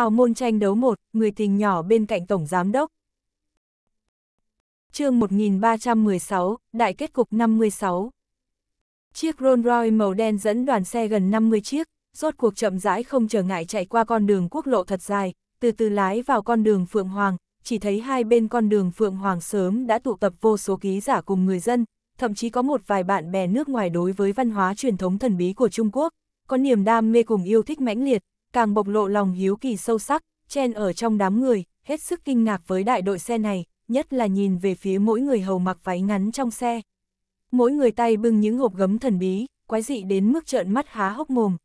Hào môn tranh đấu một, người tình nhỏ bên cạnh Tổng Giám Đốc. chương 1316, Đại kết cục 56. Chiếc Rolls Royce màu đen dẫn đoàn xe gần 50 chiếc, rốt cuộc chậm rãi không trở ngại chạy qua con đường quốc lộ thật dài, từ từ lái vào con đường Phượng Hoàng, chỉ thấy hai bên con đường Phượng Hoàng sớm đã tụ tập vô số ký giả cùng người dân, thậm chí có một vài bạn bè nước ngoài đối với văn hóa truyền thống thần bí của Trung Quốc, có niềm đam mê cùng yêu thích mãnh liệt, càng bộc lộ lòng hiếu kỳ sâu sắc, chen ở trong đám người, hết sức kinh ngạc với đại đội xe này, nhất là nhìn về phía mỗi người hầu mặc váy ngắn trong xe. Mỗi người tay bưng những hộp gấm thần bí, quái dị đến mức trợn mắt há hốc mồm.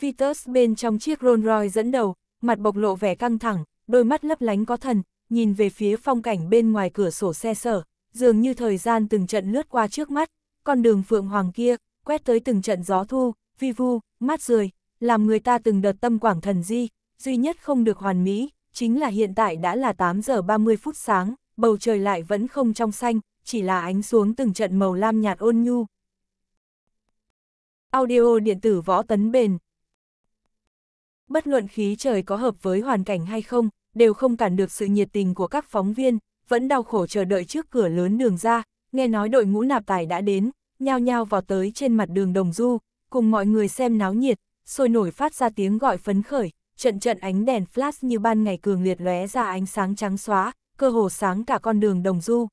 Vitus bên trong chiếc Rolls Royce dẫn đầu, mặt bộc lộ vẻ căng thẳng, đôi mắt lấp lánh có thần, nhìn về phía phong cảnh bên ngoài cửa sổ xe sở, dường như thời gian từng trận lướt qua trước mắt, con đường phượng hoàng kia, quét tới từng trận gió thu, vi vu, mát rười, làm người ta từng đợt tâm quảng thần di, duy nhất không được hoàn mỹ, chính là hiện tại đã là 8 giờ 30 phút sáng, bầu trời lại vẫn không trong xanh, chỉ là ánh xuống từng trận màu lam nhạt ôn nhu. Audio điện tử võ tấn bền Bất luận khí trời có hợp với hoàn cảnh hay không, đều không cản được sự nhiệt tình của các phóng viên, vẫn đau khổ chờ đợi trước cửa lớn đường ra, nghe nói đội ngũ nạp tài đã đến, nhao nhao vào tới trên mặt đường Đồng Du, cùng mọi người xem náo nhiệt, sôi nổi phát ra tiếng gọi phấn khởi, trận trận ánh đèn flash như ban ngày cường liệt lóe ra ánh sáng trắng xóa, cơ hồ sáng cả con đường Đồng Du.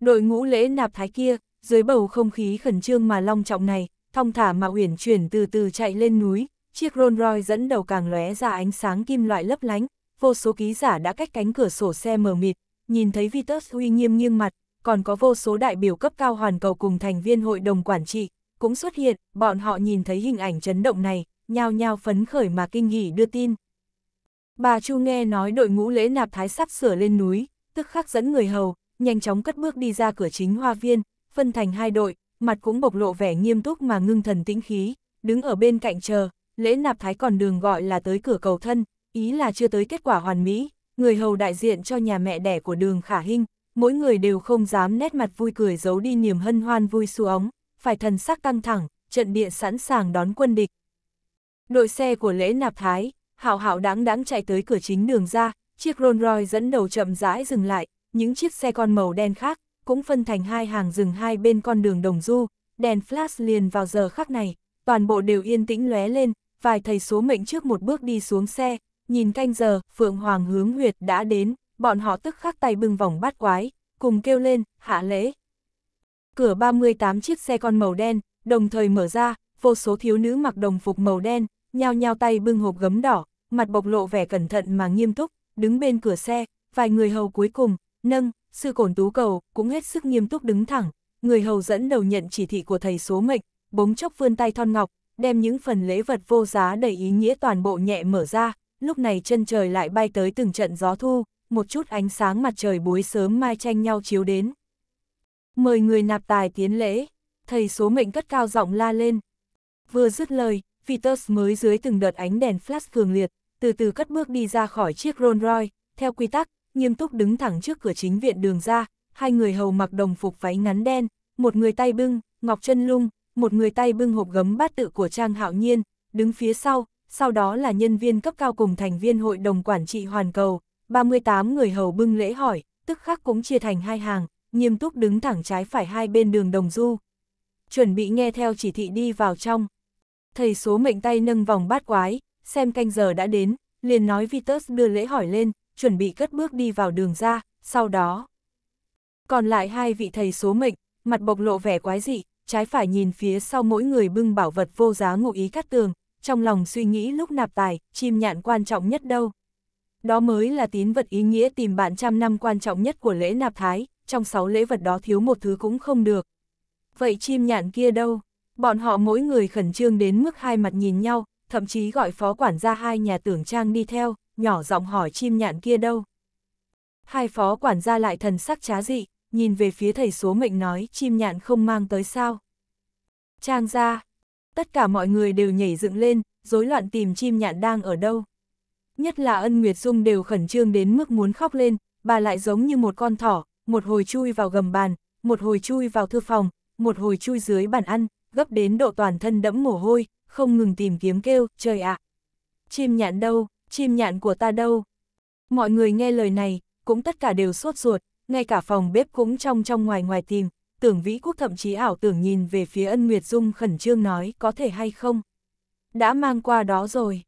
Đội ngũ lễ nạp thái kia, dưới bầu không khí khẩn trương mà long trọng này, thong thả mà uyển chuyển từ từ chạy lên núi, chiếc Rolls Royce dẫn đầu càng lóe ra ánh sáng kim loại lấp lánh, vô số ký giả đã cách cánh cửa sổ xe mờ mịt, nhìn thấy Vitus uy nghiêm nghiêng mặt, còn có vô số đại biểu cấp cao hoàn cầu cùng thành viên hội đồng quản trị, cũng xuất hiện, bọn họ nhìn thấy hình ảnh chấn động này, nhao nhao phấn khởi mà kinh hỉ đưa tin. Bà Chu nghe nói đội ngũ lễ nạp thái sắp sửa lên núi, tức khắc dẫn người hầu, nhanh chóng cất bước đi ra cửa chính hoa viên, phân thành hai đội, mặt cũng bộc lộ vẻ nghiêm túc mà ngưng thần tĩnh khí, đứng ở bên cạnh chờ, lễ nạp thái còn đường gọi là tới cửa cầu thân, ý là chưa tới kết quả hoàn mỹ, người hầu đại diện cho nhà mẹ đẻ của đường khả hinh, mỗi người đều không dám nét mặt vui cười giấu đi niềm hân hoan vui xuống phải thần sắc căng thẳng, trận địa sẵn sàng đón quân địch. Đội xe của lễ nạp thái, hạo hạo đáng đáng chạy tới cửa chính đường ra, chiếc Rolls Royce dẫn đầu chậm rãi dừng lại, những chiếc xe con màu đen khác, cũng phân thành hai hàng dừng hai bên con đường đồng du, đèn flash liền vào giờ khắc này, toàn bộ đều yên tĩnh lóe lên, vài thầy số mệnh trước một bước đi xuống xe, nhìn canh giờ, Phượng Hoàng hướng huyệt đã đến, bọn họ tức khắc tay bưng vòng bát quái, cùng kêu lên, hạ lễ. Cửa 38 chiếc xe con màu đen, đồng thời mở ra, vô số thiếu nữ mặc đồng phục màu đen, nhao nhao tay bưng hộp gấm đỏ, mặt bộc lộ vẻ cẩn thận mà nghiêm túc, đứng bên cửa xe, vài người hầu cuối cùng, nâng, sư cổn tú cầu, cũng hết sức nghiêm túc đứng thẳng, người hầu dẫn đầu nhận chỉ thị của thầy số mệnh, bỗng chốc vươn tay thon ngọc, đem những phần lễ vật vô giá đầy ý nghĩa toàn bộ nhẹ mở ra, lúc này chân trời lại bay tới từng trận gió thu, một chút ánh sáng mặt trời buổi sớm mai tranh nhau chiếu đến. Mời người nạp tài tiến lễ, thầy số mệnh cất cao giọng la lên. Vừa dứt lời, Vitus mới dưới từng đợt ánh đèn flash cường liệt, từ từ cất bước đi ra khỏi chiếc Rolls Royce, theo quy tắc, nghiêm túc đứng thẳng trước cửa chính viện đường ra, hai người hầu mặc đồng phục váy ngắn đen, một người tay bưng, ngọc chân lung, một người tay bưng hộp gấm bát tự của Trang Hạo Nhiên, đứng phía sau, sau đó là nhân viên cấp cao cùng thành viên hội đồng quản trị hoàn cầu, 38 người hầu bưng lễ hỏi, tức khắc cũng chia thành hai hàng, nghiêm túc đứng thẳng trái phải hai bên đường đồng du. Chuẩn bị nghe theo chỉ thị đi vào trong. Thầy số mệnh tay nâng vòng bát quái, xem canh giờ đã đến, liền nói Vitus đưa lễ hỏi lên, chuẩn bị cất bước đi vào đường ra, sau đó. Còn lại hai vị thầy số mệnh, mặt bộc lộ vẻ quái dị, trái phải nhìn phía sau mỗi người bưng bảo vật vô giá ngụ ý cắt tường, trong lòng suy nghĩ lúc nạp tài, chim nhạn quan trọng nhất đâu. Đó mới là tín vật ý nghĩa tìm bạn trăm năm quan trọng nhất của lễ nạp thái, trong sáu lễ vật đó thiếu một thứ cũng không được. Vậy chim nhạn kia đâu? Bọn họ mỗi người khẩn trương đến mức hai mặt nhìn nhau, thậm chí gọi phó quản gia hai nhà tưởng trang đi theo, nhỏ giọng hỏi chim nhạn kia đâu. Hai phó quản gia lại thần sắc trá dị, nhìn về phía thầy số mệnh nói chim nhạn không mang tới sao. Trang ra, tất cả mọi người đều nhảy dựng lên, rối loạn tìm chim nhạn đang ở đâu. Nhất là ân Nguyệt Dung đều khẩn trương đến mức muốn khóc lên, bà lại giống như một con thỏ, một hồi chui vào gầm bàn, một hồi chui vào thư phòng, một hồi chui dưới bàn ăn, gấp đến độ toàn thân đẫm mồ hôi, không ngừng tìm kiếm kêu, trời ạ. Chim nhạn đâu, Chim nhạn của ta đâu? Mọi người nghe lời này, cũng tất cả đều sốt ruột, ngay cả phòng bếp cũng trong trong ngoài ngoài tìm, tưởng vĩ quốc thậm chí ảo tưởng nhìn về phía ân Nguyệt Dung khẩn trương nói có thể hay không. Đã mang qua đó rồi.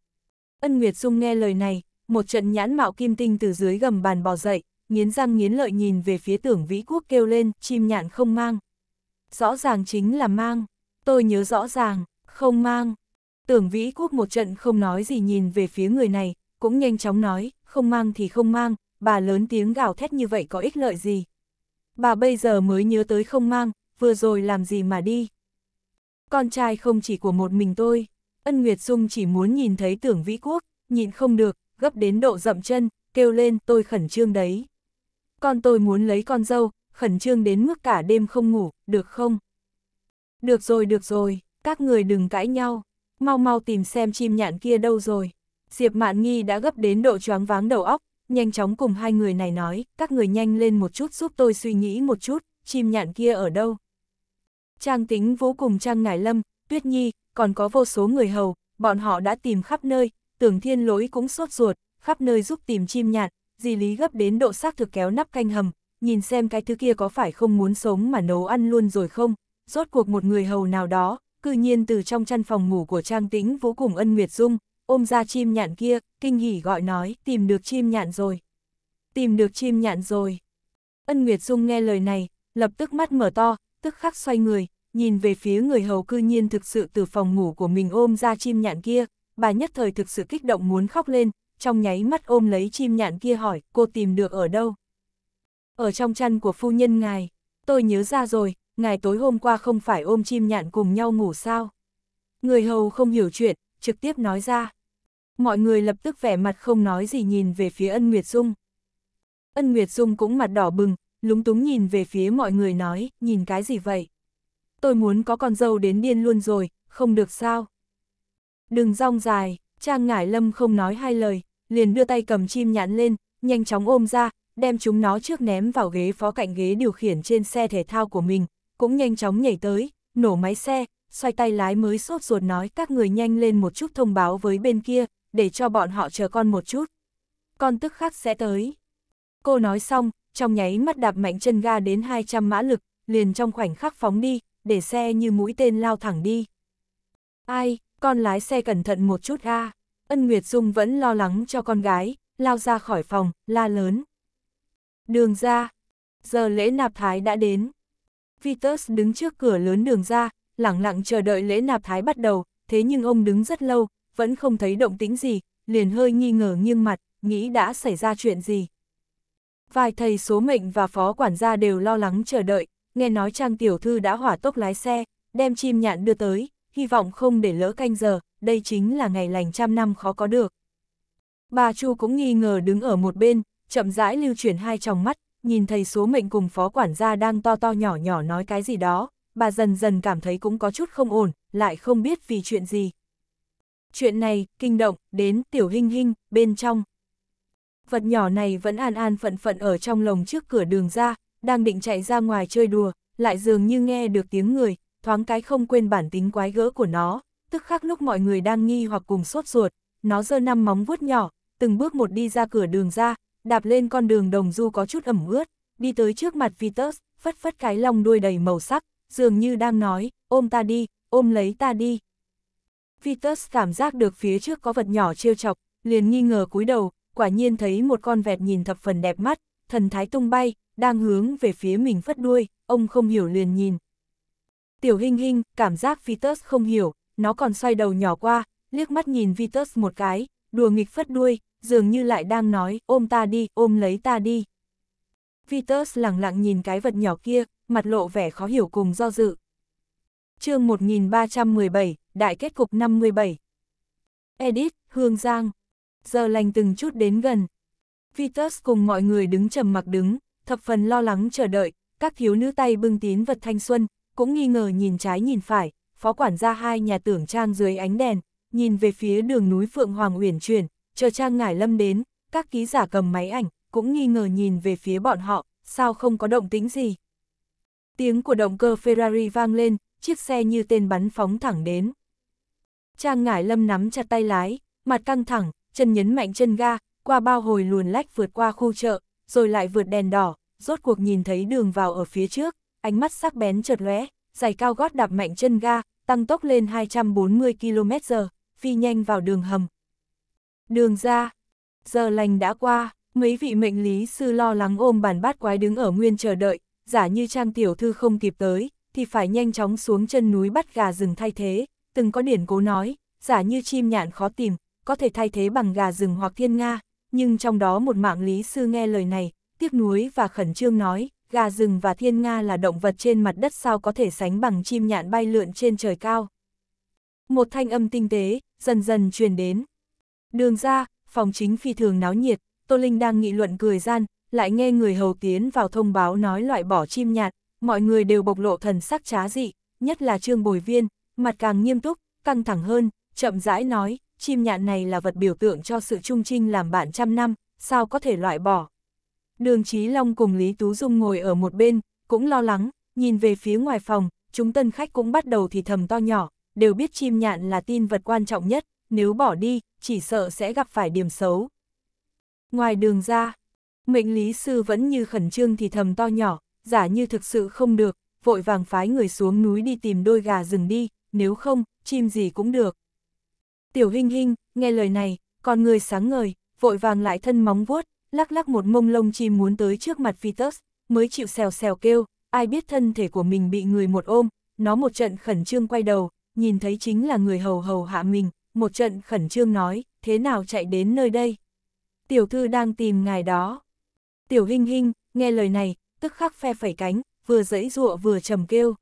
Ân Nguyệt Dung nghe lời này, một trận nhãn mạo kim tinh từ dưới gầm bàn bò dậy, nghiến răng nghiến lợi nhìn về phía tưởng vĩ quốc kêu lên, chim nhạn không mang. Rõ ràng chính là mang, tôi nhớ rõ ràng, không mang. Tưởng vĩ quốc một trận không nói gì nhìn về phía người này, cũng nhanh chóng nói, không mang thì không mang, bà lớn tiếng gào thét như vậy có ích lợi gì. Bà bây giờ mới nhớ tới không mang, vừa rồi làm gì mà đi. Con trai không chỉ của một mình tôi, ân Nguyệt Dung chỉ muốn nhìn thấy tưởng vĩ quốc, nhịn không được, gấp đến độ dậm chân, kêu lên tôi khẩn trương đấy. Con tôi muốn lấy con dâu, khẩn trương đến mức cả đêm không ngủ, được không? Được rồi được rồi, các người đừng cãi nhau, mau mau tìm xem chim nhạn kia đâu rồi. Diệp Mạn Nghi đã gấp đến độ choáng váng đầu óc, nhanh chóng cùng hai người này nói, các người nhanh lên một chút giúp tôi suy nghĩ một chút, chim nhạn kia ở đâu. Trang tính vô cùng Trang Ngải Lâm, Tuyết Nhi, còn có vô số người hầu, bọn họ đã tìm khắp nơi, tưởng thiên lỗi cũng sốt ruột, khắp nơi giúp tìm chim nhạn, di lý gấp đến độ xác thực kéo nắp canh hầm, nhìn xem cái thứ kia có phải không muốn sống mà nấu ăn luôn rồi không, rốt cuộc một người hầu nào đó, cư nhiên từ trong chăn phòng ngủ của Trang Tĩnh vô cùng ân Nguyệt Dung, ôm ra chim nhạn kia, kinh hỉ gọi nói, tìm được chim nhạn rồi. Tìm được chim nhạn rồi. Ân Nguyệt Dung nghe lời này, lập tức mắt mở to, tức khắc xoay người, nhìn về phía người hầu cư nhiên thực sự từ phòng ngủ của mình ôm ra chim nhạn kia, bà nhất thời thực sự kích động muốn khóc lên, trong nháy mắt ôm lấy chim nhạn kia hỏi, cô tìm được ở đâu? Ở trong chăn của phu nhân ngài, tôi nhớ ra rồi, ngài tối hôm qua không phải ôm chim nhạn cùng nhau ngủ sao? Người hầu không hiểu chuyện, trực tiếp nói ra. Mọi người lập tức vẻ mặt không nói gì nhìn về phía ân Nguyệt Dung. Ân Nguyệt Dung cũng mặt đỏ bừng, lúng túng nhìn về phía mọi người nói, nhìn cái gì vậy? Tôi muốn có con dâu đến điên luôn rồi, không được sao? Đừng rong dài, Trang Ngải Lâm không nói hai lời, liền đưa tay cầm chim nhãn lên, nhanh chóng ôm ra, đem chúng nó trước ném vào ghế phó cạnh ghế điều khiển trên xe thể thao của mình, cũng nhanh chóng nhảy tới, nổ máy xe, xoay tay lái mới sốt ruột nói các người nhanh lên một chút thông báo với bên kia, để cho bọn họ chờ con một chút. Con tức khắc sẽ tới. Cô nói xong, trong nháy mắt đạp mạnh chân ga đến 200 mã lực, liền trong khoảnh khắc phóng đi, để xe như mũi tên lao thẳng đi. Ai, con lái xe cẩn thận một chút a. Ân Nguyệt Dung vẫn lo lắng cho con gái, lao ra khỏi phòng, la lớn. Đường ra, giờ lễ nạp thái đã đến. Vitus đứng trước cửa lớn đường ra, lặng lặng chờ đợi lễ nạp thái bắt đầu, thế nhưng ông đứng rất lâu, vẫn không thấy động tĩnh gì, liền hơi nghi ngờ nghiêng mặt, nghĩ đã xảy ra chuyện gì. Vài thầy số mệnh và phó quản gia đều lo lắng chờ đợi, nghe nói Trang Tiểu Thư đã hỏa tốc lái xe, đem chim nhạn đưa tới, hy vọng không để lỡ canh giờ, đây chính là ngày lành trăm năm khó có được. Bà Chu cũng nghi ngờ đứng ở một bên, chậm rãi lưu chuyển hai tròng mắt, nhìn thấy số mệnh cùng phó quản gia đang to to nhỏ nhỏ nói cái gì đó, bà dần dần cảm thấy cũng có chút không ổn, lại không biết vì chuyện gì. Chuyện này, kinh động, đến tiểu hình hình, bên trong. Vật nhỏ này vẫn an an phận phận ở trong lồng trước cửa đường ra, đang định chạy ra ngoài chơi đùa, lại dường như nghe được tiếng người, thoáng cái không quên bản tính quái gỡ của nó, tức khắc lúc mọi người đang nghi hoặc cùng sốt ruột, nó giơ năm móng vuốt nhỏ, từng bước một đi ra cửa đường ra, đạp lên con đường đồng du có chút ẩm ướt, đi tới trước mặt Vitus, phất phất cái lòng đuôi đầy màu sắc, dường như đang nói, ôm ta đi, ôm lấy ta đi. Vitus cảm giác được phía trước có vật nhỏ trêu chọc, liền nghi ngờ cúi đầu, quả nhiên thấy một con vẹt nhìn thập phần đẹp mắt, thần thái tung bay, đang hướng về phía mình phất đuôi, ông không hiểu liền nhìn. Tiểu Hinh Hinh cảm giác Vitus không hiểu, nó còn xoay đầu nhỏ qua, liếc mắt nhìn Vitus một cái, đùa nghịch phất đuôi, dường như lại đang nói, ôm ta đi, ôm lấy ta đi. Vitus lặng lặng nhìn cái vật nhỏ kia, mặt lộ vẻ khó hiểu cùng do dự. chương 1317, Đại kết cục 57 Edit, Hương Giang Giờ lành từng chút đến gần. Vitus cùng mọi người đứng trầm mặc đứng, thập phần lo lắng chờ đợi, các thiếu nữ tay bưng tín vật thanh xuân, cũng nghi ngờ nhìn trái nhìn phải, phó quản gia hai nhà tưởng trang dưới ánh đèn, nhìn về phía đường núi Phượng Hoàng uyển chuyển, chờ trang ngải lâm đến, các ký giả cầm máy ảnh, cũng nghi ngờ nhìn về phía bọn họ, sao không có động tính gì. Tiếng của động cơ Ferrari vang lên, chiếc xe như tên bắn phóng thẳng đến. Trang ngải lâm nắm chặt tay lái, mặt căng thẳng, chân nhấn mạnh chân ga, qua bao hồi luồn lách vượt qua khu chợ, rồi lại vượt đèn đỏ, rốt cuộc nhìn thấy đường vào ở phía trước, ánh mắt sắc bén chợt lóe, giày cao gót đạp mạnh chân ga, tăng tốc lên 240 km/h, phi nhanh vào đường hầm. Đường ra, giờ lành đã qua, mấy vị mệnh lý sư lo lắng ôm bàn bát quái đứng ở nguyên chờ đợi, giả như trang tiểu thư không kịp tới, thì phải nhanh chóng xuống chân núi bắt gà rừng thay thế, từng có điển cố nói, giả như chim nhạn khó tìm, có thể thay thế bằng gà rừng hoặc thiên nga, nhưng trong đó một mạng lý sư nghe lời này, tiếc nuối và khẩn trương nói, gà rừng và thiên nga là động vật trên mặt đất sao có thể sánh bằng chim nhạn bay lượn trên trời cao. Một thanh âm tinh tế, dần dần truyền đến. Đường ra, phòng chính phi thường náo nhiệt, Tô Linh đang nghị luận cười gian, lại nghe người hầu tiến vào thông báo nói loại bỏ chim nhạn. mọi người đều bộc lộ thần sắc trá dị, nhất là trương bồi viên, mặt càng nghiêm túc, căng thẳng hơn, chậm rãi nói, chim nhạn này là vật biểu tượng cho sự trung trinh làm bạn trăm năm, sao có thể loại bỏ. Đường Chí Long cùng Lý Tú Dung ngồi ở một bên, cũng lo lắng, nhìn về phía ngoài phòng, chúng tân khách cũng bắt đầu thì thầm to nhỏ, đều biết chim nhạn là tin vật quan trọng nhất, nếu bỏ đi, chỉ sợ sẽ gặp phải điểm xấu. Ngoài đường ra, mệnh lý sư vẫn như khẩn trương thì thầm to nhỏ, giả như thực sự không được, vội vàng phái người xuống núi đi tìm đôi gà rừng đi, nếu không, chim gì cũng được. Tiểu Hinh Hinh nghe lời này, con người sáng ngời, vội vàng lại thân móng vuốt, lắc lắc một mông lông chim muốn tới trước mặt Vitus, mới chịu xèo xèo kêu, ai biết thân thể của mình bị người một ôm, nó một trận khẩn trương quay đầu, nhìn thấy chính là người hầu hầu hạ mình, một trận khẩn trương nói, thế nào chạy đến nơi đây? Tiểu thư đang tìm ngài đó. Tiểu hình hình, nghe lời này, tức khắc phe phẩy cánh, vừa dẫy dụa vừa trầm kêu.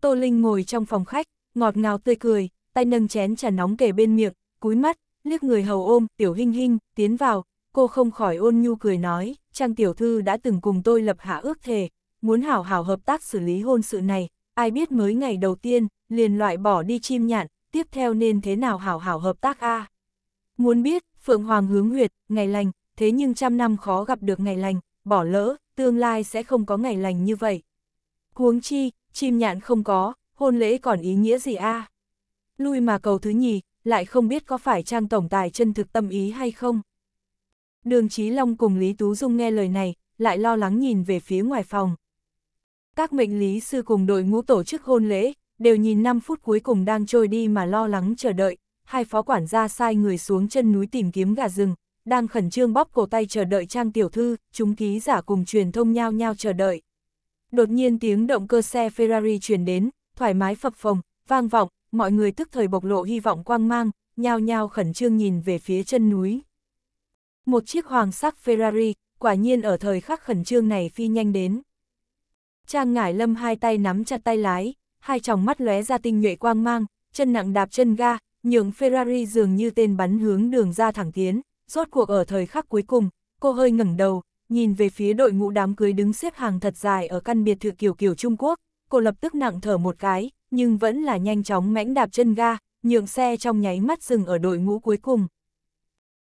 Tô Linh ngồi trong phòng khách, ngọt ngào tươi cười, tay nâng chén trà nóng kề bên miệng, cúi mắt, liếc người hầu ôm, tiểu hình hình, tiến vào, cô không khỏi ôn nhu cười nói, Trang tiểu thư đã từng cùng tôi lập hạ ước thề, muốn hảo hảo hợp tác xử lý hôn sự này, ai biết mới ngày đầu tiên, liền loại bỏ đi chim nhạn, tiếp theo nên thế nào hảo hảo hợp tác a Muốn biết, Phượng Hoàng hướng huyệt, ngày lành, thế nhưng trăm năm khó gặp được ngày lành, bỏ lỡ, tương lai sẽ không có ngày lành như vậy. Huống chi, chim nhạn không có, hôn lễ còn ý nghĩa gì a Lui mà cầu thứ nhì, lại không biết có phải trang tổng tài chân thực tâm ý hay không. Đường Chí Long cùng Lý Tú Dung nghe lời này, lại lo lắng nhìn về phía ngoài phòng. Các mệnh lý sư cùng đội ngũ tổ chức hôn lễ, đều nhìn 5 phút cuối cùng đang trôi đi mà lo lắng chờ đợi, hai phó quản gia sai người xuống chân núi tìm kiếm gà rừng, đang khẩn trương bóp cổ tay chờ đợi trang tiểu thư, chúng ký giả cùng truyền thông nhau nhau chờ đợi. Đột nhiên tiếng động cơ xe Ferrari truyền đến, thoải mái phập phồng, vang vọng, mọi người tức thời bộc lộ hy vọng quang mang, nhao nhao khẩn trương nhìn về phía chân núi. Một chiếc hoàng sắc Ferrari, quả nhiên ở thời khắc khẩn trương này phi nhanh đến. Trang ngải lâm hai tay nắm chặt tay lái, hai tròng mắt lóe ra tinh nhuệ quang mang, chân nặng đạp chân ga, nhường Ferrari dường như tên bắn hướng đường ra thẳng tiến, rốt cuộc ở thời khắc cuối cùng, cô hơi ngẩng đầu, nhìn về phía đội ngũ đám cưới đứng xếp hàng thật dài ở căn biệt thự kiểu kiểu Trung Quốc, cô lập tức nặng thở một cái, nhưng vẫn là nhanh chóng mãnh đạp chân ga, nhượng xe trong nháy mắt dừng ở đội ngũ cuối cùng.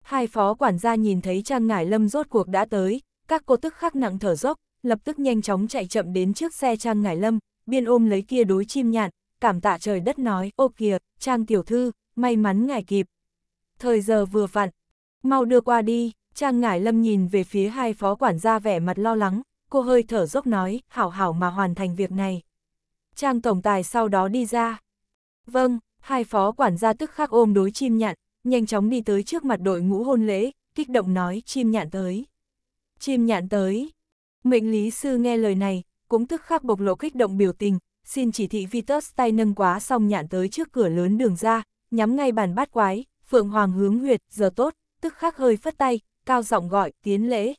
Hai phó quản gia nhìn thấy Trang Ngải Lâm rốt cuộc đã tới, các cô tức khắc nặng thở dốc, lập tức nhanh chóng chạy chậm đến trước xe Trang Ngải Lâm, biên ôm lấy kia đối chim nhạn, cảm tạ trời đất nói, ô kìa, Trang tiểu thư, may mắn ngài kịp. Thời giờ vừa vặn, mau đưa qua đi, Trang Ngải Lâm nhìn về phía hai phó quản gia vẻ mặt lo lắng, cô hơi thở dốc nói, hảo hảo mà hoàn thành việc này. Trang tổng tài sau đó đi ra. Vâng, hai phó quản gia tức khắc ôm đối chim nhạn, nhanh chóng đi tới trước mặt đội ngũ hôn lễ, kích động nói chim nhạn tới. Chim nhạn tới. Mệnh lý sư nghe lời này, cũng tức khắc bộc lộ kích động biểu tình, xin chỉ thị Vitus tay nâng quá xong nhạn tới trước cửa lớn đường ra, nhắm ngay bàn bát quái, Phượng Hoàng hướng huyệt, giờ tốt, tức khắc hơi phất tay, cao giọng gọi, tiến lễ.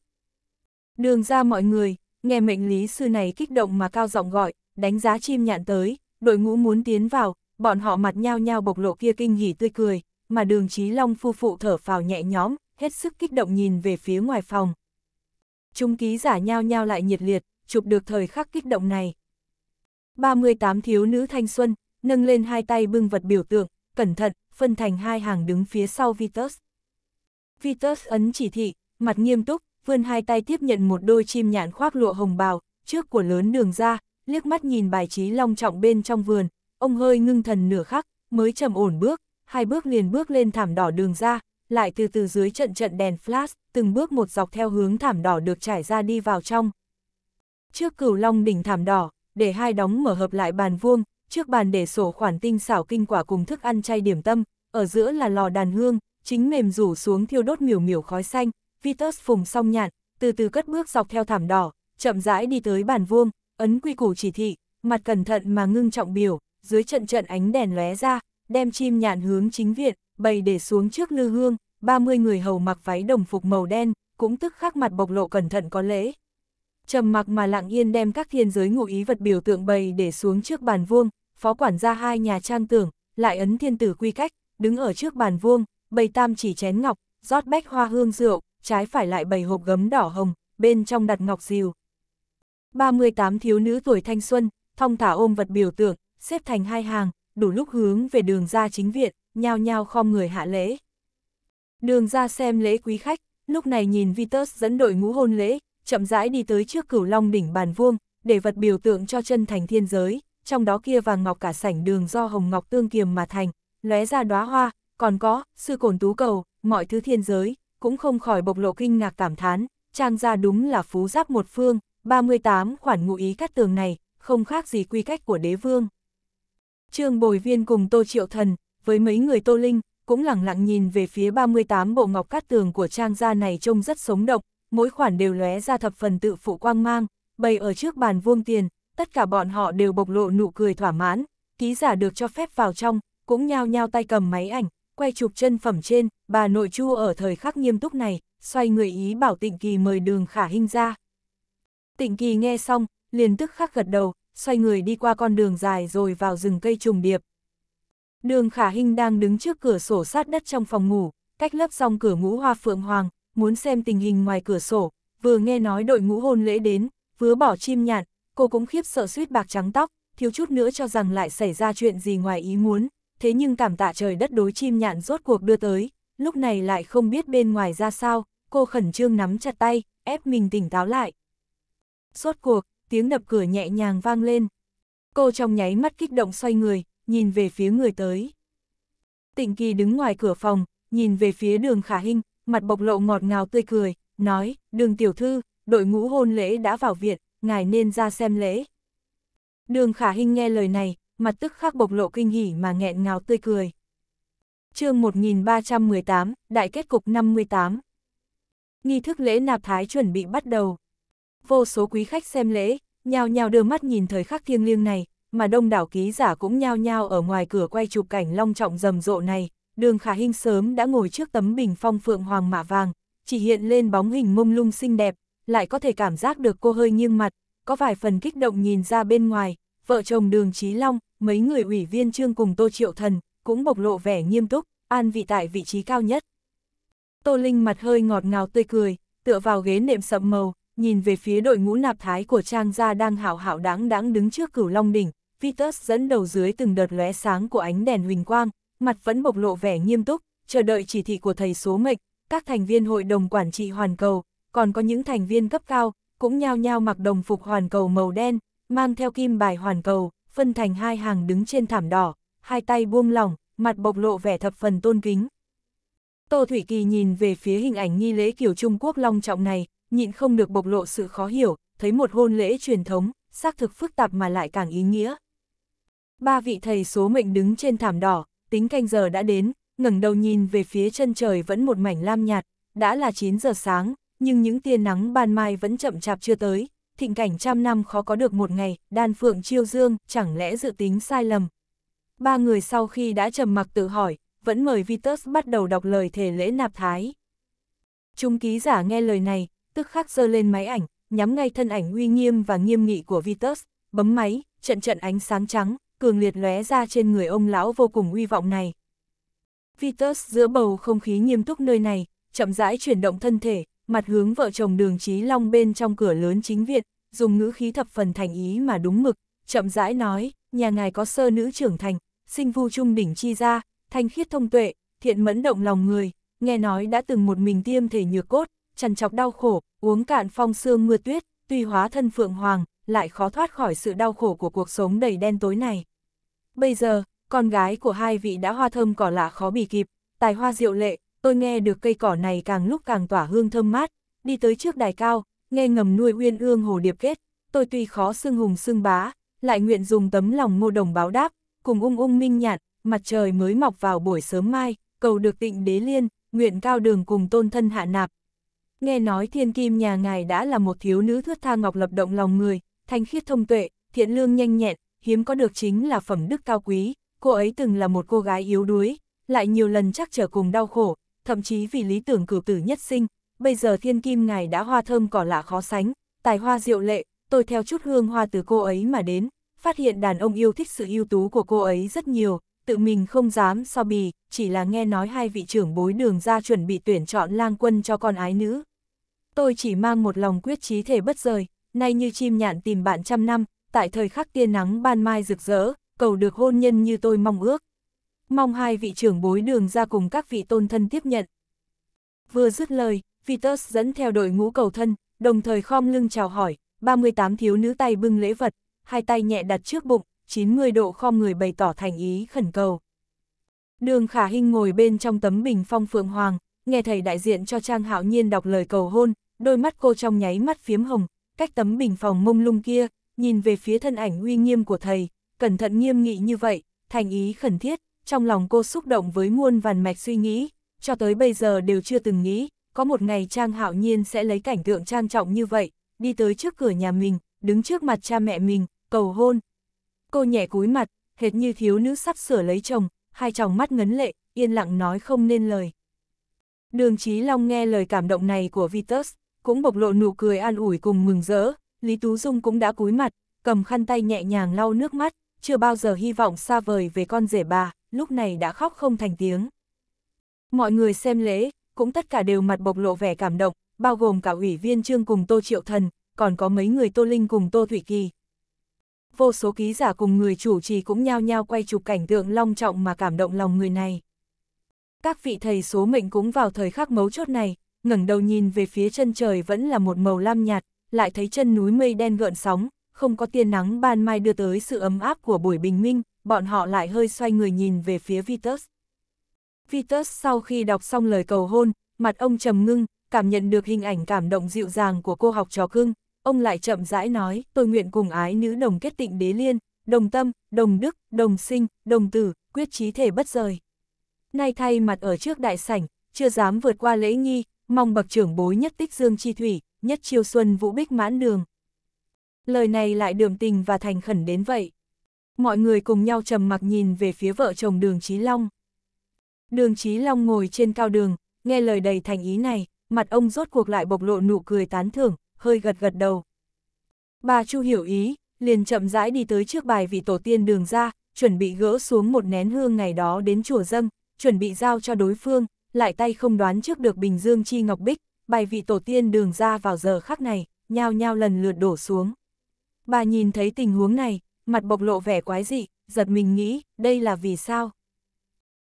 Đường ra mọi người, nghe mệnh lý sư này kích động mà cao giọng gọi, đánh giá chim nhạn tới, đội ngũ muốn tiến vào, bọn họ mặt nhao nhao bộc lộ kia kinh hỉ tươi cười, mà đường Chí Long phu phụ thở phào nhẹ nhõm, hết sức kích động nhìn về phía ngoài phòng. Trung ký giả nhao nhao lại nhiệt liệt, chụp được thời khắc kích động này. 38 thiếu nữ thanh xuân, nâng lên hai tay bưng vật biểu tượng, cẩn thận, phân thành hai hàng đứng phía sau Vitus. Vitus ấn chỉ thị, mặt nghiêm túc, vươn hai tay tiếp nhận một đôi chim nhạn khoác lụa hồng bào, trước của lớn đường ra, liếc mắt nhìn bài trí long trọng bên trong vườn, ông hơi ngưng thần nửa khắc, mới trầm ổn bước, hai bước liền bước lên thảm đỏ đường ra, lại từ từ dưới trận trận đèn flash, từng bước một dọc theo hướng thảm đỏ được trải ra đi vào trong. Trước cửu long đỉnh thảm đỏ, để hai đóng mở hợp lại bàn vuông, trước bàn để sổ khoản tinh xảo kinh quả cùng thức ăn chay điểm tâm, ở giữa là lò đàn hương, chính mềm rủ xuống thiêu đốt miểu miểu khói xanh, Vitus phùng song nhạn, từ từ cất bước dọc theo thảm đỏ, chậm rãi đi tới bàn vuông, ấn quy củ chỉ thị, mặt cẩn thận mà ngưng trọng biểu, dưới trận trận ánh đèn lóe ra, đem chim nhạn hướng chính viện, bày để xuống trước lư hương, 30 người hầu mặc váy đồng phục màu đen, cũng tức khắc mặt bộc lộ cẩn thận có lễ. Trầm mặc mà lặng yên đem các thiên giới ngụ ý vật biểu tượng bày để xuống trước bàn vuông, phó quản gia hai nhà trang tưởng, lại ấn thiên tử quy cách, đứng ở trước bàn vuông, bày tam chỉ chén ngọc, rót bách hoa hương rượu, trái phải lại bày hộp gấm đỏ hồng, bên trong đặt ngọc diều. 38 thiếu nữ tuổi thanh xuân, thong thả ôm vật biểu tượng, xếp thành hai hàng, đủ lúc hướng về đường ra chính viện, nhao nhao khom người hạ lễ. Đường ra xem lễ quý khách, lúc này nhìn Vitus dẫn đội ngũ hôn lễ, chậm rãi đi tới trước cửu long đỉnh bàn vuông, để vật biểu tượng cho chân thành thiên giới, trong đó kia vàng ngọc cả sảnh đường do hồng ngọc tương kiềm mà thành, lóe ra đóa hoa, còn có, sư cổn tú cầu, mọi thứ thiên giới, cũng không khỏi bộc lộ kinh ngạc cảm thán, trang ra đúng là phú giáp một phương, 38 khoản ngụ ý cắt tường này, không khác gì quy cách của đế vương. Trương Bồi Viên cùng Tô Triệu Thần, với mấy người Tô Linh, cũng lẳng lặng nhìn về phía 38 bộ ngọc cát tường của trang gia này trông rất sống động, mỗi khoản đều lóe ra thập phần tự phụ quang mang, bày ở trước bàn vuông tiền, tất cả bọn họ đều bộc lộ nụ cười thỏa mãn, ký giả được cho phép vào trong, cũng nhao nhao tay cầm máy ảnh, quay chụp chân phẩm trên, bà nội chu ở thời khắc nghiêm túc này, xoay người ý bảo Tịnh Kỳ mời đường khả hình ra. Tịnh Kỳ nghe xong, liền tức khắc gật đầu, xoay người đi qua con đường dài rồi vào rừng cây trùng điệp. Đường khả Hinh đang đứng trước cửa sổ sát đất trong phòng ngủ, cách lớp xong cửa ngũ hoa phượng hoàng, muốn xem tình hình ngoài cửa sổ, vừa nghe nói đội ngũ hôn lễ đến, vừa bỏ chim nhạn, cô cũng khiếp sợ suýt bạc trắng tóc, thiếu chút nữa cho rằng lại xảy ra chuyện gì ngoài ý muốn, thế nhưng cảm tạ trời đất đối chim nhạn rốt cuộc đưa tới, lúc này lại không biết bên ngoài ra sao, cô khẩn trương nắm chặt tay, ép mình tỉnh táo lại. Rốt cuộc, tiếng đập cửa nhẹ nhàng vang lên. Cô trong nháy mắt kích động xoay người, nhìn về phía người tới. Tịnh Kỳ đứng ngoài cửa phòng, nhìn về phía đường khả hình, mặt bộc lộ ngọt ngào tươi cười, nói, đường tiểu thư, đội ngũ hôn lễ đã vào viện, ngài nên ra xem lễ. Đường khả hình nghe lời này, mặt tức khắc bộc lộ kinh hỉ mà nghẹn ngào tươi cười. chương 1318, Đại kết cục 58 Nghi thức lễ nạp thái chuẩn bị bắt đầu. Vô số quý khách xem lễ, nhao nhao đưa mắt nhìn thời khắc thiêng liêng này, mà đông đảo ký giả cũng nhao nhao ở ngoài cửa quay chụp cảnh long trọng rầm rộ này, đường khả hình sớm đã ngồi trước tấm bình phong phượng hoàng mạ vàng, chỉ hiện lên bóng hình mông lung xinh đẹp, lại có thể cảm giác được cô hơi nghiêng mặt, có vài phần kích động nhìn ra bên ngoài, vợ chồng đường Trí Long, mấy người ủy viên trương cùng Tô Triệu Thần, cũng bộc lộ vẻ nghiêm túc, an vị tại vị trí cao nhất. Tô Linh mặt hơi ngọt ngào tươi cười, tựa vào ghế nệm sậm màu, nhìn về phía đội ngũ nạp thái của Trang gia đang hảo hảo đáng đáng đứng trước cửu long đỉnh, Vitus dẫn đầu dưới từng đợt lóe sáng của ánh đèn huỳnh quang, mặt vẫn bộc lộ vẻ nghiêm túc, chờ đợi chỉ thị của thầy số mệnh, các thành viên hội đồng quản trị hoàn cầu, còn có những thành viên cấp cao, cũng nhao nhao mặc đồng phục hoàn cầu màu đen, mang theo kim bài hoàn cầu, phân thành hai hàng đứng trên thảm đỏ, hai tay buông lỏng, mặt bộc lộ vẻ thập phần tôn kính. Tô Thủy Kỳ nhìn về phía hình ảnh nghi lễ kiểu Trung Quốc long trọng này, nhịn không được bộc lộ sự khó hiểu, thấy một hôn lễ truyền thống, xác thực phức tạp mà lại càng ý nghĩa. Ba vị thầy số mệnh đứng trên thảm đỏ, tính canh giờ đã đến, ngẩng đầu nhìn về phía chân trời vẫn một mảnh lam nhạt, đã là 9 giờ sáng, nhưng những tia nắng ban mai vẫn chậm chạp chưa tới, thịnh cảnh trăm năm khó có được một ngày, đan phượng chiêu dương, chẳng lẽ dự tính sai lầm. Ba người sau khi đã trầm mặc tự hỏi, vẫn mời Vitus bắt đầu đọc lời thể lễ nạp thái. Chúng ký giả nghe lời này, tức khắc giơ lên máy ảnh, nhắm ngay thân ảnh uy nghiêm và nghiêm nghị của Vitus, bấm máy, trận trận ánh sáng trắng, cường liệt lóe ra trên người ông lão vô cùng uy vọng này. Vitus giữa bầu không khí nghiêm túc nơi này, chậm rãi chuyển động thân thể, mặt hướng vợ chồng đường Trí Long bên trong cửa lớn chính viện, dùng ngữ khí thập phần thành ý mà đúng mực, chậm rãi nói, nhà ngài có sơ nữ trưởng thành, sinh vu trung đỉnh chi ra, thanh khiết thông tuệ, thiện mẫn động lòng người, nghe nói đã từng một mình tiêm thể nhược cốt, chằn chọc đau khổ, uống cạn phong sương mưa tuyết, tuy hóa thân phượng hoàng, lại khó thoát khỏi sự đau khổ của cuộc sống đầy đen tối này. Bây giờ, con gái của hai vị đã hoa thơm cỏ lạ khó bì kịp, tài hoa diệu lệ, tôi nghe được cây cỏ này càng lúc càng tỏa hương thơm mát, đi tới trước đài cao, nghe ngầm nuôi uyên ương hồ điệp kết, tôi tuy khó xưng hùng xưng bá, lại nguyện dùng tấm lòng ngô đồng báo đáp, cùng ung ung minh nhạt, mặt trời mới mọc vào buổi sớm mai, cầu được tịnh đế liên, nguyện cao đường cùng tôn thân hạ nạp. Nghe nói thiên kim nhà ngài đã là một thiếu nữ thước tha ngọc lập động lòng người, thanh khiết thông tuệ, thiện lương nhanh nhẹn, hiếm có được chính là phẩm đức cao quý, cô ấy từng là một cô gái yếu đuối, lại nhiều lần chắc trở cùng đau khổ, thậm chí vì lý tưởng cửu tử nhất sinh, bây giờ thiên kim ngài đã hoa thơm cỏ lạ khó sánh, tài hoa diệu lệ, tôi theo chút hương hoa từ cô ấy mà đến, phát hiện đàn ông yêu thích sự ưu tú của cô ấy rất nhiều, tự mình không dám so bì, chỉ là nghe nói hai vị trưởng bối đường ra chuẩn bị tuyển chọn lang quân cho con ái nữ. Tôi chỉ mang một lòng quyết chí thể bất rời, nay như chim nhạn tìm bạn trăm năm, tại thời khắc tia nắng ban mai rực rỡ, cầu được hôn nhân như tôi mong ước. Mong hai vị trưởng bối đường ra cùng các vị tôn thân tiếp nhận. Vừa dứt lời, Vitus dẫn theo đội ngũ cầu thân, đồng thời khom lưng chào hỏi, 38 thiếu nữ tay bưng lễ vật, hai tay nhẹ đặt trước bụng, 90 độ khom người bày tỏ thành ý khẩn cầu. Đường khả hình ngồi bên trong tấm bình phong phượng hoàng, nghe thầy đại diện cho Trang Hạo Nhiên đọc lời cầu hôn, đôi mắt cô trong nháy mắt phiếm hồng, cách tấm bình phòng mông lung kia, nhìn về phía thân ảnh uy nghiêm của thầy, cẩn thận nghiêm nghị như vậy, thành ý khẩn thiết, trong lòng cô xúc động với muôn vàn mạch suy nghĩ, cho tới bây giờ đều chưa từng nghĩ, có một ngày Trang Hạo Nhiên sẽ lấy cảnh tượng trang trọng như vậy, đi tới trước cửa nhà mình, đứng trước mặt cha mẹ mình, cầu hôn. Cô nhẹ cúi mặt, hệt như thiếu nữ sắp sửa lấy chồng, hai tròng mắt ngấn lệ, yên lặng nói không nên lời. Đường Chí Long nghe lời cảm động này của Vitus, cũng bộc lộ nụ cười an ủi cùng mừng rỡ, Lý Tú Dung cũng đã cúi mặt, cầm khăn tay nhẹ nhàng lau nước mắt, chưa bao giờ hy vọng xa vời về con rể bà, lúc này đã khóc không thành tiếng. Mọi người xem lễ, cũng tất cả đều mặt bộc lộ vẻ cảm động, bao gồm cả ủy viên trương cùng Tô Triệu Thần, còn có mấy người Tô Linh cùng Tô Thủy Kỳ. Vô số ký giả cùng người chủ trì cũng nhao nhao quay chụp cảnh tượng long trọng mà cảm động lòng người này. Các vị thầy số mệnh cũng vào thời khắc mấu chốt này, ngẩng đầu nhìn về phía chân trời vẫn là một màu lam nhạt, lại thấy chân núi mây đen gợn sóng, không có tia nắng ban mai đưa tới sự ấm áp của buổi bình minh, bọn họ lại hơi xoay người nhìn về phía Vitus. Vitus sau khi đọc xong lời cầu hôn, mặt ông trầm ngưng, cảm nhận được hình ảnh cảm động dịu dàng của cô học trò cưng, ông lại chậm rãi nói, tôi nguyện cùng ái nữ đồng kết tịnh đế liên, đồng tâm, đồng đức, đồng sinh, đồng tử, quyết chí thể bất rời. Nay thay mặt ở trước đại sảnh, chưa dám vượt qua lễ nghi, mong bậc trưởng bối nhất tích dương chi thủy, nhất chiêu xuân vũ bích mãn đường. Lời này lại đường tình và thành khẩn đến vậy. Mọi người cùng nhau trầm mặc nhìn về phía vợ chồng đường Chí Long. Đường Chí Long ngồi trên cao đường, nghe lời đầy thành ý này, mặt ông rốt cuộc lại bộc lộ nụ cười tán thưởng, hơi gật gật đầu. Bà Chu hiểu ý, liền chậm rãi đi tới trước bài vị tổ tiên đường ra, chuẩn bị gỡ xuống một nén hương ngày đó đến chùa dâng, chuẩn bị giao cho đối phương, lại tay không đoán trước được Bình Dương Chi Ngọc Bích, bài vị tổ tiên đường ra vào giờ khắc này, nhao nhao lần lượt đổ xuống. Bà nhìn thấy tình huống này, mặt bộc lộ vẻ quái dị, giật mình nghĩ, đây là vì sao?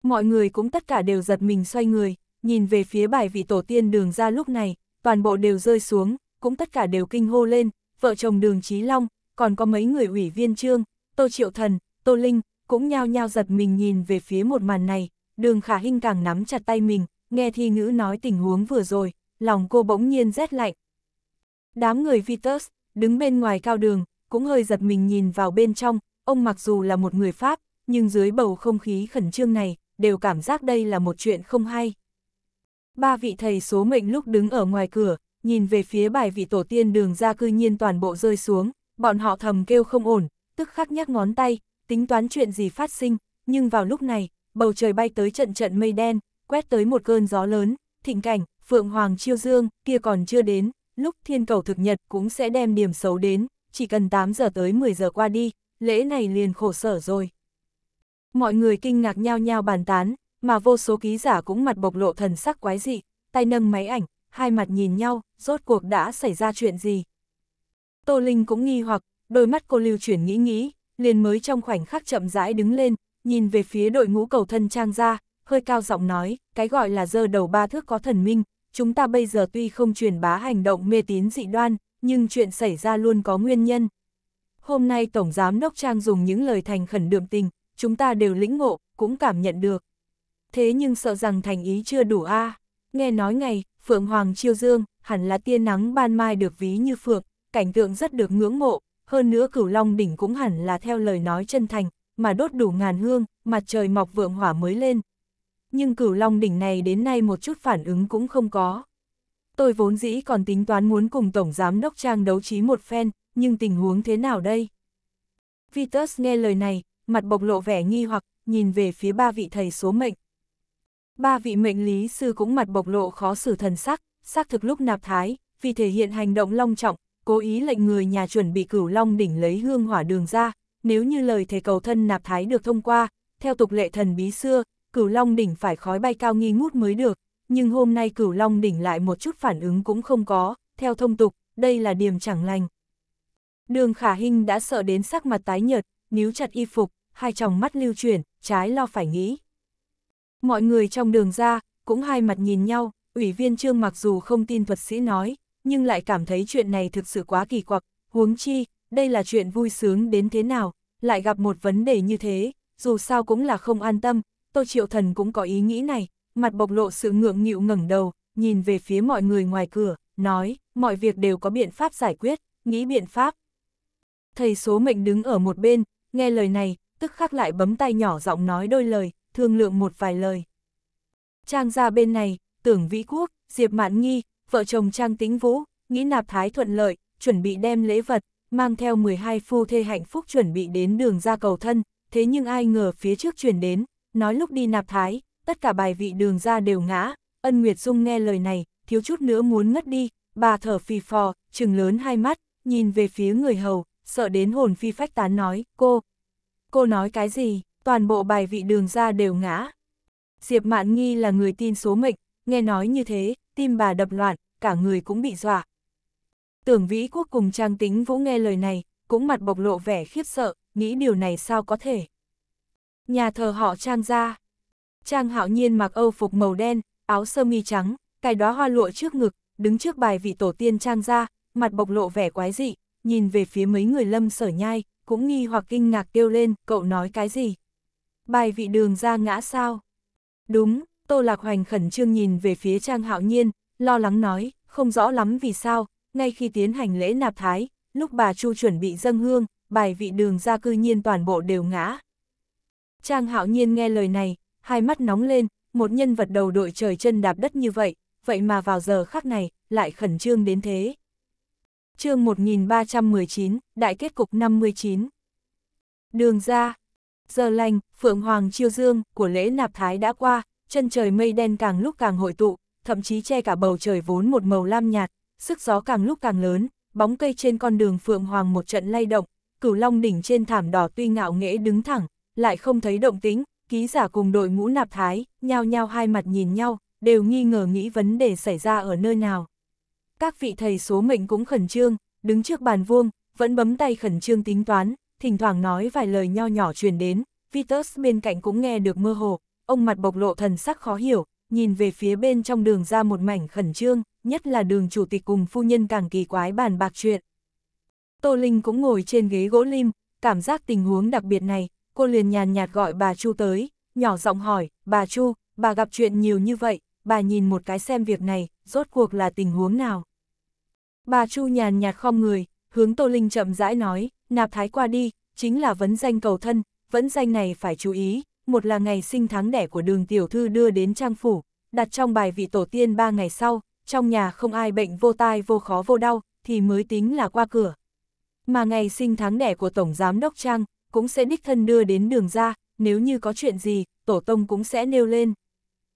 Mọi người cũng tất cả đều giật mình xoay người, nhìn về phía bài vị tổ tiên đường ra lúc này, toàn bộ đều rơi xuống, cũng tất cả đều kinh hô lên, vợ chồng đường Trí Long, còn có mấy người ủy viên trương, Tô Triệu Thần, Tô Linh, cũng nhao nhao giật mình nhìn về phía một màn này, đường khả Hinh càng nắm chặt tay mình, nghe thi ngữ nói tình huống vừa rồi, lòng cô bỗng nhiên rét lạnh. Đám người Vitus, đứng bên ngoài cao đường, cũng hơi giật mình nhìn vào bên trong, ông mặc dù là một người Pháp, nhưng dưới bầu không khí khẩn trương này, đều cảm giác đây là một chuyện không hay. Ba vị thầy số mệnh lúc đứng ở ngoài cửa, nhìn về phía bài vị tổ tiên đường ra cư nhiên toàn bộ rơi xuống, bọn họ thầm kêu không ổn, tức khắc nhắc ngón tay, tính toán chuyện gì phát sinh, nhưng vào lúc này, bầu trời bay tới trận trận mây đen, quét tới một cơn gió lớn, thịnh cảnh, Phượng Hoàng Chiêu Dương, kia còn chưa đến, lúc thiên cầu thực nhật cũng sẽ đem điểm xấu đến, chỉ cần 8 giờ tới 10 giờ qua đi, lễ này liền khổ sở rồi. Mọi người kinh ngạc nhau nhau bàn tán, mà vô số ký giả cũng mặt bộc lộ thần sắc quái dị, tay nâng máy ảnh, hai mặt nhìn nhau, rốt cuộc đã xảy ra chuyện gì. Tô Linh cũng nghi hoặc, đôi mắt cô lưu chuyển nghĩ nghĩ, liền mới trong khoảnh khắc chậm rãi đứng lên, nhìn về phía đội ngũ cầu thân trang ra, hơi cao giọng nói, cái gọi là dơ đầu ba thước có thần minh, chúng ta bây giờ tuy không truyền bá hành động mê tín dị đoan, nhưng chuyện xảy ra luôn có nguyên nhân. Hôm nay Tổng Giám Đốc Trang dùng những lời thành khẩn đượm tình, chúng ta đều lĩnh ngộ, cũng cảm nhận được. Thế nhưng sợ rằng thành ý chưa đủ a Nghe nói ngày, Phượng Hoàng chiêu dương, hẳn là tia nắng ban mai được ví như Phượng, cảnh tượng rất được ngưỡng mộ, hơn nữa cửu long đỉnh cũng hẳn là theo lời nói chân thành, mà đốt đủ ngàn hương, mặt trời mọc vượng hỏa mới lên. Nhưng cửu long đỉnh này đến nay một chút phản ứng cũng không có. Tôi vốn dĩ còn tính toán muốn cùng Tổng Giám Đốc Trang đấu trí một phen, nhưng tình huống thế nào đây? Vitus nghe lời này, mặt bộc lộ vẻ nghi hoặc, nhìn về phía ba vị thầy số mệnh. Ba vị mệnh lý sư cũng mặt bộc lộ khó xử thần sắc, xác thực lúc nạp thái, vì thể hiện hành động long trọng, cố ý lệnh người nhà chuẩn bị cửu long đỉnh lấy hương hỏa đường ra, nếu như lời thầy cầu thân nạp thái được thông qua, theo tục lệ thần bí xưa, cửu long đỉnh phải khói bay cao nghi ngút mới được, nhưng hôm nay cửu long đỉnh lại một chút phản ứng cũng không có, theo thông tục, đây là điểm chẳng lành. Đường khả hình đã sợ đến sắc mặt tái nhợt, níu chặt y phục, hai tròng mắt lưu chuyển, trái lo phải nghĩ. Mọi người trong đường ra, cũng hai mặt nhìn nhau, ủy viên trương mặc dù không tin thuật sĩ nói, nhưng lại cảm thấy chuyện này thực sự quá kỳ quặc, huống chi, đây là chuyện vui sướng đến thế nào, lại gặp một vấn đề như thế, dù sao cũng là không an tâm, Tô Triệu Thần cũng có ý nghĩ này, mặt bộc lộ sự ngượng nghịu ngẩng đầu, nhìn về phía mọi người ngoài cửa, nói, mọi việc đều có biện pháp giải quyết, nghĩ biện pháp. Thầy số mệnh đứng ở một bên, nghe lời này, tức khắc lại bấm tay nhỏ giọng nói đôi lời, thương lượng một vài lời. Trang ra bên này, tưởng vĩ quốc, Diệp Mạn Nghi, vợ chồng Trang Tĩnh Vũ, nghĩ nạp thái thuận lợi, chuẩn bị đem lễ vật, mang theo 12 phu thê hạnh phúc chuẩn bị đến đường ra cầu thân, thế nhưng ai ngờ phía trước chuyển đến, nói lúc đi nạp thái, tất cả bài vị đường ra đều ngã, ân Nguyệt Dung nghe lời này, thiếu chút nữa muốn ngất đi, bà thở phì phò, trừng lớn hai mắt, nhìn về phía người hầu, sợ đến hồn phi phách tán nói, cô, cô nói cái gì, toàn bộ bài vị đường ra đều ngã. Diệp Mạn Nghi là người tin số mệnh, nghe nói như thế, tim bà đập loạn, cả người cũng bị dọa. Tưởng Vĩ Quốc cùng Trang Tính Vũ nghe lời này, cũng mặt bộc lộ vẻ khiếp sợ, nghĩ điều này sao có thể. Nhà thờ họ Trang ra. Trang hạo nhiên mặc âu phục màu đen, áo sơ mi trắng, cài đóa hoa lụa trước ngực, đứng trước bài vị tổ tiên Trang ra, mặt bộc lộ vẻ quái dị, nhìn về phía mấy người lâm sở nhai, cũng nghi hoặc kinh ngạc kêu lên, cậu nói cái gì? Bài vị đường ra ngã sao? Đúng, Tô Lạc Hoành khẩn trương nhìn về phía Trang Hạo Nhiên, lo lắng nói, không rõ lắm vì sao, ngay khi tiến hành lễ nạp thái, lúc bà Chu chuẩn bị dâng hương, bài vị đường ra cư nhiên toàn bộ đều ngã. Trang Hạo Nhiên nghe lời này, hai mắt nóng lên, một nhân vật đầu đội trời chân đạp đất như vậy, vậy mà vào giờ khắc này, lại khẩn trương đến thế. chương 1319, Đại kết cục 59 Đường ra Giờ lành, Phượng Hoàng Chiêu Dương của lễ nạp thái đã qua, chân trời mây đen càng lúc càng hội tụ, thậm chí che cả bầu trời vốn một màu lam nhạt, sức gió càng lúc càng lớn, bóng cây trên con đường Phượng Hoàng một trận lay động, cửu long đỉnh trên thảm đỏ tuy ngạo nghễ đứng thẳng, lại không thấy động tính, ký giả cùng đội ngũ nạp thái, nhao nhao hai mặt nhìn nhau, đều nghi ngờ nghĩ vấn đề xảy ra ở nơi nào. Các vị thầy số mệnh cũng khẩn trương, đứng trước bàn vuông, vẫn bấm tay khẩn trương tính toán, thỉnh thoảng nói vài lời nho nhỏ truyền đến, Vitus bên cạnh cũng nghe được mơ hồ, ông mặt bộc lộ thần sắc khó hiểu, nhìn về phía bên trong đường ra một mảnh khẩn trương, nhất là đường chủ tịch cùng phu nhân càng kỳ quái bàn bạc chuyện. Tô Linh cũng ngồi trên ghế gỗ lim, cảm giác tình huống đặc biệt này, cô liền nhàn nhạt gọi bà Chu tới, nhỏ giọng hỏi, bà Chu, bà gặp chuyện nhiều như vậy, bà nhìn một cái xem việc này, rốt cuộc là tình huống nào. Bà Chu nhàn nhạt khom người, hướng Tô Linh chậm rãi nói, nạp thái qua đi, chính là vấn danh cầu thân, vẫn danh này phải chú ý, một là ngày sinh tháng đẻ của đường tiểu thư đưa đến trang phủ, đặt trong bài vị tổ tiên ba ngày sau, trong nhà không ai bệnh vô tai vô khó vô đau, thì mới tính là qua cửa. Mà ngày sinh tháng đẻ của Tổng Giám Đốc Trang, cũng sẽ đích thân đưa đến đường ra, nếu như có chuyện gì, Tổ Tông cũng sẽ nêu lên.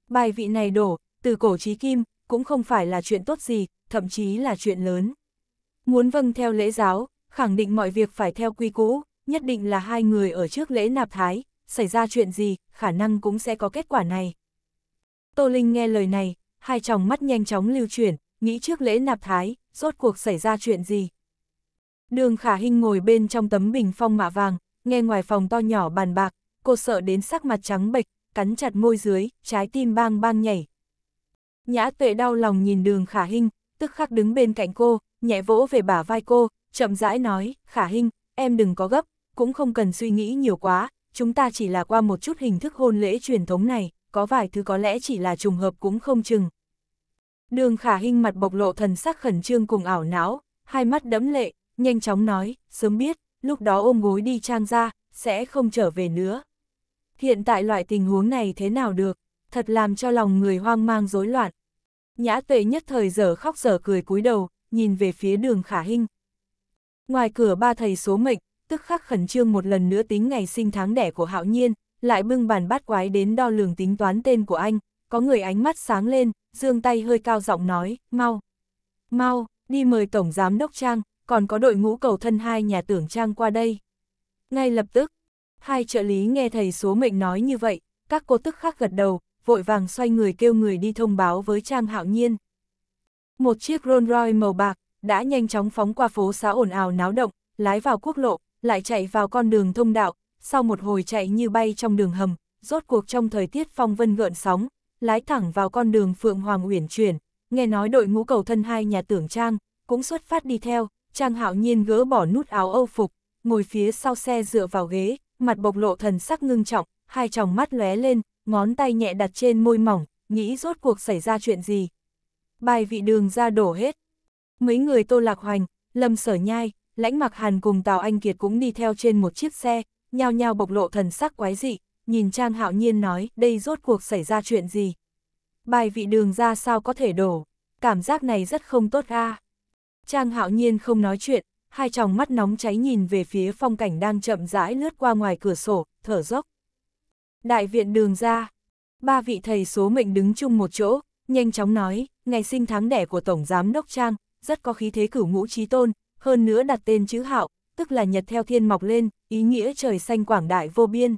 Bài vị này đổ, từ cổ chí kim, cũng không phải là chuyện tốt gì, thậm chí là chuyện lớn. Muốn vâng theo lễ giáo, khẳng định mọi việc phải theo quy cũ, nhất định là hai người ở trước lễ nạp thái, xảy ra chuyện gì, khả năng cũng sẽ có kết quả này. Tô Linh nghe lời này, hai tròng mắt nhanh chóng lưu chuyển, nghĩ trước lễ nạp thái, rốt cuộc xảy ra chuyện gì. Đường khả hình ngồi bên trong tấm bình phong mạ vàng, nghe ngoài phòng to nhỏ bàn bạc, cô sợ đến sắc mặt trắng bệch, cắn chặt môi dưới, trái tim bang bang nhảy. Nhã tuệ đau lòng nhìn đường khả hình, tức khắc đứng bên cạnh cô, nhẹ vỗ về bả vai cô, chậm rãi nói, khả hình, em đừng có gấp, cũng không cần suy nghĩ nhiều quá, chúng ta chỉ là qua một chút hình thức hôn lễ truyền thống này, có vài thứ có lẽ chỉ là trùng hợp cũng không chừng. Đường khả hình mặt bộc lộ thần sắc khẩn trương cùng ảo não, hai mắt đẫm lệ, nhanh chóng nói, sớm biết, lúc đó ôm gối đi trang ra, sẽ không trở về nữa. Hiện tại loại tình huống này thế nào được, thật làm cho lòng người hoang mang rối loạn. Nhã tuệ nhất thời giờ khóc giờ cười cúi đầu, nhìn về phía đường khả hình. Ngoài cửa ba thầy số mệnh, tức khắc khẩn trương một lần nữa tính ngày sinh tháng đẻ của hạo nhiên, lại bưng bàn bát quái đến đo lường tính toán tên của anh, có người ánh mắt sáng lên, dương tay hơi cao giọng nói, mau, mau, đi mời Tổng Giám Đốc Trang, còn có đội ngũ cầu thân hai nhà tưởng Trang qua đây. Ngay lập tức, hai trợ lý nghe thầy số mệnh nói như vậy, các cô tức khắc gật đầu, vội vàng xoay người kêu người đi thông báo với Trang Hạo Nhiên. Một chiếc Rolls Royce màu bạc, đã nhanh chóng phóng qua phố xá ồn ào náo động, lái vào quốc lộ, lại chạy vào con đường thông đạo, sau một hồi chạy như bay trong đường hầm, rốt cuộc trong thời tiết phong vân gợn sóng, lái thẳng vào con đường Phượng Hoàng Uyển chuyển, nghe nói đội ngũ cầu thân hai nhà tưởng Trang, cũng xuất phát đi theo, Trang hạo nhiên gỡ bỏ nút áo âu phục, ngồi phía sau xe dựa vào ghế, mặt bộc lộ thần sắc ngưng trọng, hai tròng mắt lóe lên, ngón tay nhẹ đặt trên môi mỏng, nghĩ rốt cuộc xảy ra chuyện gì. Bài vị đường ra đổ hết. Mấy người tô lạc hoành, lâm sở nhai, lãnh mặc hàn cùng Tào Anh Kiệt cũng đi theo trên một chiếc xe, nhao nhao bộc lộ thần sắc quái dị, nhìn Trang Hạo Nhiên nói, đây rốt cuộc xảy ra chuyện gì? Bài vị đường ra sao có thể đổ? Cảm giác này rất không tốt a. Trang Hạo Nhiên không nói chuyện, hai tròng mắt nóng cháy nhìn về phía phong cảnh đang chậm rãi lướt qua ngoài cửa sổ, thở dốc. Đại viện đường ra, ba vị thầy số mệnh đứng chung một chỗ, nhanh chóng nói, ngày sinh tháng đẻ của Tổng Giám Đốc Trang, rất có khí thế cửu ngũ trí tôn, hơn nữa đặt tên chữ hạo, tức là nhật theo thiên mọc lên, ý nghĩa trời xanh quảng đại vô biên.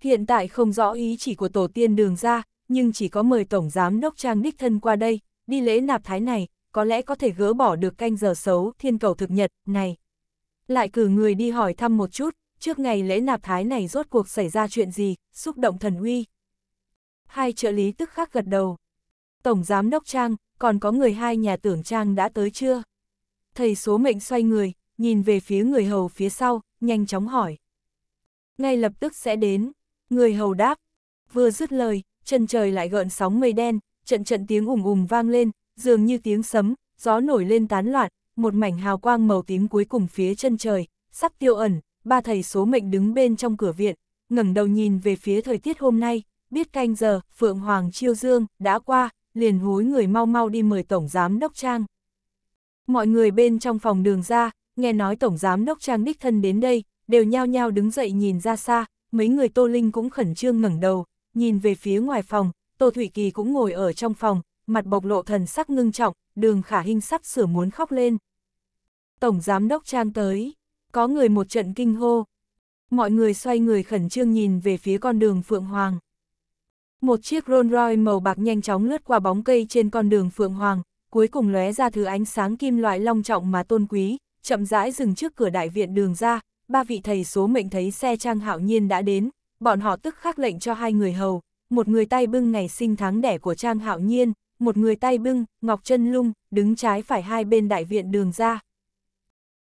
Hiện tại không rõ ý chỉ của tổ tiên đường ra, nhưng chỉ có mời Tổng Giám Đốc Trang đích thân qua đây, đi lễ nạp thái này, có lẽ có thể gỡ bỏ được canh giờ xấu thiên cầu thực nhật, này. Lại cử người đi hỏi thăm một chút, trước ngày lễ nạp thái này rốt cuộc xảy ra chuyện gì, xúc động thần uy. Hai trợ lý tức khắc gật đầu. Tổng Giám Đốc Trang, còn có người hai nhà tưởng Trang đã tới chưa? Thầy số mệnh xoay người, nhìn về phía người hầu phía sau, nhanh chóng hỏi. Ngay lập tức sẽ đến, người hầu đáp. Vừa dứt lời, chân trời lại gợn sóng mây đen, trận trận tiếng ủng ủng vang lên, dường như tiếng sấm, gió nổi lên tán loạn, một mảnh hào quang màu tím cuối cùng phía chân trời, sắp tiêu ẩn, ba thầy số mệnh đứng bên trong cửa viện, ngẩng đầu nhìn về phía thời tiết hôm nay, biết canh giờ, Phượng Hoàng Chiêu Dương, đã qua, liền hối người mau mau đi mời Tổng Giám Đốc Trang. Mọi người bên trong phòng đường ra, nghe nói Tổng Giám Đốc Trang đích thân đến đây, đều nhao nhao đứng dậy nhìn ra xa, mấy người Tô Linh cũng khẩn trương ngẩng đầu, nhìn về phía ngoài phòng, Tô Thủy Kỳ cũng ngồi ở trong phòng, mặt bộc lộ thần sắc ngưng trọng, đường khả hình sắp sửa muốn khóc lên. Tổng Giám Đốc Trang tới, có người một trận kinh hô. Mọi người xoay người khẩn trương nhìn về phía con đường Phượng Hoàng. Một chiếc Rolls Royce màu bạc nhanh chóng lướt qua bóng cây trên con đường Phượng Hoàng, cuối cùng lóe ra thứ ánh sáng kim loại long trọng mà tôn quý, chậm rãi dừng trước cửa đại viện đường ra, ba vị thầy số mệnh thấy xe trang hạo nhiên đã đến, bọn họ tức khắc lệnh cho hai người hầu, một người tay bưng ngày sinh tháng đẻ của trang hạo nhiên, một người tay bưng, ngọc chân lung, đứng trái phải hai bên đại viện đường ra.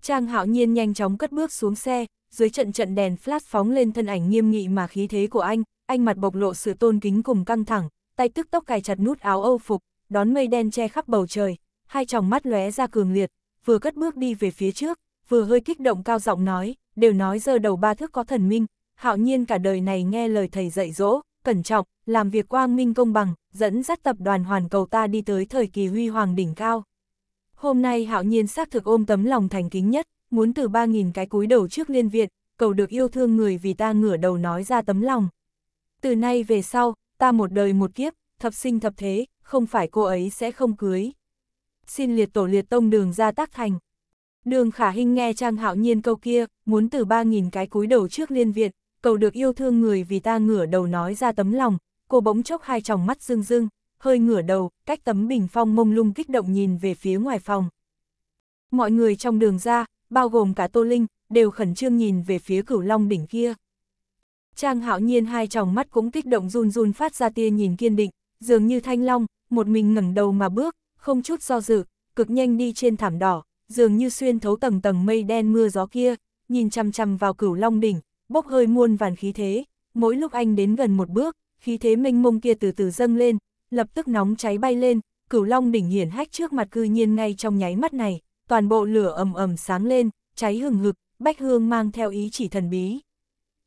Trang hạo nhiên nhanh chóng cất bước xuống xe, dưới trận trận đèn flash phóng lên thân ảnh nghiêm nghị mà khí thế của anh, anh mặt bộc lộ sự tôn kính cùng căng thẳng, tay tức tốc cài chặt nút áo âu phục, đón mây đen che khắp bầu trời, hai tròng mắt lóe ra cường liệt, vừa cất bước đi về phía trước, vừa hơi kích động cao giọng nói, đều nói giờ đầu ba thước có thần minh, hạo nhiên cả đời này nghe lời thầy dạy dỗ, cẩn trọng, làm việc quang minh công bằng, dẫn dắt tập đoàn hoàn cầu ta đi tới thời kỳ huy hoàng đỉnh cao. Hôm nay hạo nhiên xác thực ôm tấm lòng thành kính nhất, muốn từ 3.000 cái cúi đầu trước liên viện, cầu được yêu thương người vì ta ngửa đầu nói ra tấm lòng. Từ nay về sau, ta một đời một kiếp, thập sinh thập thế, không phải cô ấy sẽ không cưới. Xin liệt tổ liệt tông đường ra tác thành. Đường khả hình nghe Trang Hạo Nhiên câu kia, muốn từ 3.000 cái cúi đầu trước liên viện, cầu được yêu thương người vì ta ngửa đầu nói ra tấm lòng, cô bỗng chốc hai tròng mắt rưng rưng, hơi ngửa đầu, cách tấm bình phong mông lung kích động nhìn về phía ngoài phòng. Mọi người trong đường ra, bao gồm cả Tô Linh, đều khẩn trương nhìn về phía cửu long đỉnh kia. Trang hạo nhiên hai tròng mắt cũng kích động run run phát ra tia nhìn kiên định, dường như thanh long, một mình ngẩng đầu mà bước, không chút do dự, cực nhanh đi trên thảm đỏ, dường như xuyên thấu tầng tầng mây đen mưa gió kia, nhìn chăm chăm vào cửu long đỉnh, bốc hơi muôn vàn khí thế, mỗi lúc anh đến gần một bước, khí thế mênh mông kia từ từ dâng lên, lập tức nóng cháy bay lên, cửu long đỉnh hiển hách trước mặt cư nhiên ngay trong nháy mắt này, toàn bộ lửa ầm ầm sáng lên, cháy hừng hực, bách hương mang theo ý chỉ thần bí.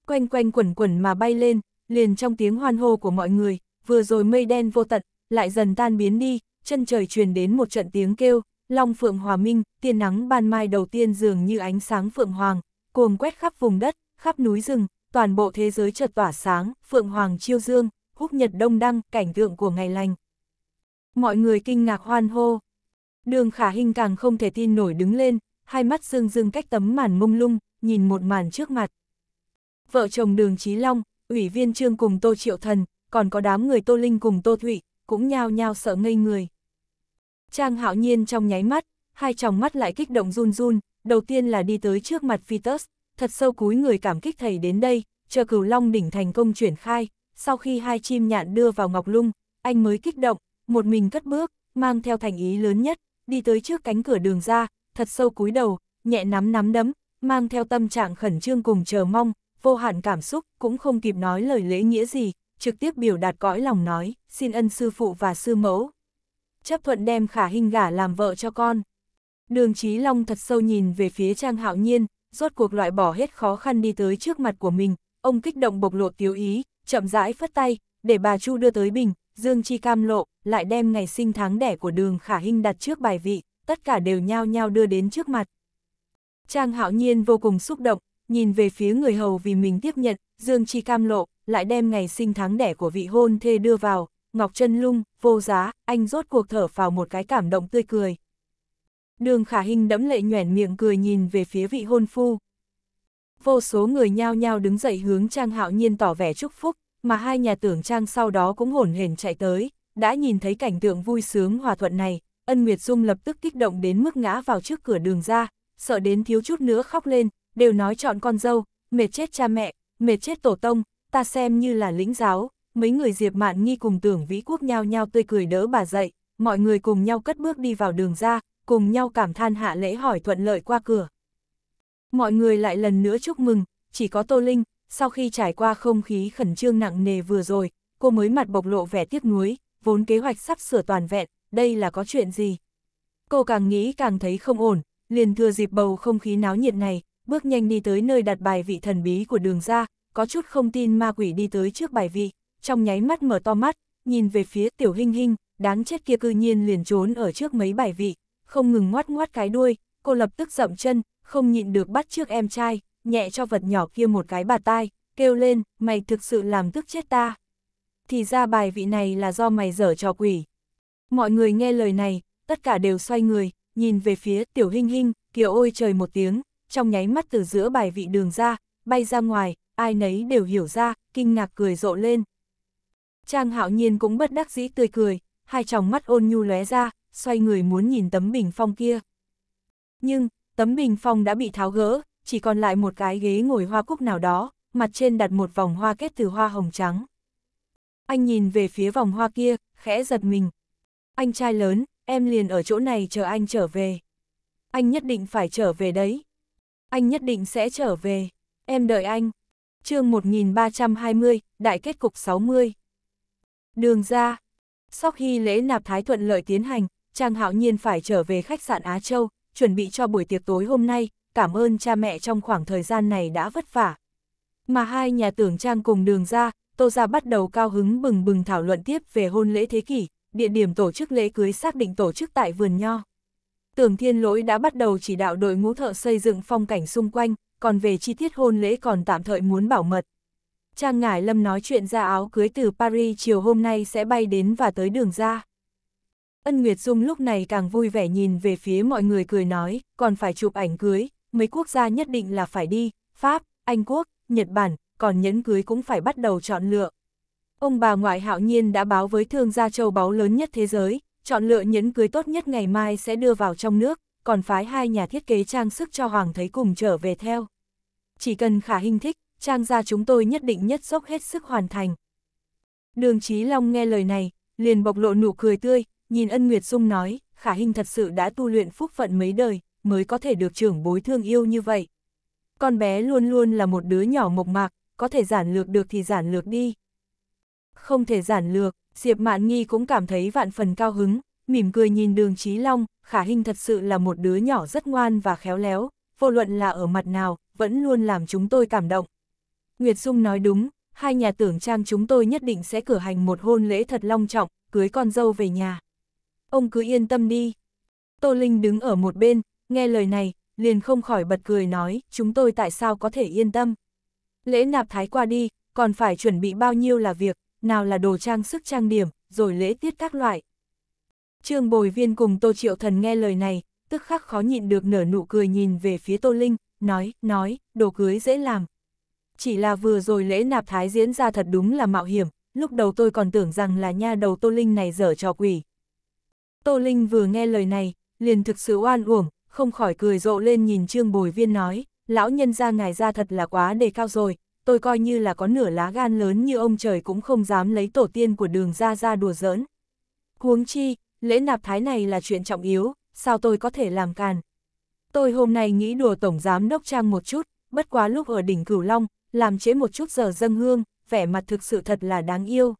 Quanh quanh quẩn quẩn mà bay lên, liền trong tiếng hoan hô của mọi người, vừa rồi mây đen vô tận, lại dần tan biến đi, chân trời truyền đến một trận tiếng kêu, long phượng hòa minh, tiên nắng ban mai đầu tiên dường như ánh sáng phượng hoàng, cuồng quét khắp vùng đất, khắp núi rừng, toàn bộ thế giới chợt tỏa sáng, phượng hoàng chiêu dương, húc nhật đông đăng, cảnh tượng của ngày lành. Mọi người kinh ngạc hoan hô. Đường khả hình càng không thể tin nổi đứng lên, hai mắt dương dương cách tấm màn mông lung, nhìn một màn trước mặt. Vợ chồng đường Trí Long, ủy viên trương cùng Tô Triệu Thần, còn có đám người Tô Linh cùng Tô Thụy, cũng nhao nhao sợ ngây người. Trang hạo nhiên trong nháy mắt, hai tròng mắt lại kích động run run, đầu tiên là đi tới trước mặt Vitus, thật sâu cúi người cảm kích thầy đến đây, chờ cửu long đỉnh thành công chuyển khai, sau khi hai chim nhạn đưa vào ngọc lung, anh mới kích động, một mình cất bước, mang theo thành ý lớn nhất, đi tới trước cánh cửa đường ra, thật sâu cúi đầu, nhẹ nắm nắm đấm, mang theo tâm trạng khẩn trương cùng chờ mong, vô hạn cảm xúc, cũng không kịp nói lời lễ nghĩa gì, trực tiếp biểu đạt cõi lòng nói, xin ân sư phụ và sư mẫu. Chấp thuận đem khả hình gả làm vợ cho con. Đường Chí Long thật sâu nhìn về phía Trang Hạo Nhiên, rốt cuộc loại bỏ hết khó khăn đi tới trước mặt của mình, ông kích động bộc lộ tiếu ý, chậm rãi phất tay, để bà Chu đưa tới bình, Dương Chi cam lộ, lại đem ngày sinh tháng đẻ của đường khả hình đặt trước bài vị, tất cả đều nhao nhao đưa đến trước mặt. Trang hạo nhiên vô cùng xúc động, nhìn về phía người hầu vì mình tiếp nhận, Dương Chi cam lộ, lại đem ngày sinh tháng đẻ của vị hôn thê đưa vào, Ngọc Trân lung, vô giá, anh rốt cuộc thở vào một cái cảm động tươi cười. Đường khả hình đẫm lệ nhoẻn miệng cười nhìn về phía vị hôn phu. Vô số người nhao nhao đứng dậy hướng Trang Hạo Nhiên tỏ vẻ chúc phúc, mà hai nhà tưởng Trang sau đó cũng hồn hển chạy tới, đã nhìn thấy cảnh tượng vui sướng hòa thuận này, ân Nguyệt Dung lập tức kích động đến mức ngã vào trước cửa đường ra, sợ đến thiếu chút nữa khóc lên, đều nói chọn con dâu, mệt chết cha mẹ, mệt chết tổ tông, ta xem như là lĩnh giáo, mấy người Diệp Mạn Nghi cùng tưởng vĩ quốc nhau nhau tươi cười đỡ bà dậy, mọi người cùng nhau cất bước đi vào đường ra, cùng nhau cảm than hạ lễ hỏi thuận lợi qua cửa. Mọi người lại lần nữa chúc mừng, chỉ có Tô Linh, sau khi trải qua không khí khẩn trương nặng nề vừa rồi, cô mới mặt bộc lộ vẻ tiếc nuối, vốn kế hoạch sắp sửa toàn vẹn, đây là có chuyện gì? Cô càng nghĩ càng thấy không ổn, liền thừa dịp bầu không khí náo nhiệt này, bước nhanh đi tới nơi đặt bài vị thần bí của đường ra, có chút không tin ma quỷ đi tới trước bài vị, trong nháy mắt mở to mắt, nhìn về phía tiểu hình hình, đáng chết kia cư nhiên liền trốn ở trước mấy bài vị, không ngừng ngoắt ngoắt cái đuôi, cô lập tức dậm chân, không nhịn được bắt trước em trai, nhẹ cho vật nhỏ kia một cái bà tai, kêu lên, mày thực sự làm tức chết ta. Thì ra bài vị này là do mày dở trò quỷ. Mọi người nghe lời này, tất cả đều xoay người, nhìn về phía tiểu hình hình, kiều ôi trời một tiếng, trong nháy mắt từ giữa bài vị đường ra, bay ra ngoài, ai nấy đều hiểu ra, kinh ngạc cười rộ lên. Trang hạo nhiên cũng bất đắc dĩ tươi cười, hai tròng mắt ôn nhu lóe ra, xoay người muốn nhìn tấm bình phong kia. Nhưng, tấm bình phong đã bị tháo gỡ, chỉ còn lại một cái ghế ngồi hoa cúc nào đó, mặt trên đặt một vòng hoa kết từ hoa hồng trắng. Anh nhìn về phía vòng hoa kia, khẽ giật mình. Anh trai lớn, em liền ở chỗ này chờ anh trở về. Anh nhất định phải trở về đấy. Anh nhất định sẽ trở về. Em đợi anh. chương 1320, Đại kết cục 60. Đường ra. Sau khi lễ nạp thái thuận lợi tiến hành, Trang Hạo Nhiên phải trở về khách sạn Á Châu, chuẩn bị cho buổi tiệc tối hôm nay, cảm ơn cha mẹ trong khoảng thời gian này đã vất vả. Mà hai nhà tưởng Trang cùng đường ra, Tô Gia bắt đầu cao hứng bừng bừng thảo luận tiếp về hôn lễ thế kỷ, địa điểm tổ chức lễ cưới xác định tổ chức tại vườn nho. Tưởng Thiên Lỗi đã bắt đầu chỉ đạo đội ngũ thợ xây dựng phong cảnh xung quanh, còn về chi tiết hôn lễ còn tạm thời muốn bảo mật. Trang Ngải Lâm nói chuyện ra áo cưới từ Paris chiều hôm nay sẽ bay đến và tới đường ra. Ân Nguyệt Dung lúc này càng vui vẻ nhìn về phía mọi người cười nói, còn phải chụp ảnh cưới, mấy quốc gia nhất định là phải đi, Pháp, Anh Quốc, Nhật Bản, còn nhẫn cưới cũng phải bắt đầu chọn lựa. Ông bà ngoại hạo nhiên đã báo với thương gia châu báu lớn nhất thế giới, chọn lựa nhẫn cưới tốt nhất ngày mai sẽ đưa vào trong nước, còn phái hai nhà thiết kế trang sức cho Hoàng thấy cùng trở về theo. Chỉ cần khả hình thích, trang gia chúng tôi nhất định nhất dốc hết sức hoàn thành. Đường Chí Long nghe lời này, liền bộc lộ nụ cười tươi, nhìn ân Nguyệt Dung nói, khả hình thật sự đã tu luyện phúc phận mấy đời, mới có thể được trưởng bối thương yêu như vậy. Con bé luôn luôn là một đứa nhỏ mộc mạc, có thể giản lược được thì giản lược đi. Không thể giản lược, Diệp Mạn Nghi cũng cảm thấy vạn phần cao hứng, mỉm cười nhìn đường Chí Long, khả hình thật sự là một đứa nhỏ rất ngoan và khéo léo, vô luận là ở mặt nào, vẫn luôn làm chúng tôi cảm động. Nguyệt Dung nói đúng, hai nhà tưởng trang chúng tôi nhất định sẽ cử hành một hôn lễ thật long trọng, cưới con dâu về nhà. Ông cứ yên tâm đi. Tô Linh đứng ở một bên, nghe lời này, liền không khỏi bật cười nói, chúng tôi tại sao có thể yên tâm. Lễ nạp thái qua đi, còn phải chuẩn bị bao nhiêu là việc, nào là đồ trang sức trang điểm, rồi lễ tiết các loại. Trương Bồi Viên cùng Tô Triệu Thần nghe lời này, tức khắc khó nhịn được nở nụ cười nhìn về phía Tô Linh, nói, nói, đồ cưới dễ làm. Chỉ là vừa rồi lễ nạp thái diễn ra thật đúng là mạo hiểm, lúc đầu tôi còn tưởng rằng là nha đầu Tô Linh này dở trò quỷ. Tô Linh vừa nghe lời này, liền thực sự oan uổng, không khỏi cười rộ lên nhìn Trương Bồi Viên nói, lão nhân ra ngài ra thật là quá đề cao rồi, tôi coi như là có nửa lá gan lớn như ông trời cũng không dám lấy tổ tiên của đường ra ra đùa giỡn. Huống chi, lễ nạp thái này là chuyện trọng yếu, sao tôi có thể làm càn. Tôi hôm nay nghĩ đùa tổng giám đốc trang một chút, bất quá lúc ở đỉnh Cửu Long, làm chế một chút giờ dâng hương, vẻ mặt thực sự thật là đáng yêu.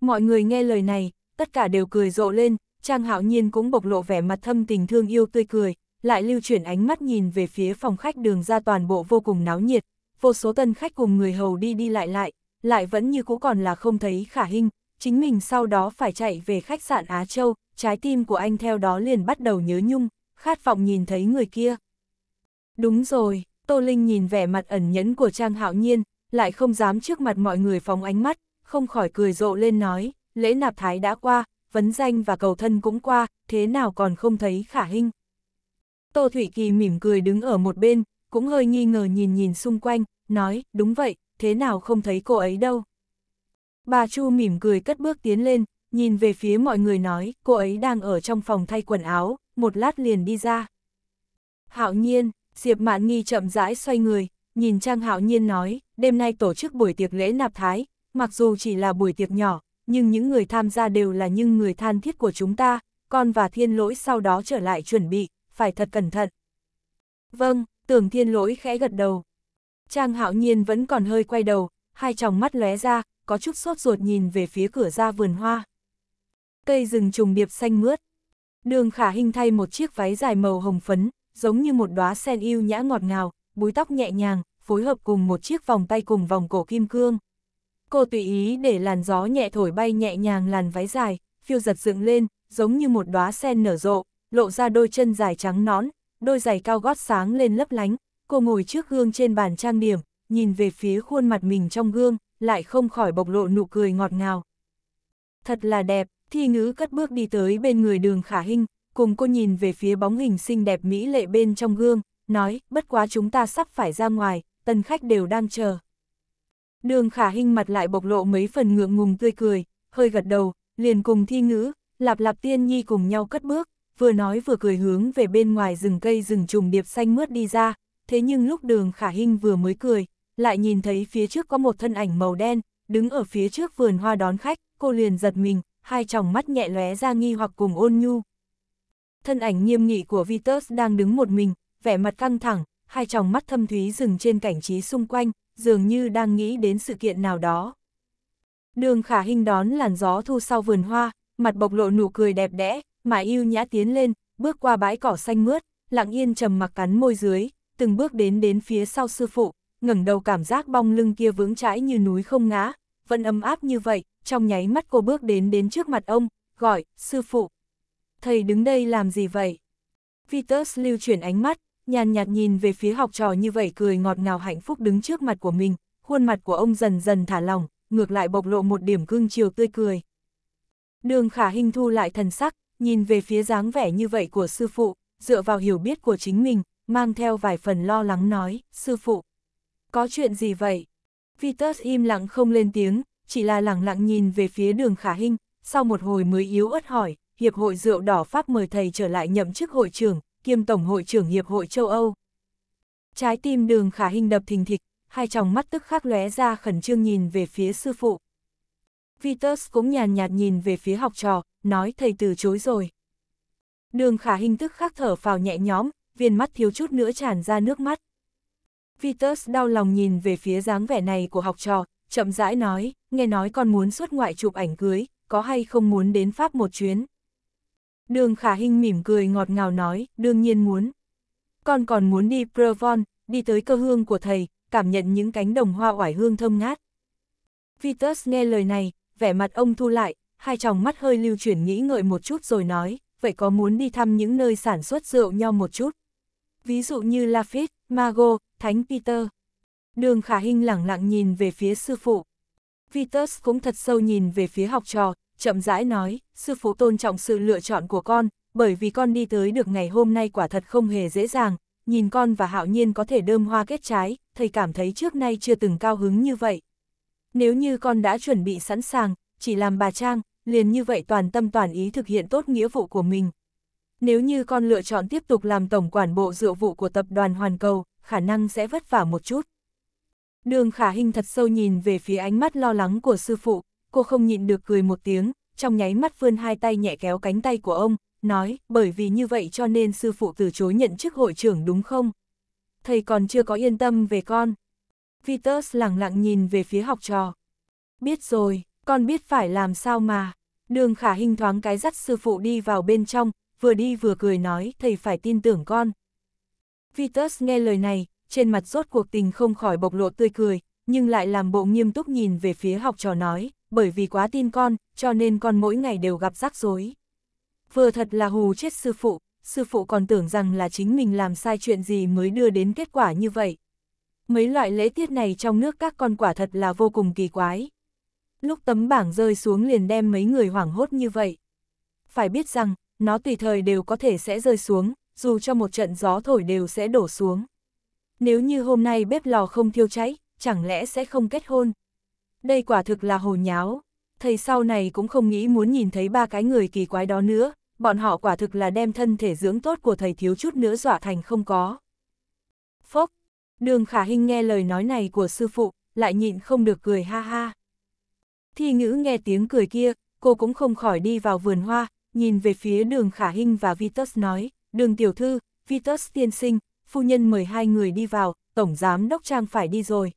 Mọi người nghe lời này, tất cả đều cười rộ lên, Trang Hạo Nhiên cũng bộc lộ vẻ mặt thâm tình thương yêu tươi cười, lại lưu chuyển ánh mắt nhìn về phía phòng khách đường ra toàn bộ vô cùng náo nhiệt, vô số tân khách cùng người hầu đi đi lại lại, lại vẫn như cũ còn là không thấy khả hình, chính mình sau đó phải chạy về khách sạn Á Châu, trái tim của anh theo đó liền bắt đầu nhớ nhung, khát vọng nhìn thấy người kia. Đúng rồi, Tô Linh nhìn vẻ mặt ẩn nhẫn của Trang Hạo Nhiên, lại không dám trước mặt mọi người phóng ánh mắt, không khỏi cười rộ lên nói, lễ nạp thái đã qua, vấn danh và cầu thân cũng qua, thế nào còn không thấy khả hình. Tô Thủy Kỳ mỉm cười đứng ở một bên, cũng hơi nghi ngờ nhìn nhìn xung quanh, nói, đúng vậy, thế nào không thấy cô ấy đâu. Bà Chu mỉm cười cất bước tiến lên, nhìn về phía mọi người nói, cô ấy đang ở trong phòng thay quần áo, một lát liền đi ra. Hạo nhiên, Diệp Mạn Nghi chậm rãi xoay người, nhìn Trang Hạo nhiên nói, đêm nay tổ chức buổi tiệc lễ nạp thái, mặc dù chỉ là buổi tiệc nhỏ, nhưng những người tham gia đều là những người than thiết của chúng ta, con và thiên lỗi sau đó trở lại chuẩn bị, phải thật cẩn thận. Vâng, tưởng thiên lỗi khẽ gật đầu. Trang hạo nhiên vẫn còn hơi quay đầu, hai tròng mắt lóe ra, có chút sốt ruột nhìn về phía cửa ra vườn hoa. Cây rừng trùng điệp xanh mướt. Đường khả hình thay một chiếc váy dài màu hồng phấn, giống như một đóa sen yêu nhã ngọt ngào, búi tóc nhẹ nhàng, phối hợp cùng một chiếc vòng tay cùng vòng cổ kim cương. Cô tùy ý để làn gió nhẹ thổi bay nhẹ nhàng làn váy dài, phiêu giật dựng lên, giống như một đóa sen nở rộ, lộ ra đôi chân dài trắng nõn, đôi giày cao gót sáng lên lấp lánh, cô ngồi trước gương trên bàn trang điểm, nhìn về phía khuôn mặt mình trong gương, lại không khỏi bộc lộ nụ cười ngọt ngào. Thật là đẹp, thi ngữ cất bước đi tới bên người đường khả hình, cùng cô nhìn về phía bóng hình xinh đẹp mỹ lệ bên trong gương, nói, bất quá chúng ta sắp phải ra ngoài, tân khách đều đang chờ. Đường khả hình mặt lại bộc lộ mấy phần ngượng ngùng tươi cười, hơi gật đầu, liền cùng thi ngữ, lạp lạp tiên nhi cùng nhau cất bước, vừa nói vừa cười hướng về bên ngoài rừng cây rừng trùng điệp xanh mướt đi ra, thế nhưng lúc đường khả hình vừa mới cười, lại nhìn thấy phía trước có một thân ảnh màu đen, đứng ở phía trước vườn hoa đón khách, cô liền giật mình, hai tròng mắt nhẹ lóe ra nghi hoặc cùng ôn nhu. Thân ảnh nghiêm nghị của Vitus đang đứng một mình, vẻ mặt căng thẳng, hai tròng mắt thâm thúy dừng trên cảnh trí xung quanh, dường như đang nghĩ đến sự kiện nào đó. Đường khả hình đón làn gió thu sau vườn hoa, mặt bộc lộ nụ cười đẹp đẽ, mà yêu nhã tiến lên, bước qua bãi cỏ xanh mướt, lặng yên trầm mặc cắn môi dưới, từng bước đến đến phía sau sư phụ, ngẩng đầu cảm giác bong lưng kia vững chãi như núi không ngã, vẫn ấm áp như vậy, trong nháy mắt cô bước đến đến trước mặt ông, gọi, sư phụ. Thầy đứng đây làm gì vậy? Vitus lưu chuyển ánh mắt, nhàn nhạt nhìn về phía học trò như vậy cười ngọt ngào hạnh phúc đứng trước mặt của mình, khuôn mặt của ông dần dần thả lỏng, ngược lại bộc lộ một điểm cương chiều tươi cười. Đường khả hình thu lại thần sắc, nhìn về phía dáng vẻ như vậy của sư phụ, dựa vào hiểu biết của chính mình, mang theo vài phần lo lắng nói, sư phụ. Có chuyện gì vậy? Vitus im lặng không lên tiếng, chỉ là lặng lặng nhìn về phía đường khả hình, sau một hồi mới yếu ớt hỏi, Hiệp hội Rượu Đỏ Pháp mời thầy trở lại nhậm chức hội trưởng, kiêm Tổng hội trưởng Hiệp hội châu Âu. Trái tim đường khả hình đập thình thịch, hai tròng mắt tức khắc lóe ra khẩn trương nhìn về phía sư phụ. Vitus cũng nhàn nhạt nhìn về phía học trò, nói thầy từ chối rồi. Đường khả hình tức khắc thở phào nhẹ nhõm, viên mắt thiếu chút nữa tràn ra nước mắt. Vitus đau lòng nhìn về phía dáng vẻ này của học trò, chậm rãi nói, nghe nói con muốn xuất ngoại chụp ảnh cưới, có hay không muốn đến Pháp một chuyến. Đường khả hình mỉm cười ngọt ngào nói, đương nhiên muốn. Con còn muốn đi Provence, đi tới cơ hương của thầy, cảm nhận những cánh đồng hoa oải hương thơm ngát. Vitus nghe lời này, vẻ mặt ông thu lại, hai tròng mắt hơi lưu chuyển nghĩ ngợi một chút rồi nói, vậy có muốn đi thăm những nơi sản xuất rượu nho một chút? Ví dụ như Lafitte, Mago, Thánh Peter. Đường khả hình lẳng lặng nhìn về phía sư phụ. Vitus cũng thật sâu nhìn về phía học trò, chậm rãi nói, sư phụ tôn trọng sự lựa chọn của con, bởi vì con đi tới được ngày hôm nay quả thật không hề dễ dàng, nhìn con và hạo nhiên có thể đơm hoa kết trái, thầy cảm thấy trước nay chưa từng cao hứng như vậy. Nếu như con đã chuẩn bị sẵn sàng, chỉ làm bà Trang, liền như vậy toàn tâm toàn ý thực hiện tốt nghĩa vụ của mình. Nếu như con lựa chọn tiếp tục làm tổng quản bộ rượu vụ của tập đoàn Hoàn Cầu, khả năng sẽ vất vả một chút. Đường khả hình thật sâu nhìn về phía ánh mắt lo lắng của sư phụ, cô không nhịn được cười một tiếng, trong nháy mắt vươn hai tay nhẹ kéo cánh tay của ông, nói, bởi vì như vậy cho nên sư phụ từ chối nhận chức hội trưởng đúng không? Thầy còn chưa có yên tâm về con. Vitus lặng lặng nhìn về phía học trò. Biết rồi, con biết phải làm sao mà. Đường khả hình thoáng cái dắt sư phụ đi vào bên trong, vừa đi vừa cười nói, thầy phải tin tưởng con. Vitus nghe lời này, trên mặt rốt cuộc tình không khỏi bộc lộ tươi cười, nhưng lại làm bộ nghiêm túc nhìn về phía học trò nói, bởi vì quá tin con, cho nên con mỗi ngày đều gặp rắc rối. Vừa thật là hù chết sư phụ, sư phụ còn tưởng rằng là chính mình làm sai chuyện gì mới đưa đến kết quả như vậy. Mấy loại lễ tiết này trong nước các con quả thật là vô cùng kỳ quái. Lúc tấm bảng rơi xuống liền đem mấy người hoảng hốt như vậy. Phải biết rằng, nó tùy thời đều có thể sẽ rơi xuống, dù cho một trận gió thổi đều sẽ đổ xuống. Nếu như hôm nay bếp lò không thiêu cháy, chẳng lẽ sẽ không kết hôn? Đây quả thực là hồ nháo. Thầy sau này cũng không nghĩ muốn nhìn thấy ba cái người kỳ quái đó nữa, bọn họ quả thực là đem thân thể dưỡng tốt của thầy thiếu chút nữa dọa thành không có. Phốc, đường khả hình nghe lời nói này của sư phụ, lại nhịn không được cười ha ha. Thi ngữ nghe tiếng cười kia, cô cũng không khỏi đi vào vườn hoa, nhìn về phía đường khả Hinh và Vitus nói, đường tiểu thư, Vitus tiên sinh, phu nhân mời hai người đi vào, tổng giám đốc Trang phải đi rồi.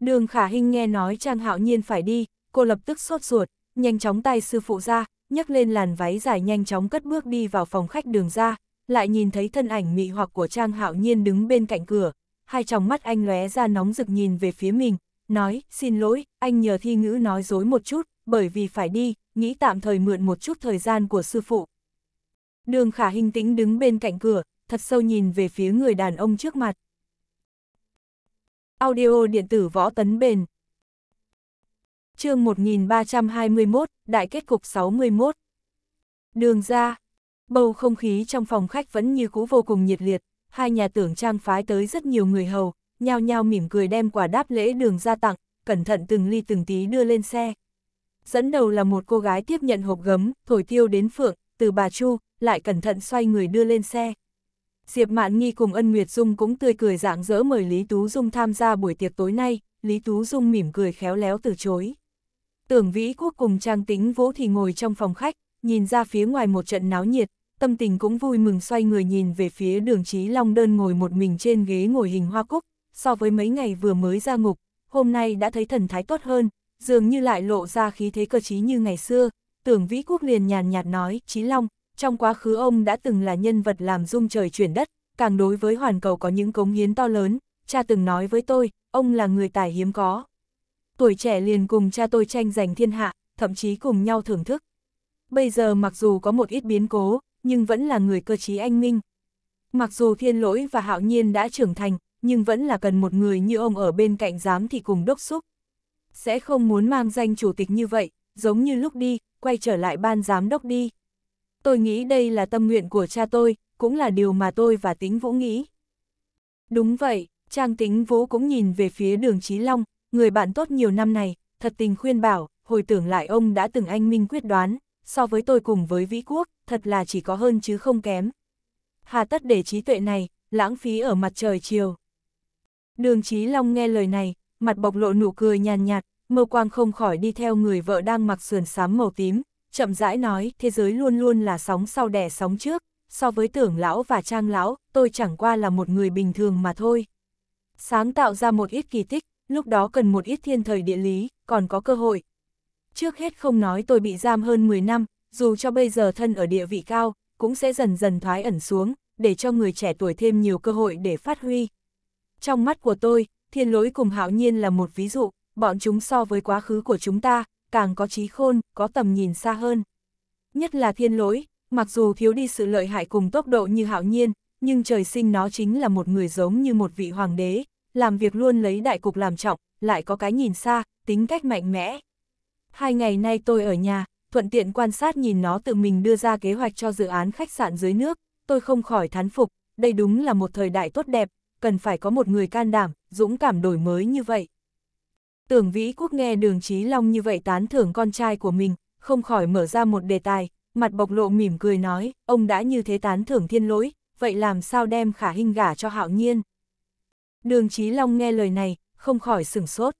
Đường khả Hinh nghe nói Trang hạo nhiên phải đi, cô lập tức sốt ruột, nhanh chóng tay sư phụ ra, nhấc lên làn váy dài nhanh chóng cất bước đi vào phòng khách đường ra, lại nhìn thấy thân ảnh mị hoặc của Trang hạo nhiên đứng bên cạnh cửa, hai tròng mắt anh lóe ra nóng rực nhìn về phía mình, nói, xin lỗi, anh nhờ thi ngữ nói dối một chút, bởi vì phải đi, nghĩ tạm thời mượn một chút thời gian của sư phụ. Đường khả hình tĩnh đứng bên cạnh cửa, thật sâu nhìn về phía người đàn ông trước mặt. Audio điện tử võ tấn bền. chương 1321, Đại kết cục 61. Đường ra. Bầu không khí trong phòng khách vẫn như cũ vô cùng nhiệt liệt, hai nhà tưởng trang phái tới rất nhiều người hầu, nhao nhao mỉm cười đem quà đáp lễ đường ra tặng, cẩn thận từng ly từng tí đưa lên xe. Dẫn đầu là một cô gái tiếp nhận hộp gấm, thổi tiêu đến phượng, từ bà Chu, lại cẩn thận xoay người đưa lên xe. Diệp Mạn Nghi cùng Ân Nguyệt Dung cũng tươi cười dạng dỡ mời Lý Tú Dung tham gia buổi tiệc tối nay, Lý Tú Dung mỉm cười khéo léo từ chối. Tưởng Vĩ Quốc cùng Trang Tính Vũ thì ngồi trong phòng khách, nhìn ra phía ngoài một trận náo nhiệt, tâm tình cũng vui mừng xoay người nhìn về phía đường trí Long đơn ngồi một mình trên ghế ngồi hình hoa cúc, so với mấy ngày vừa mới ra ngục, hôm nay đã thấy thần thái tốt hơn, dường như lại lộ ra khí thế cơ trí như ngày xưa, tưởng Vĩ Quốc liền nhàn nhạt nói, Chí Long, trong quá khứ ông đã từng là nhân vật làm rung trời chuyển đất, càng đối với hoàn cầu có những cống hiến to lớn, cha từng nói với tôi, ông là người tài hiếm có. Tuổi trẻ liền cùng cha tôi tranh giành thiên hạ, thậm chí cùng nhau thưởng thức. Bây giờ mặc dù có một ít biến cố, nhưng vẫn là người cơ trí anh minh. Mặc dù thiên lỗi và hạo nhiên đã trưởng thành, nhưng vẫn là cần một người như ông ở bên cạnh giám thì cùng đốc xúc. Sẽ không muốn mang danh chủ tịch như vậy, giống như lúc đi, quay trở lại ban giám đốc đi. Tôi nghĩ đây là tâm nguyện của cha tôi, cũng là điều mà tôi và tính vũ nghĩ. Đúng vậy, Trang tính vũ cũng nhìn về phía đường Trí Long, người bạn tốt nhiều năm này, thật tình khuyên bảo, hồi tưởng lại ông đã từng anh minh quyết đoán, so với tôi cùng với Vĩ Quốc, thật là chỉ có hơn chứ không kém. Hà tất để trí tuệ này, lãng phí ở mặt trời chiều. Đường Chí Long nghe lời này, mặt bộc lộ nụ cười nhàn nhạt, Mơ quang không khỏi đi theo người vợ đang mặc sườn xám màu tím, chậm rãi nói, thế giới luôn luôn là sóng sau đẻ sóng trước, so với tưởng lão và trang lão, tôi chẳng qua là một người bình thường mà thôi. Sáng tạo ra một ít kỳ tích, lúc đó cần một ít thiên thời địa lý, còn có cơ hội. Trước hết không nói tôi bị giam hơn 10 năm, dù cho bây giờ thân ở địa vị cao, cũng sẽ dần dần thoái ẩn xuống, để cho người trẻ tuổi thêm nhiều cơ hội để phát huy. Trong mắt của tôi, thiên lỗi cùng hạo nhiên là một ví dụ, bọn chúng so với quá khứ của chúng ta, càng có trí khôn, có tầm nhìn xa hơn. Nhất là thiên lỗi, mặc dù thiếu đi sự lợi hại cùng tốc độ như hạo nhiên, nhưng trời sinh nó chính là một người giống như một vị hoàng đế, làm việc luôn lấy đại cục làm trọng, lại có cái nhìn xa, tính cách mạnh mẽ. Hai ngày nay tôi ở nhà, thuận tiện quan sát nhìn nó tự mình đưa ra kế hoạch cho dự án khách sạn dưới nước, tôi không khỏi thán phục, đây đúng là một thời đại tốt đẹp, cần phải có một người can đảm, dũng cảm đổi mới như vậy. Tưởng Vĩ Quốc nghe đường Chí Long như vậy tán thưởng con trai của mình, không khỏi mở ra một đề tài, mặt bộc lộ mỉm cười nói, ông đã như thế tán thưởng thiên lỗi, vậy làm sao đem khả hình gả cho hạo nhiên. Đường Chí Long nghe lời này, không khỏi sửng sốt.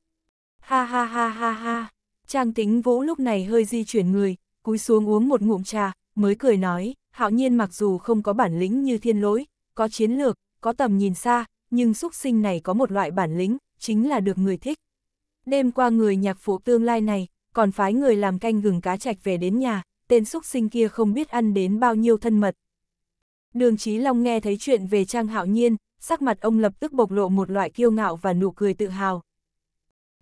Ha ha ha ha ha, Trang tính vũ lúc này hơi di chuyển người, cúi xuống uống một ngụm trà, mới cười nói, hạo nhiên mặc dù không có bản lĩnh như thiên lỗi, có chiến lược, có tầm nhìn xa, nhưng xúc sinh này có một loại bản lĩnh, chính là được người thích. Đêm qua người nhạc phụ tương lai này, còn phái người làm canh gừng cá trạch về đến nhà, tên xúc sinh kia không biết ăn đến bao nhiêu thân mật. Đường Chí Long nghe thấy chuyện về Trang Hạo Nhiên, sắc mặt ông lập tức bộc lộ một loại kiêu ngạo và nụ cười tự hào.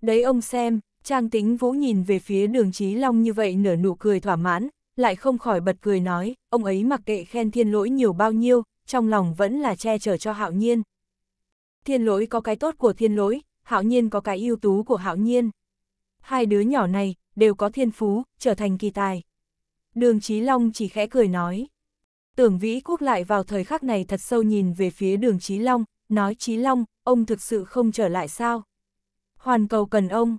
Đấy ông xem, Trang Tính Vũ nhìn về phía đường Chí Long như vậy nở nụ cười thỏa mãn, lại không khỏi bật cười nói, ông ấy mặc kệ khen thiên lỗi nhiều bao nhiêu, trong lòng vẫn là che chở cho hạo nhiên. Thiên lỗi có cái tốt của thiên lỗi, hạo nhiên có cái ưu tú của hạo nhiên. Hai đứa nhỏ này, đều có thiên phú, trở thành kỳ tài. Đường Chí Long chỉ khẽ cười nói. Tưởng Vĩ Quốc lại vào thời khắc này thật sâu nhìn về phía đường Chí Long, nói Chí Long, ông thực sự không trở lại sao? Hoàn cầu cần ông.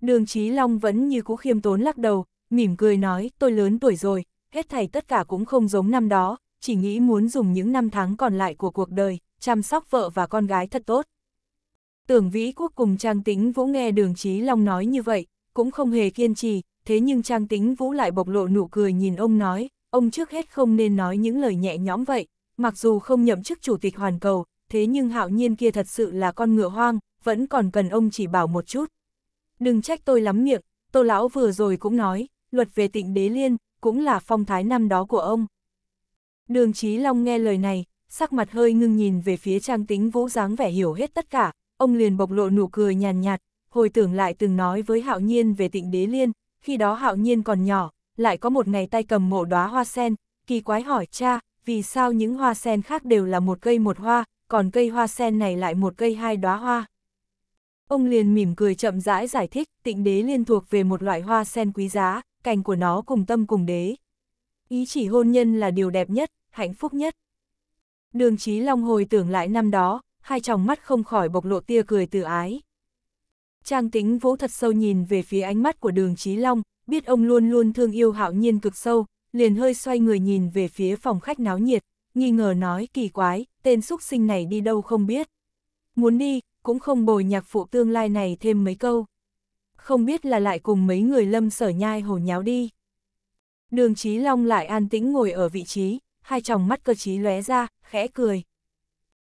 Đường Chí Long vẫn như cũ khiêm tốn lắc đầu, mỉm cười nói, tôi lớn tuổi rồi, hết thảy tất cả cũng không giống năm đó, chỉ nghĩ muốn dùng những năm tháng còn lại của cuộc đời, chăm sóc vợ và con gái thật tốt. Tưởng Vĩ Quốc cùng Trang Tính Vũ nghe đường Chí Long nói như vậy, cũng không hề kiên trì, thế nhưng Trang Tính Vũ lại bộc lộ nụ cười nhìn ông nói, ông trước hết không nên nói những lời nhẹ nhõm vậy, mặc dù không nhậm chức chủ tịch hoàn cầu, thế nhưng hạo nhiên kia thật sự là con ngựa hoang, vẫn còn cần ông chỉ bảo một chút. Đừng trách tôi lắm miệng, tô lão vừa rồi cũng nói, luật về tịnh đế liên, cũng là phong thái năm đó của ông. Đường Chí Long nghe lời này, sắc mặt hơi ngưng nhìn về phía trang tính vũ dáng vẻ hiểu hết tất cả, ông liền bộc lộ nụ cười nhàn nhạt, hồi tưởng lại từng nói với hạo nhiên về tịnh đế liên, khi đó hạo nhiên còn nhỏ, lại có một ngày tay cầm mộ đóa hoa sen, kỳ quái hỏi cha, vì sao những hoa sen khác đều là một cây một hoa, còn cây hoa sen này lại một cây hai đóa hoa. Ông liền mỉm cười chậm rãi giải thích, tịnh đế liên thuộc về một loại hoa sen quý giá, cành của nó cùng tâm cùng đế. Ý chỉ hôn nhân là điều đẹp nhất, hạnh phúc nhất. Đường Chí Long hồi tưởng lại năm đó, hai tròng mắt không khỏi bộc lộ tia cười từ ái. Trang tính vỗ thật sâu nhìn về phía ánh mắt của đường Chí Long, biết ông luôn luôn thương yêu hạo nhiên cực sâu, liền hơi xoay người nhìn về phía phòng khách náo nhiệt, nghi ngờ nói kỳ quái, tên xúc sinh này đi đâu không biết. Muốn đi, cũng không bồi nhạc phụ tương lai này thêm mấy câu. Không biết là lại cùng mấy người lâm sở nhai hồ nháo đi. Đường Chí Long lại an tĩnh ngồi ở vị trí, hai tròng mắt cơ trí lóe ra, khẽ cười.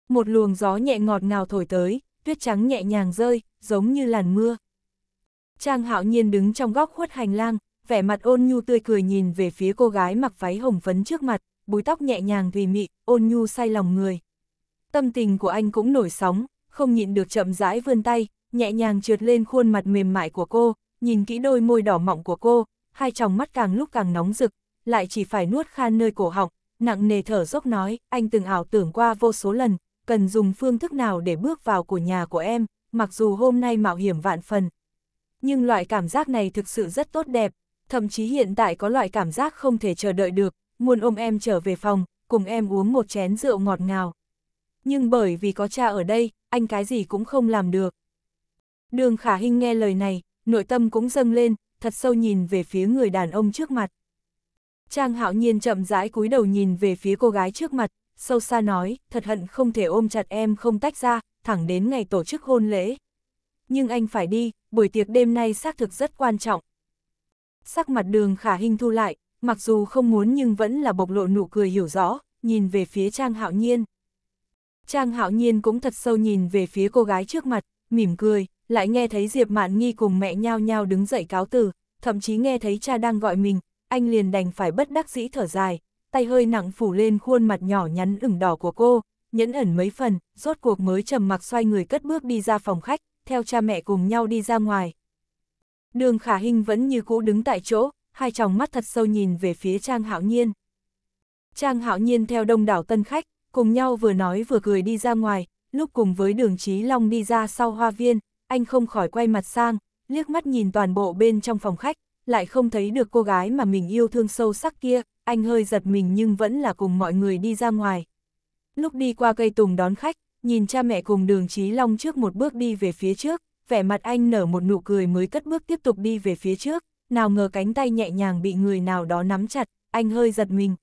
Một luồng gió nhẹ ngọt ngào thổi tới, tuyết trắng nhẹ nhàng rơi, giống như làn mưa. Trang hạo nhiên đứng trong góc khuất hành lang, vẻ mặt ôn nhu tươi cười nhìn về phía cô gái mặc váy hồng phấn trước mặt, búi tóc nhẹ nhàng thùy mị, ôn nhu say lòng người. Tâm tình của anh cũng nổi sóng, không nhịn được chậm rãi vươn tay, nhẹ nhàng trượt lên khuôn mặt mềm mại của cô, nhìn kỹ đôi môi đỏ mọng của cô, hai tròng mắt càng lúc càng nóng rực, lại chỉ phải nuốt khan nơi cổ họng, nặng nề thở dốc nói, anh từng ảo tưởng qua vô số lần, cần dùng phương thức nào để bước vào của nhà của em, mặc dù hôm nay mạo hiểm vạn phần. Nhưng loại cảm giác này thực sự rất tốt đẹp, thậm chí hiện tại có loại cảm giác không thể chờ đợi được, muốn ôm em trở về phòng, cùng em uống một chén rượu ngọt ngào. Nhưng bởi vì có cha ở đây, anh cái gì cũng không làm được. Đường khả Hinh nghe lời này, nội tâm cũng dâng lên, thật sâu nhìn về phía người đàn ông trước mặt. Trang hạo nhiên chậm rãi cúi đầu nhìn về phía cô gái trước mặt, sâu xa nói, thật hận không thể ôm chặt em không tách ra, thẳng đến ngày tổ chức hôn lễ. Nhưng anh phải đi, buổi tiệc đêm nay xác thực rất quan trọng. Sắc mặt đường khả hình thu lại, mặc dù không muốn nhưng vẫn là bộc lộ nụ cười hiểu rõ, nhìn về phía Trang hạo nhiên. Trang hạo nhiên cũng thật sâu nhìn về phía cô gái trước mặt, mỉm cười, lại nghe thấy Diệp Mạn Nghi cùng mẹ nhao nhao đứng dậy cáo từ, thậm chí nghe thấy cha đang gọi mình, anh liền đành phải bất đắc dĩ thở dài, tay hơi nặng phủ lên khuôn mặt nhỏ nhắn ửng đỏ của cô, nhẫn ẩn mấy phần, rốt cuộc mới trầm mặc xoay người cất bước đi ra phòng khách, theo cha mẹ cùng nhau đi ra ngoài. Đường khả Hinh vẫn như cũ đứng tại chỗ, hai tròng mắt thật sâu nhìn về phía Trang Hạo Nhiên. Trang Hạo Nhiên theo đông đảo tân khách, cùng nhau vừa nói vừa cười đi ra ngoài, lúc cùng với đường Trí Long đi ra sau hoa viên, anh không khỏi quay mặt sang, liếc mắt nhìn toàn bộ bên trong phòng khách, lại không thấy được cô gái mà mình yêu thương sâu sắc kia, anh hơi giật mình nhưng vẫn là cùng mọi người đi ra ngoài. Lúc đi qua cây tùng đón khách, nhìn cha mẹ cùng đường Chí Long trước một bước đi về phía trước, vẻ mặt anh nở một nụ cười mới cất bước tiếp tục đi về phía trước, nào ngờ cánh tay nhẹ nhàng bị người nào đó nắm chặt, anh hơi giật mình.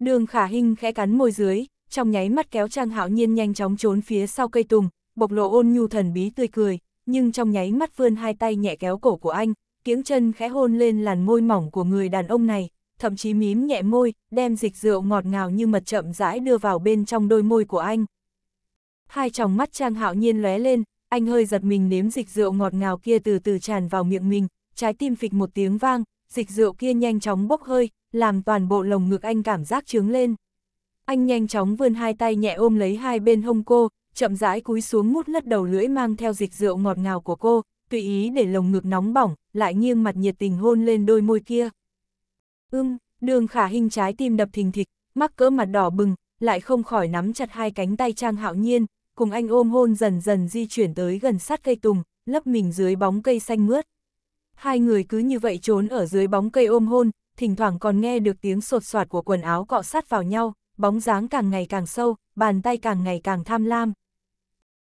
Đường khả hình khẽ cắn môi dưới, trong nháy mắt kéo Trang Hạo Nhiên nhanh chóng trốn phía sau cây tùng, bộc lộ ôn nhu thần bí tươi cười, nhưng trong nháy mắt vươn hai tay nhẹ kéo cổ của anh, kiếng chân khẽ hôn lên làn môi mỏng của người đàn ông này, thậm chí mím nhẹ môi, đem dịch rượu ngọt ngào như mật chậm rãi đưa vào bên trong đôi môi của anh. Hai tròng mắt Trang Hạo Nhiên lóe lên, anh hơi giật mình nếm dịch rượu ngọt ngào kia từ từ tràn vào miệng mình, trái tim phịch một tiếng vang, dịch rượu kia nhanh chóng bốc hơi, làm toàn bộ lồng ngực anh cảm giác trướng lên. Anh nhanh chóng vươn hai tay nhẹ ôm lấy hai bên hông cô, chậm rãi cúi xuống mút lất đầu lưỡi mang theo dịch rượu ngọt ngào của cô, tùy ý để lồng ngực nóng bỏng, lại nghiêng mặt nhiệt tình hôn lên đôi môi kia. Ưm, đường khả hình trái tim đập thình thịch, mắc cỡ mặt đỏ bừng, lại không khỏi nắm chặt hai cánh tay Trang Hạo Nhiên, cùng anh ôm hôn dần dần di chuyển tới gần sát cây tùng, lấp mình dưới bóng cây xanh mướt. Hai người cứ như vậy trốn ở dưới bóng cây ôm hôn, thỉnh thoảng còn nghe được tiếng sột soạt của quần áo cọ sát vào nhau, bóng dáng càng ngày càng sâu, bàn tay càng ngày càng tham lam.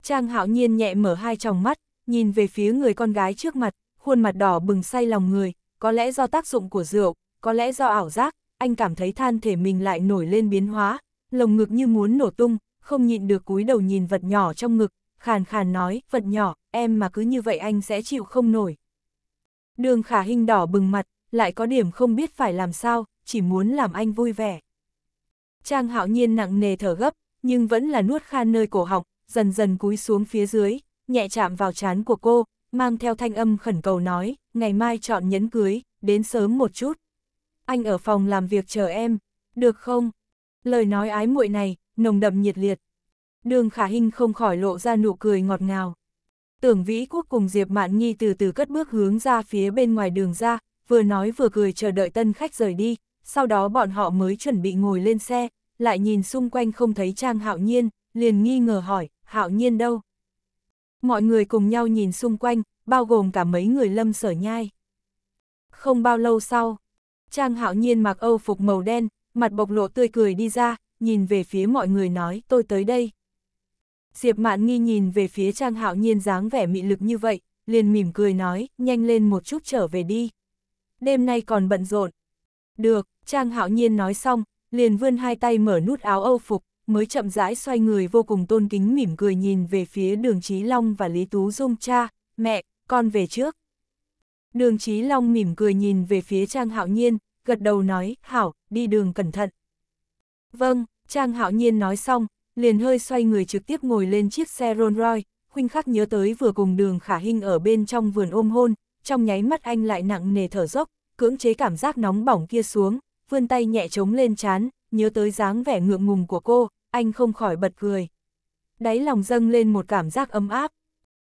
Trang hạo nhiên nhẹ mở hai tròng mắt, nhìn về phía người con gái trước mặt, khuôn mặt đỏ bừng say lòng người, có lẽ do tác dụng của rượu, có lẽ do ảo giác, anh cảm thấy than thể mình lại nổi lên biến hóa, lồng ngực như muốn nổ tung, không nhịn được cúi đầu nhìn vật nhỏ trong ngực, khàn khàn nói, vật nhỏ, em mà cứ như vậy anh sẽ chịu không nổi. Đường khả hình đỏ bừng mặt, lại có điểm không biết phải làm sao, chỉ muốn làm anh vui vẻ. Trang hạo nhiên nặng nề thở gấp, nhưng vẫn là nuốt khan nơi cổ họng, dần dần cúi xuống phía dưới, nhẹ chạm vào trán của cô, mang theo thanh âm khẩn cầu nói, ngày mai chọn nhẫn cưới, đến sớm một chút. Anh ở phòng làm việc chờ em, được không? Lời nói ái muội này, nồng đậm nhiệt liệt. Đường khả hình không khỏi lộ ra nụ cười ngọt ngào. Tưởng Vĩ Quốc cùng Diệp Mạn Nhi từ từ cất bước hướng ra phía bên ngoài đường ra, vừa nói vừa cười chờ đợi tân khách rời đi, sau đó bọn họ mới chuẩn bị ngồi lên xe, lại nhìn xung quanh không thấy Trang Hạo Nhiên, liền nghi ngờ hỏi, Hạo Nhiên đâu? Mọi người cùng nhau nhìn xung quanh, bao gồm cả mấy người lâm sở nhai. Không bao lâu sau, Trang Hạo Nhiên mặc âu phục màu đen, mặt bộc lộ tươi cười đi ra, nhìn về phía mọi người nói, tôi tới đây. Diệp Mạn Nghi nhìn về phía Trang Hạo Nhiên dáng vẻ mị lực như vậy, liền mỉm cười nói, nhanh lên một chút trở về đi. Đêm nay còn bận rộn. Được, Trang Hạo Nhiên nói xong, liền vươn hai tay mở nút áo âu phục, mới chậm rãi xoay người vô cùng tôn kính mỉm cười nhìn về phía đường Chí Long và Lý Tú Dung cha, mẹ, con về trước. Đường Chí Long mỉm cười nhìn về phía Trang Hạo Nhiên, gật đầu nói, hảo, đi đường cẩn thận. Vâng, Trang Hạo Nhiên nói xong, liền hơi xoay người trực tiếp ngồi lên chiếc xe Rolls Royce, khuynh khắc nhớ tới vừa cùng đường khả hình ở bên trong vườn ôm hôn, trong nháy mắt anh lại nặng nề thở dốc, cưỡng chế cảm giác nóng bỏng kia xuống, vươn tay nhẹ trống lên chán, nhớ tới dáng vẻ ngượng ngùng của cô, anh không khỏi bật cười. Đáy lòng dâng lên một cảm giác ấm áp.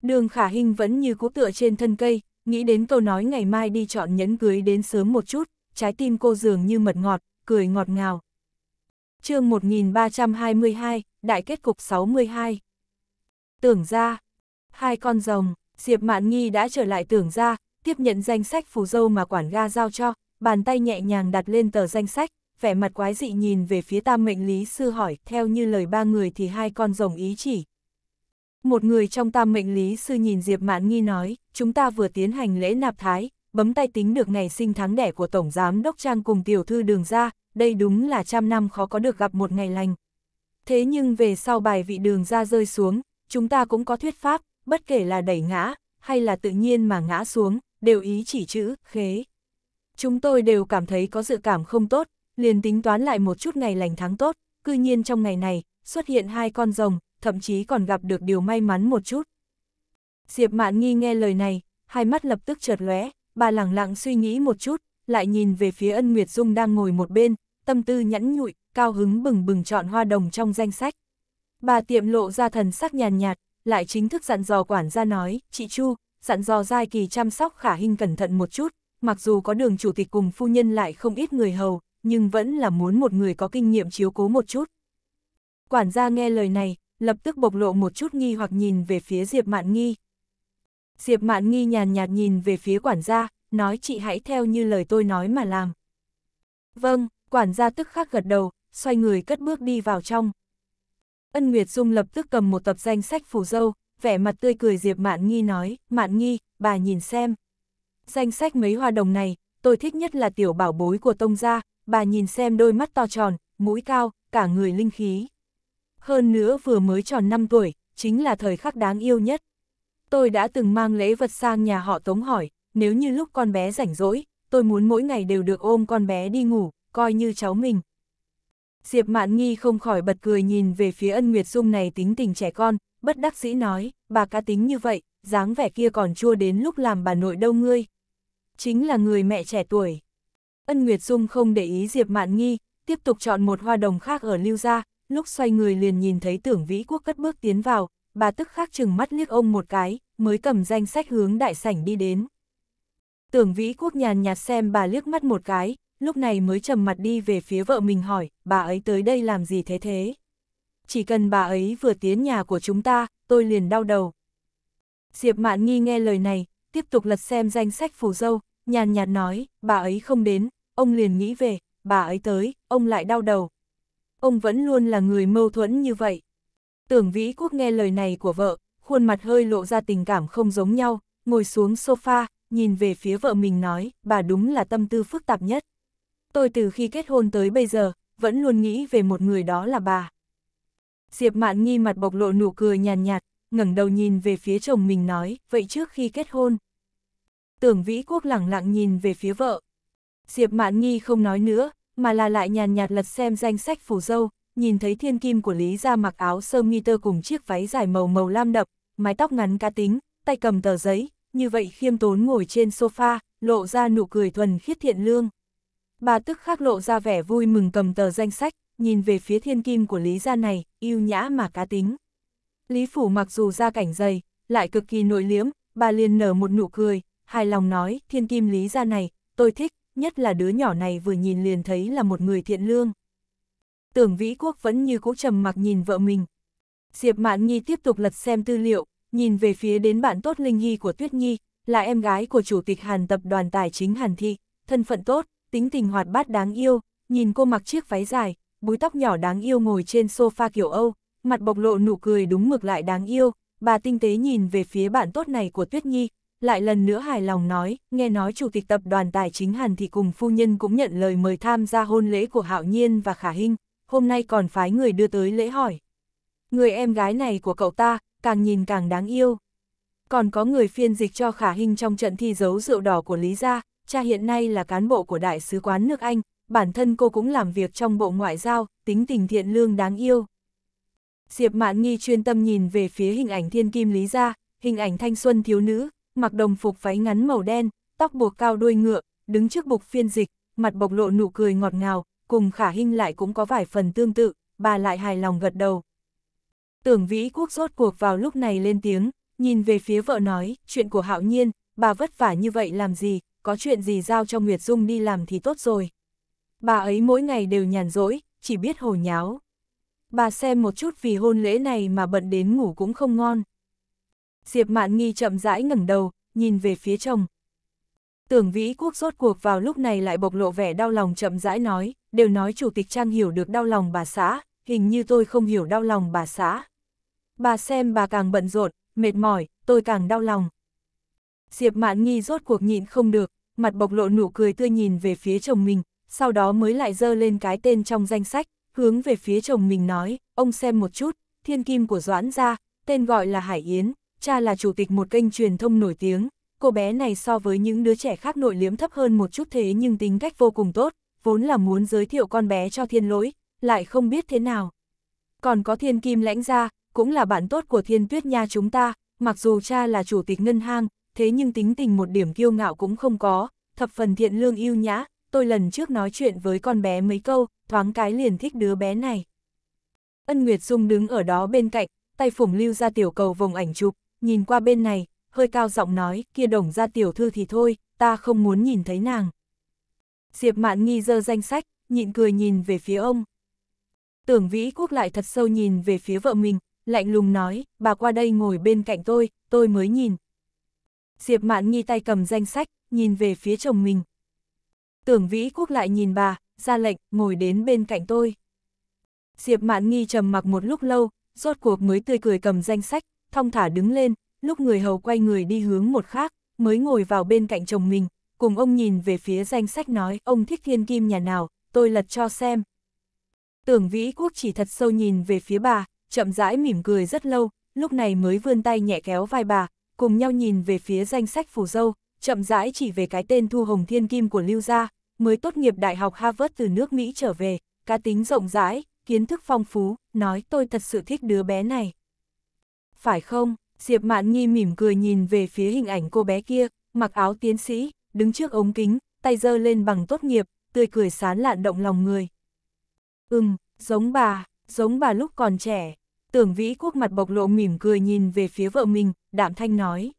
Đường khả hình vẫn như cú tựa trên thân cây, nghĩ đến câu nói ngày mai đi chọn nhẫn cưới đến sớm một chút, trái tim cô dường như mật ngọt, cười ngọt ngào. chương 1322, Đại kết cục 62 Tưởng ra, hai con rồng, Diệp Mạn Nghi đã trở lại tưởng ra, tiếp nhận danh sách phù dâu mà quản ga giao cho, bàn tay nhẹ nhàng đặt lên tờ danh sách, vẻ mặt quái dị nhìn về phía tam mệnh lý sư hỏi, theo như lời ba người thì hai con rồng ý chỉ. Một người trong tam mệnh lý sư nhìn Diệp Mạn Nghi nói, chúng ta vừa tiến hành lễ nạp thái, bấm tay tính được ngày sinh tháng đẻ của Tổng Giám Đốc Trang cùng tiểu thư đường ra, đây đúng là trăm năm khó có được gặp một ngày lành. Thế nhưng về sau bài vị đường ra rơi xuống, chúng ta cũng có thuyết pháp, bất kể là đẩy ngã, hay là tự nhiên mà ngã xuống, đều ý chỉ chữ, khế. Chúng tôi đều cảm thấy có dự cảm không tốt, liền tính toán lại một chút ngày lành tháng tốt, cư nhiên trong ngày này, xuất hiện hai con rồng, thậm chí còn gặp được điều may mắn một chút. Diệp Mạn Nghi nghe lời này, hai mắt lập tức chợt lóe, bà lẳng lặng suy nghĩ một chút, lại nhìn về phía ân Nguyệt Dung đang ngồi một bên, tâm tư nhẫn nhụi, cao hứng bừng bừng chọn hoa đồng trong danh sách. Bà tiệm lộ ra thần sắc nhàn nhạt, lại chính thức dặn dò quản gia nói, chị Chu, dặn dò giai kỳ chăm sóc khả hình cẩn thận một chút, mặc dù có đường chủ tịch cùng phu nhân lại không ít người hầu, nhưng vẫn là muốn một người có kinh nghiệm chiếu cố một chút. Quản gia nghe lời này, lập tức bộc lộ một chút nghi hoặc nhìn về phía Diệp Mạn Nghi. Diệp Mạn Nghi nhàn nhạt nhìn về phía quản gia, nói chị hãy theo như lời tôi nói mà làm. Vâng, quản gia tức khắc gật đầu, xoay người cất bước đi vào trong. Ân Nguyệt Dung lập tức cầm một tập danh sách phù dâu, vẻ mặt tươi cười Diệp Mạn Nghi nói, Mạn Nghi, bà nhìn xem. Danh sách mấy hoa đồng này, tôi thích nhất là tiểu bảo bối của tông gia, bà nhìn xem đôi mắt to tròn, mũi cao, cả người linh khí. Hơn nữa vừa mới tròn 5 tuổi, chính là thời khắc đáng yêu nhất. Tôi đã từng mang lễ vật sang nhà họ Tống hỏi, nếu như lúc con bé rảnh rỗi, tôi muốn mỗi ngày đều được ôm con bé đi ngủ, coi như cháu mình. Diệp Mạn Nghi không khỏi bật cười nhìn về phía ân Nguyệt Dung này tính tình trẻ con, bất đắc dĩ nói, bà cá tính như vậy, dáng vẻ kia còn chua đến lúc làm bà nội đâu ngươi. Chính là người mẹ trẻ tuổi. Ân Nguyệt Dung không để ý Diệp Mạn Nghi, tiếp tục chọn một hoa đồng khác ở lưu gia, lúc xoay người liền nhìn thấy tưởng vĩ quốc cất bước tiến vào, bà tức khắc chừng mắt liếc ông một cái, mới cầm danh sách hướng đại sảnh đi đến. Tưởng vĩ quốc nhàn nhạt xem bà liếc mắt một cái, lúc này mới trầm mặt đi về phía vợ mình hỏi, bà ấy tới đây làm gì thế thế? Chỉ cần bà ấy vừa tiến nhà của chúng ta, tôi liền đau đầu. Diệp Mạn Nghi nghe lời này, tiếp tục lật xem danh sách phù dâu, nhàn nhạt nói, bà ấy không đến, ông liền nghĩ về, bà ấy tới, ông lại đau đầu. Ông vẫn luôn là người mâu thuẫn như vậy. Tưởng Vĩ Quốc nghe lời này của vợ, khuôn mặt hơi lộ ra tình cảm không giống nhau, ngồi xuống sofa, nhìn về phía vợ mình nói, bà đúng là tâm tư phức tạp nhất. Tôi từ khi kết hôn tới bây giờ, vẫn luôn nghĩ về một người đó là bà. Diệp Mạn nghi mặt bộc lộ nụ cười nhàn nhạt, ngẩng đầu nhìn về phía chồng mình nói, vậy trước khi kết hôn. Tưởng Vĩ Quốc lẳng lặng nhìn về phía vợ. Diệp Mạn nghi không nói nữa, mà là lại nhàn nhạt lật xem danh sách phù dâu, nhìn thấy thiên kim của Lý ra mặc áo sơ mi tơ cùng chiếc váy dài màu màu lam đậm, mái tóc ngắn cá tính, tay cầm tờ giấy, như vậy khiêm tốn ngồi trên sofa, lộ ra nụ cười thuần khiết thiện lương. Bà tức khắc lộ ra vẻ vui mừng cầm tờ danh sách, nhìn về phía thiên kim của Lý gia này, yêu nhã mà cá tính. Lý Phủ mặc dù ra cảnh dày, lại cực kỳ nội liếm, bà liền nở một nụ cười, hài lòng nói, thiên kim Lý gia này, tôi thích, nhất là đứa nhỏ này vừa nhìn liền thấy là một người thiện lương. Tưởng Vĩ Quốc vẫn như cũ trầm mặc nhìn vợ mình. Diệp Mạn Nhi tiếp tục lật xem tư liệu, nhìn về phía đến bạn tốt Linh Hy của Tuyết Nhi, là em gái của Chủ tịch Hàn Tập đoàn Tài chính Hàn Thị, thân phận tốt, tính tình hoạt bát đáng yêu, nhìn cô mặc chiếc váy dài, búi tóc nhỏ đáng yêu ngồi trên sofa kiểu Âu, mặt bộc lộ nụ cười đúng mực lại đáng yêu, bà tinh tế nhìn về phía bạn tốt này của Tuyết Nhi, lại lần nữa hài lòng nói, nghe nói Chủ tịch Tập đoàn Tài chính Hàn thì cùng phu nhân cũng nhận lời mời tham gia hôn lễ của Hạo Nhiên và Khả Hinh, hôm nay còn phái người đưa tới lễ hỏi. Người em gái này của cậu ta, càng nhìn càng đáng yêu. Còn có người phiên dịch cho Khả Hinh trong trận thi dấu rượu đỏ của Lý Gia, cha hiện nay là cán bộ của Đại sứ quán nước Anh, bản thân cô cũng làm việc trong bộ ngoại giao, tính tình thiện lương đáng yêu. Diệp Mạn Nghi chuyên tâm nhìn về phía hình ảnh thiên kim Lý Gia, hình ảnh thanh xuân thiếu nữ, mặc đồng phục váy ngắn màu đen, tóc buộc cao đuôi ngựa, đứng trước bục phiên dịch, mặt bộc lộ nụ cười ngọt ngào, cùng khả hình lại cũng có vài phần tương tự, bà lại hài lòng gật đầu. Tưởng vĩ quốc rốt cuộc vào lúc này lên tiếng, nhìn về phía vợ nói, chuyện của hạo nhiên, bà vất vả như vậy làm gì, có chuyện gì giao cho Nguyệt Dung đi làm thì tốt rồi. Bà ấy mỗi ngày đều nhàn rỗi, chỉ biết hồ nháo. Bà xem một chút vì hôn lễ này mà bận đến ngủ cũng không ngon. Diệp Mạn Nghi chậm rãi ngẩng đầu, nhìn về phía chồng. Tưởng Vĩ Quốc rốt cuộc vào lúc này lại bộc lộ vẻ đau lòng chậm rãi nói, đều nói chủ tịch Trang hiểu được đau lòng bà xã, hình như tôi không hiểu đau lòng bà xã. Bà xem bà càng bận rộn, mệt mỏi, tôi càng đau lòng. Diệp Mạn Nghi rốt cuộc nhịn không được, mặt bộc lộ nụ cười tươi nhìn về phía chồng mình, sau đó mới lại dơ lên cái tên trong danh sách, hướng về phía chồng mình nói, ông xem một chút, thiên kim của Doãn gia, tên gọi là Hải Yến, cha là chủ tịch một kênh truyền thông nổi tiếng, cô bé này so với những đứa trẻ khác nội liếm thấp hơn một chút thế nhưng tính cách vô cùng tốt, vốn là muốn giới thiệu con bé cho thiên lỗi, lại không biết thế nào. Còn có thiên kim lãnh gia, cũng là bạn tốt của thiên tuyết nha chúng ta, mặc dù cha là chủ tịch ngân hàng, thế nhưng tính tình một điểm kiêu ngạo cũng không có, thập phần thiện lương yêu nhã, tôi lần trước nói chuyện với con bé mấy câu, thoáng cái liền thích đứa bé này. Ân Nguyệt Dung đứng ở đó bên cạnh, tay phủng lưu ra tiểu cầu vòng ảnh chụp, nhìn qua bên này, hơi cao giọng nói, kia đồng ra tiểu thư thì thôi, ta không muốn nhìn thấy nàng. Diệp Mạn Nghi dơ danh sách, nhịn cười nhìn về phía ông. Tưởng Vĩ Quốc lại thật sâu nhìn về phía vợ mình, lạnh lùng nói, bà qua đây ngồi bên cạnh tôi, tôi mới nhìn. Diệp Mạn Nghi tay cầm danh sách, nhìn về phía chồng mình. Tưởng Vĩ Quốc lại nhìn bà, ra lệnh, ngồi đến bên cạnh tôi. Diệp Mạn Nghi trầm mặc một lúc lâu, rốt cuộc mới tươi cười cầm danh sách, thong thả đứng lên, lúc người hầu quay người đi hướng một khác, mới ngồi vào bên cạnh chồng mình, cùng ông nhìn về phía danh sách nói, ông thích thiên kim nhà nào, tôi lật cho xem. Tưởng Vĩ Quốc chỉ thật sâu nhìn về phía bà, chậm rãi mỉm cười rất lâu, lúc này mới vươn tay nhẹ kéo vai bà, cùng nhau nhìn về phía danh sách phù dâu, chậm rãi chỉ về cái tên Thu Hồng Thiên Kim của Lưu Gia, mới tốt nghiệp Đại học Harvard từ nước Mỹ trở về, cá tính rộng rãi, kiến thức phong phú, nói tôi thật sự thích đứa bé này. Phải không? Diệp Mạn Nhi mỉm cười nhìn về phía hình ảnh cô bé kia, mặc áo tiến sĩ, đứng trước ống kính, tay giơ lên bằng tốt nghiệp, tươi cười sán lạn động lòng người. Ừm, giống bà, giống bà lúc còn trẻ. Tưởng vĩ quốc mặt bộc lộ mỉm cười nhìn về phía vợ mình, đạm thanh nói.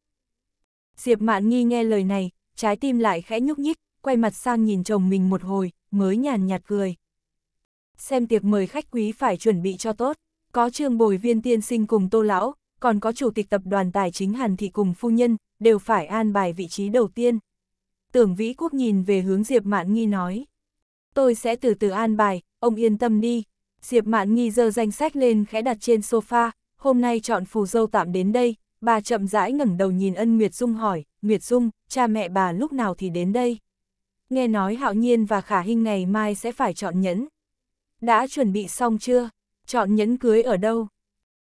Diệp Mạn Nghi nghe lời này, trái tim lại khẽ nhúc nhích, quay mặt sang nhìn chồng mình một hồi, mới nhàn nhạt cười. Xem tiệc mời khách quý phải chuẩn bị cho tốt, có trương bồi viên tiên sinh cùng tô lão, còn có chủ tịch tập đoàn tài chính Hàn Thị cùng phu nhân, đều phải an bài vị trí đầu tiên. Tưởng Vĩ Quốc nhìn về hướng Diệp Mạn Nghi nói. Tôi sẽ từ từ an bài, ông yên tâm đi. Diệp Mạn Nghi dơ danh sách lên khẽ đặt trên sofa, hôm nay chọn phù dâu tạm đến đây, bà chậm rãi ngẩng đầu nhìn ân Nguyệt Dung hỏi, Nguyệt Dung, cha mẹ bà lúc nào thì đến đây? Nghe nói Hạo Nhiên và Khả Hinh ngày mai sẽ phải chọn nhẫn. Đã chuẩn bị xong chưa? Chọn nhẫn cưới ở đâu?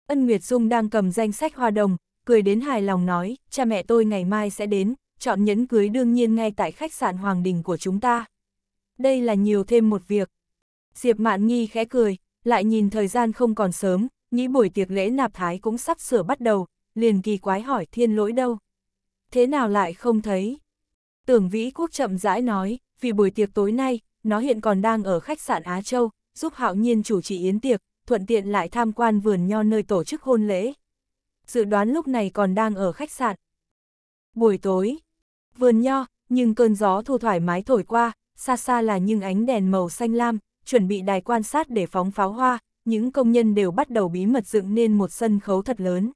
Ân Nguyệt Dung đang cầm danh sách hoa đồng, cười đến hài lòng nói, cha mẹ tôi ngày mai sẽ đến, chọn nhẫn cưới đương nhiên ngay tại khách sạn Hoàng Đình của chúng ta. Đây là nhiều thêm một việc. Diệp Mạn Nghi khẽ cười, lại nhìn thời gian không còn sớm, nghĩ buổi tiệc lễ nạp thái cũng sắp sửa bắt đầu, liền kỳ quái hỏi thiên lỗi đâu. Thế nào lại không thấy? Tưởng Vĩ Quốc chậm rãi nói, vì buổi tiệc tối nay, nó hiện còn đang ở khách sạn Á Châu, giúp hạo nhiên chủ trì yến tiệc, thuận tiện lại tham quan vườn nho nơi tổ chức hôn lễ. Dự đoán lúc này còn đang ở khách sạn. Buổi tối, vườn nho, nhưng cơn gió thu thoải mái thổi qua, xa xa là những ánh đèn màu xanh lam, chuẩn bị đài quan sát để phóng pháo hoa, những công nhân đều bắt đầu bí mật dựng nên một sân khấu thật lớn.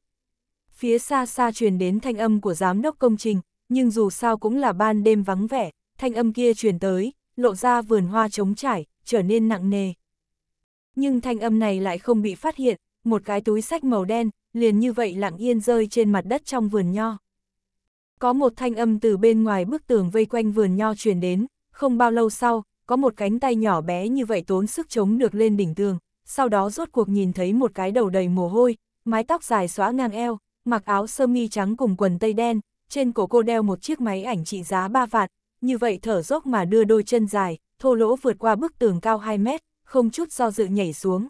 Phía xa xa truyền đến thanh âm của giám đốc công trình, nhưng dù sao cũng là ban đêm vắng vẻ, thanh âm kia truyền tới, lộ ra vườn hoa trống trải, trở nên nặng nề. Nhưng thanh âm này lại không bị phát hiện, một cái túi sách màu đen, liền như vậy lặng yên rơi trên mặt đất trong vườn nho. Có một thanh âm từ bên ngoài bức tường vây quanh vườn nho truyền đến, không bao lâu sau, có một cánh tay nhỏ bé như vậy tốn sức chống được lên đỉnh tường, sau đó rốt cuộc nhìn thấy một cái đầu đầy mồ hôi, mái tóc dài xóa ngang eo, mặc áo sơ mi trắng cùng quần tây đen, trên cổ cô đeo một chiếc máy ảnh trị giá 3 vạn, như vậy thở dốc mà đưa đôi chân dài, thô lỗ vượt qua bức tường cao 2 mét, không chút do dự nhảy xuống.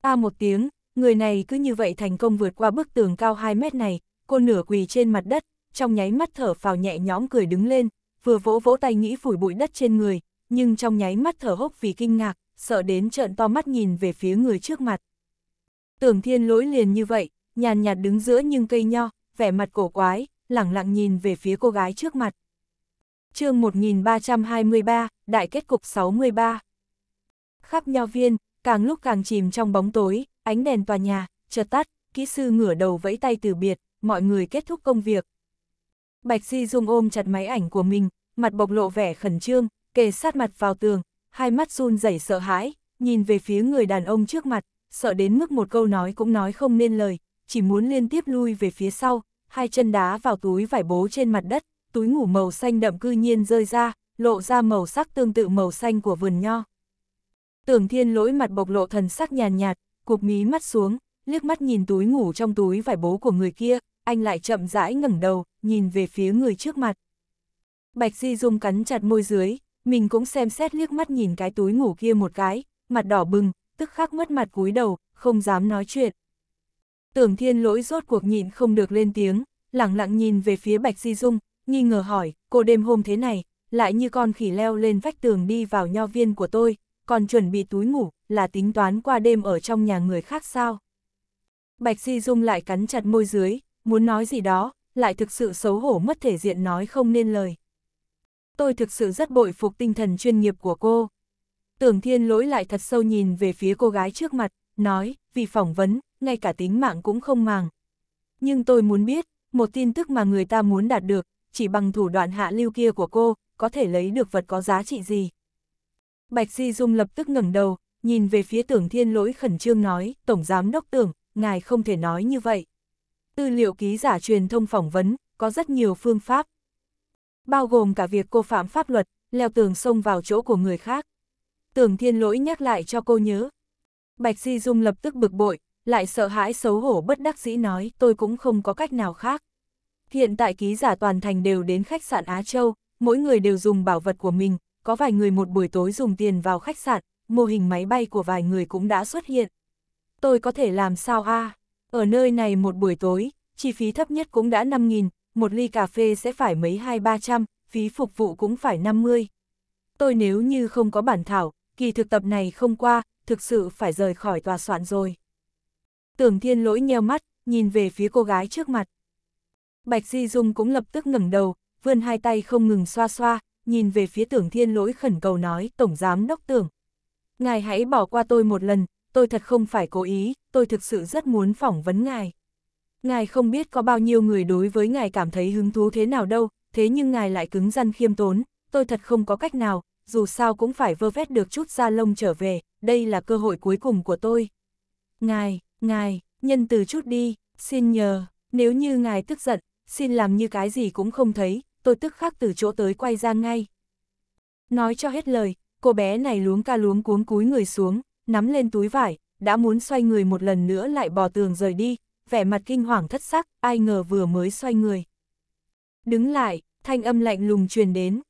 A một tiếng, người này cứ như vậy thành công vượt qua bức tường cao 2 mét này, cô nửa quỳ trên mặt đất, trong nháy mắt thở phào nhẹ nhõm cười đứng lên, vừa vỗ vỗ tay nghĩ phủi bụi đất trên người, nhưng trong nháy mắt thở hốc vì kinh ngạc, sợ đến trợn to mắt nhìn về phía người trước mặt. Tưởng thiên lỗi liền như vậy, nhàn nhạt đứng giữa nhưng cây nho, vẻ mặt cổ quái, lẳng lặng nhìn về phía cô gái trước mặt. chương 1323, Đại kết cục 63 Khắp nho viên, càng lúc càng chìm trong bóng tối, ánh đèn tòa nhà, chợt tắt, kỹ sư ngửa đầu vẫy tay từ biệt, mọi người kết thúc công việc. Bạch Di Dung ôm chặt máy ảnh của mình, mặt bộc lộ vẻ khẩn trương, kề sát mặt vào tường, hai mắt run rẩy sợ hãi, nhìn về phía người đàn ông trước mặt, sợ đến mức một câu nói cũng nói không nên lời, chỉ muốn liên tiếp lui về phía sau, hai chân đá vào túi vải bố trên mặt đất, túi ngủ màu xanh đậm cư nhiên rơi ra, lộ ra màu sắc tương tự màu xanh của vườn nho. Tưởng thiên lỗi mặt bộc lộ thần sắc nhàn nhạt, cụp mí mắt xuống, liếc mắt nhìn túi ngủ trong túi vải bố của người kia, anh lại chậm rãi ngẩng đầu, nhìn về phía người trước mặt. Bạch Di Dung cắn chặt môi dưới, mình cũng xem xét liếc mắt nhìn cái túi ngủ kia một cái, mặt đỏ bừng, tức khắc mất mặt cúi đầu, không dám nói chuyện. Tưởng thiên lỗi rốt cuộc nhịn không được lên tiếng, lặng lặng nhìn về phía Bạch Di Dung, nghi ngờ hỏi, cô đêm hôm thế này, lại như con khỉ leo lên vách tường đi vào nho viên của tôi, còn chuẩn bị túi ngủ, là tính toán qua đêm ở trong nhà người khác sao? Bạch Di Dung lại cắn chặt môi dưới, muốn nói gì đó, lại thực sự xấu hổ mất thể diện nói không nên lời. Tôi thực sự rất bội phục tinh thần chuyên nghiệp của cô. Tưởng thiên lỗi lại thật sâu nhìn về phía cô gái trước mặt, nói, vì phỏng vấn, ngay cả tính mạng cũng không màng. Nhưng tôi muốn biết, một tin tức mà người ta muốn đạt được, chỉ bằng thủ đoạn hạ lưu kia của cô, có thể lấy được vật có giá trị gì. Bạch Di Dung lập tức ngẩng đầu, nhìn về phía tưởng thiên lỗi khẩn trương nói, Tổng Giám Đốc Tưởng, ngài không thể nói như vậy. Tư liệu ký giả truyền thông phỏng vấn, có rất nhiều phương pháp. Bao gồm cả việc cô phạm pháp luật, leo tường xông vào chỗ của người khác. Tưởng thiên lỗi nhắc lại cho cô nhớ. Bạch Di Dung lập tức bực bội, lại sợ hãi xấu hổ bất đắc dĩ nói tôi cũng không có cách nào khác. Hiện tại ký giả toàn thành đều đến khách sạn Á Châu, mỗi người đều dùng bảo vật của mình, có vài người một buổi tối dùng tiền vào khách sạn, mô hình máy bay của vài người cũng đã xuất hiện. Tôi có thể làm sao a? Ở nơi này một buổi tối, chi phí thấp nhất cũng đã 5.000, một ly cà phê sẽ phải mấy hai ba trăm, phí phục vụ cũng phải 50. Tôi nếu như không có bản thảo, kỳ thực tập này không qua, thực sự phải rời khỏi tòa soạn rồi. Tưởng thiên lỗi nheo mắt, nhìn về phía cô gái trước mặt. Bạch Di Dung cũng lập tức ngẩng đầu, vươn hai tay không ngừng xoa xoa, nhìn về phía tưởng thiên lỗi khẩn cầu nói, Tổng Giám Đốc Tưởng. Ngài hãy bỏ qua tôi một lần, tôi thật không phải cố ý, tôi thực sự rất muốn phỏng vấn ngài. Ngài không biết có bao nhiêu người đối với ngài cảm thấy hứng thú thế nào đâu, thế nhưng ngài lại cứng rắn khiêm tốn, tôi thật không có cách nào, dù sao cũng phải vơ vét được chút da lông trở về, đây là cơ hội cuối cùng của tôi. Ngài, ngài, nhân từ chút đi, xin nhờ, nếu như ngài tức giận, xin làm như cái gì cũng không thấy, tôi tức khắc từ chỗ tới quay ra ngay. Nói cho hết lời, cô bé này luống ca luống cuống cúi người xuống, nắm lên túi vải, đã muốn xoay người một lần nữa lại bò tường rời đi, vẻ mặt kinh hoàng thất sắc, ai ngờ vừa mới xoay người. Đứng lại, thanh âm lạnh lùng truyền đến.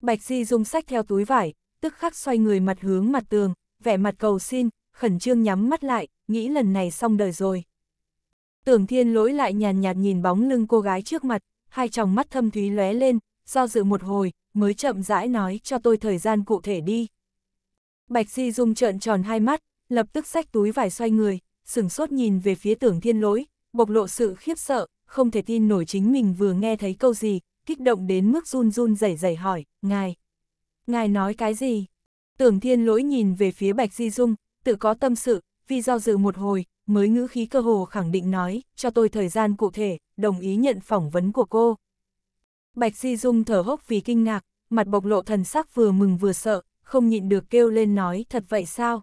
Bạch Di dung sách theo túi vải, tức khắc xoay người mặt hướng mặt tường, vẻ mặt cầu xin, khẩn trương nhắm mắt lại, nghĩ lần này xong đời rồi. Tưởng thiên lỗi lại nhàn nhạt nhìn bóng lưng cô gái trước mặt, hai tròng mắt thâm thúy lóe lên, do dự một hồi, mới chậm rãi nói cho tôi thời gian cụ thể đi. Bạch Di Dung trợn tròn hai mắt, lập tức xách túi vải xoay người, sửng sốt nhìn về phía tưởng thiên lỗi, bộc lộ sự khiếp sợ, không thể tin nổi chính mình vừa nghe thấy câu gì, kích động đến mức run run rẩy rẩy hỏi, ngài, ngài nói cái gì? Tưởng thiên lỗi nhìn về phía Bạch Di Dung, tự có tâm sự, vì do dự một hồi, mới ngữ khí cơ hồ khẳng định nói, cho tôi thời gian cụ thể, đồng ý nhận phỏng vấn của cô. Bạch Di Dung thở hốc vì kinh ngạc, mặt bộc lộ thần sắc vừa mừng vừa sợ, không nhịn được kêu lên nói thật vậy sao?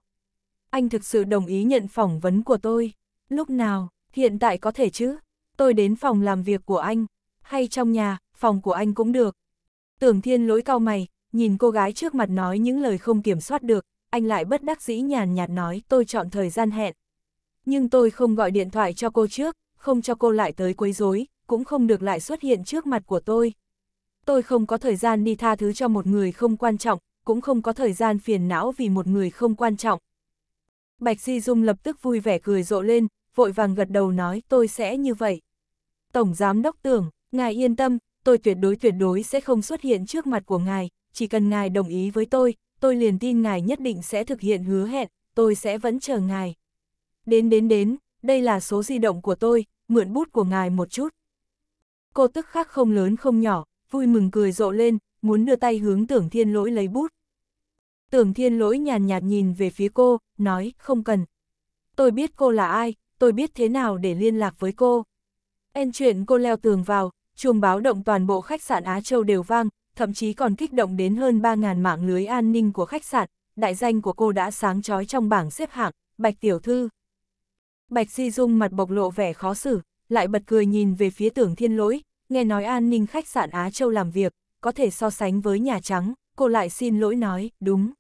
Anh thực sự đồng ý nhận phỏng vấn của tôi. Lúc nào, hiện tại có thể chứ? Tôi đến phòng làm việc của anh, hay trong nhà, phòng của anh cũng được. Tưởng thiên lỗi cao mày, nhìn cô gái trước mặt nói những lời không kiểm soát được, anh lại bất đắc dĩ nhàn nhạt nói tôi chọn thời gian hẹn. Nhưng tôi không gọi điện thoại cho cô trước, không cho cô lại tới quấy rối, cũng không được lại xuất hiện trước mặt của tôi. Tôi không có thời gian đi tha thứ cho một người không quan trọng, cũng không có thời gian phiền não vì một người không quan trọng. Bạch Di Dung lập tức vui vẻ cười rộ lên, vội vàng gật đầu nói tôi sẽ như vậy. Tổng Giám Đốc tưởng, ngài yên tâm, tôi tuyệt đối tuyệt đối sẽ không xuất hiện trước mặt của ngài, chỉ cần ngài đồng ý với tôi, tôi liền tin ngài nhất định sẽ thực hiện hứa hẹn, tôi sẽ vẫn chờ ngài. Đến đến đến, đây là số di động của tôi, mượn bút của ngài một chút. Cô tức khắc không lớn không nhỏ, vui mừng cười rộ lên, muốn đưa tay hướng tưởng thiên lỗi lấy bút. Tưởng thiên lỗi nhàn nhạt nhìn về phía cô, nói, không cần. Tôi biết cô là ai, tôi biết thế nào để liên lạc với cô. En chuyện cô leo tường vào, chuông báo động toàn bộ khách sạn Á Châu đều vang, thậm chí còn kích động đến hơn 3.000 mạng lưới an ninh của khách sạn, đại danh của cô đã sáng chói trong bảng xếp hạng, Bạch Tiểu Thư. Bạch Di Dung mặt bộc lộ vẻ khó xử, lại bật cười nhìn về phía tưởng thiên lỗi, nghe nói an ninh khách sạn Á Châu làm việc, có thể so sánh với Nhà Trắng, cô lại xin lỗi nói, đúng.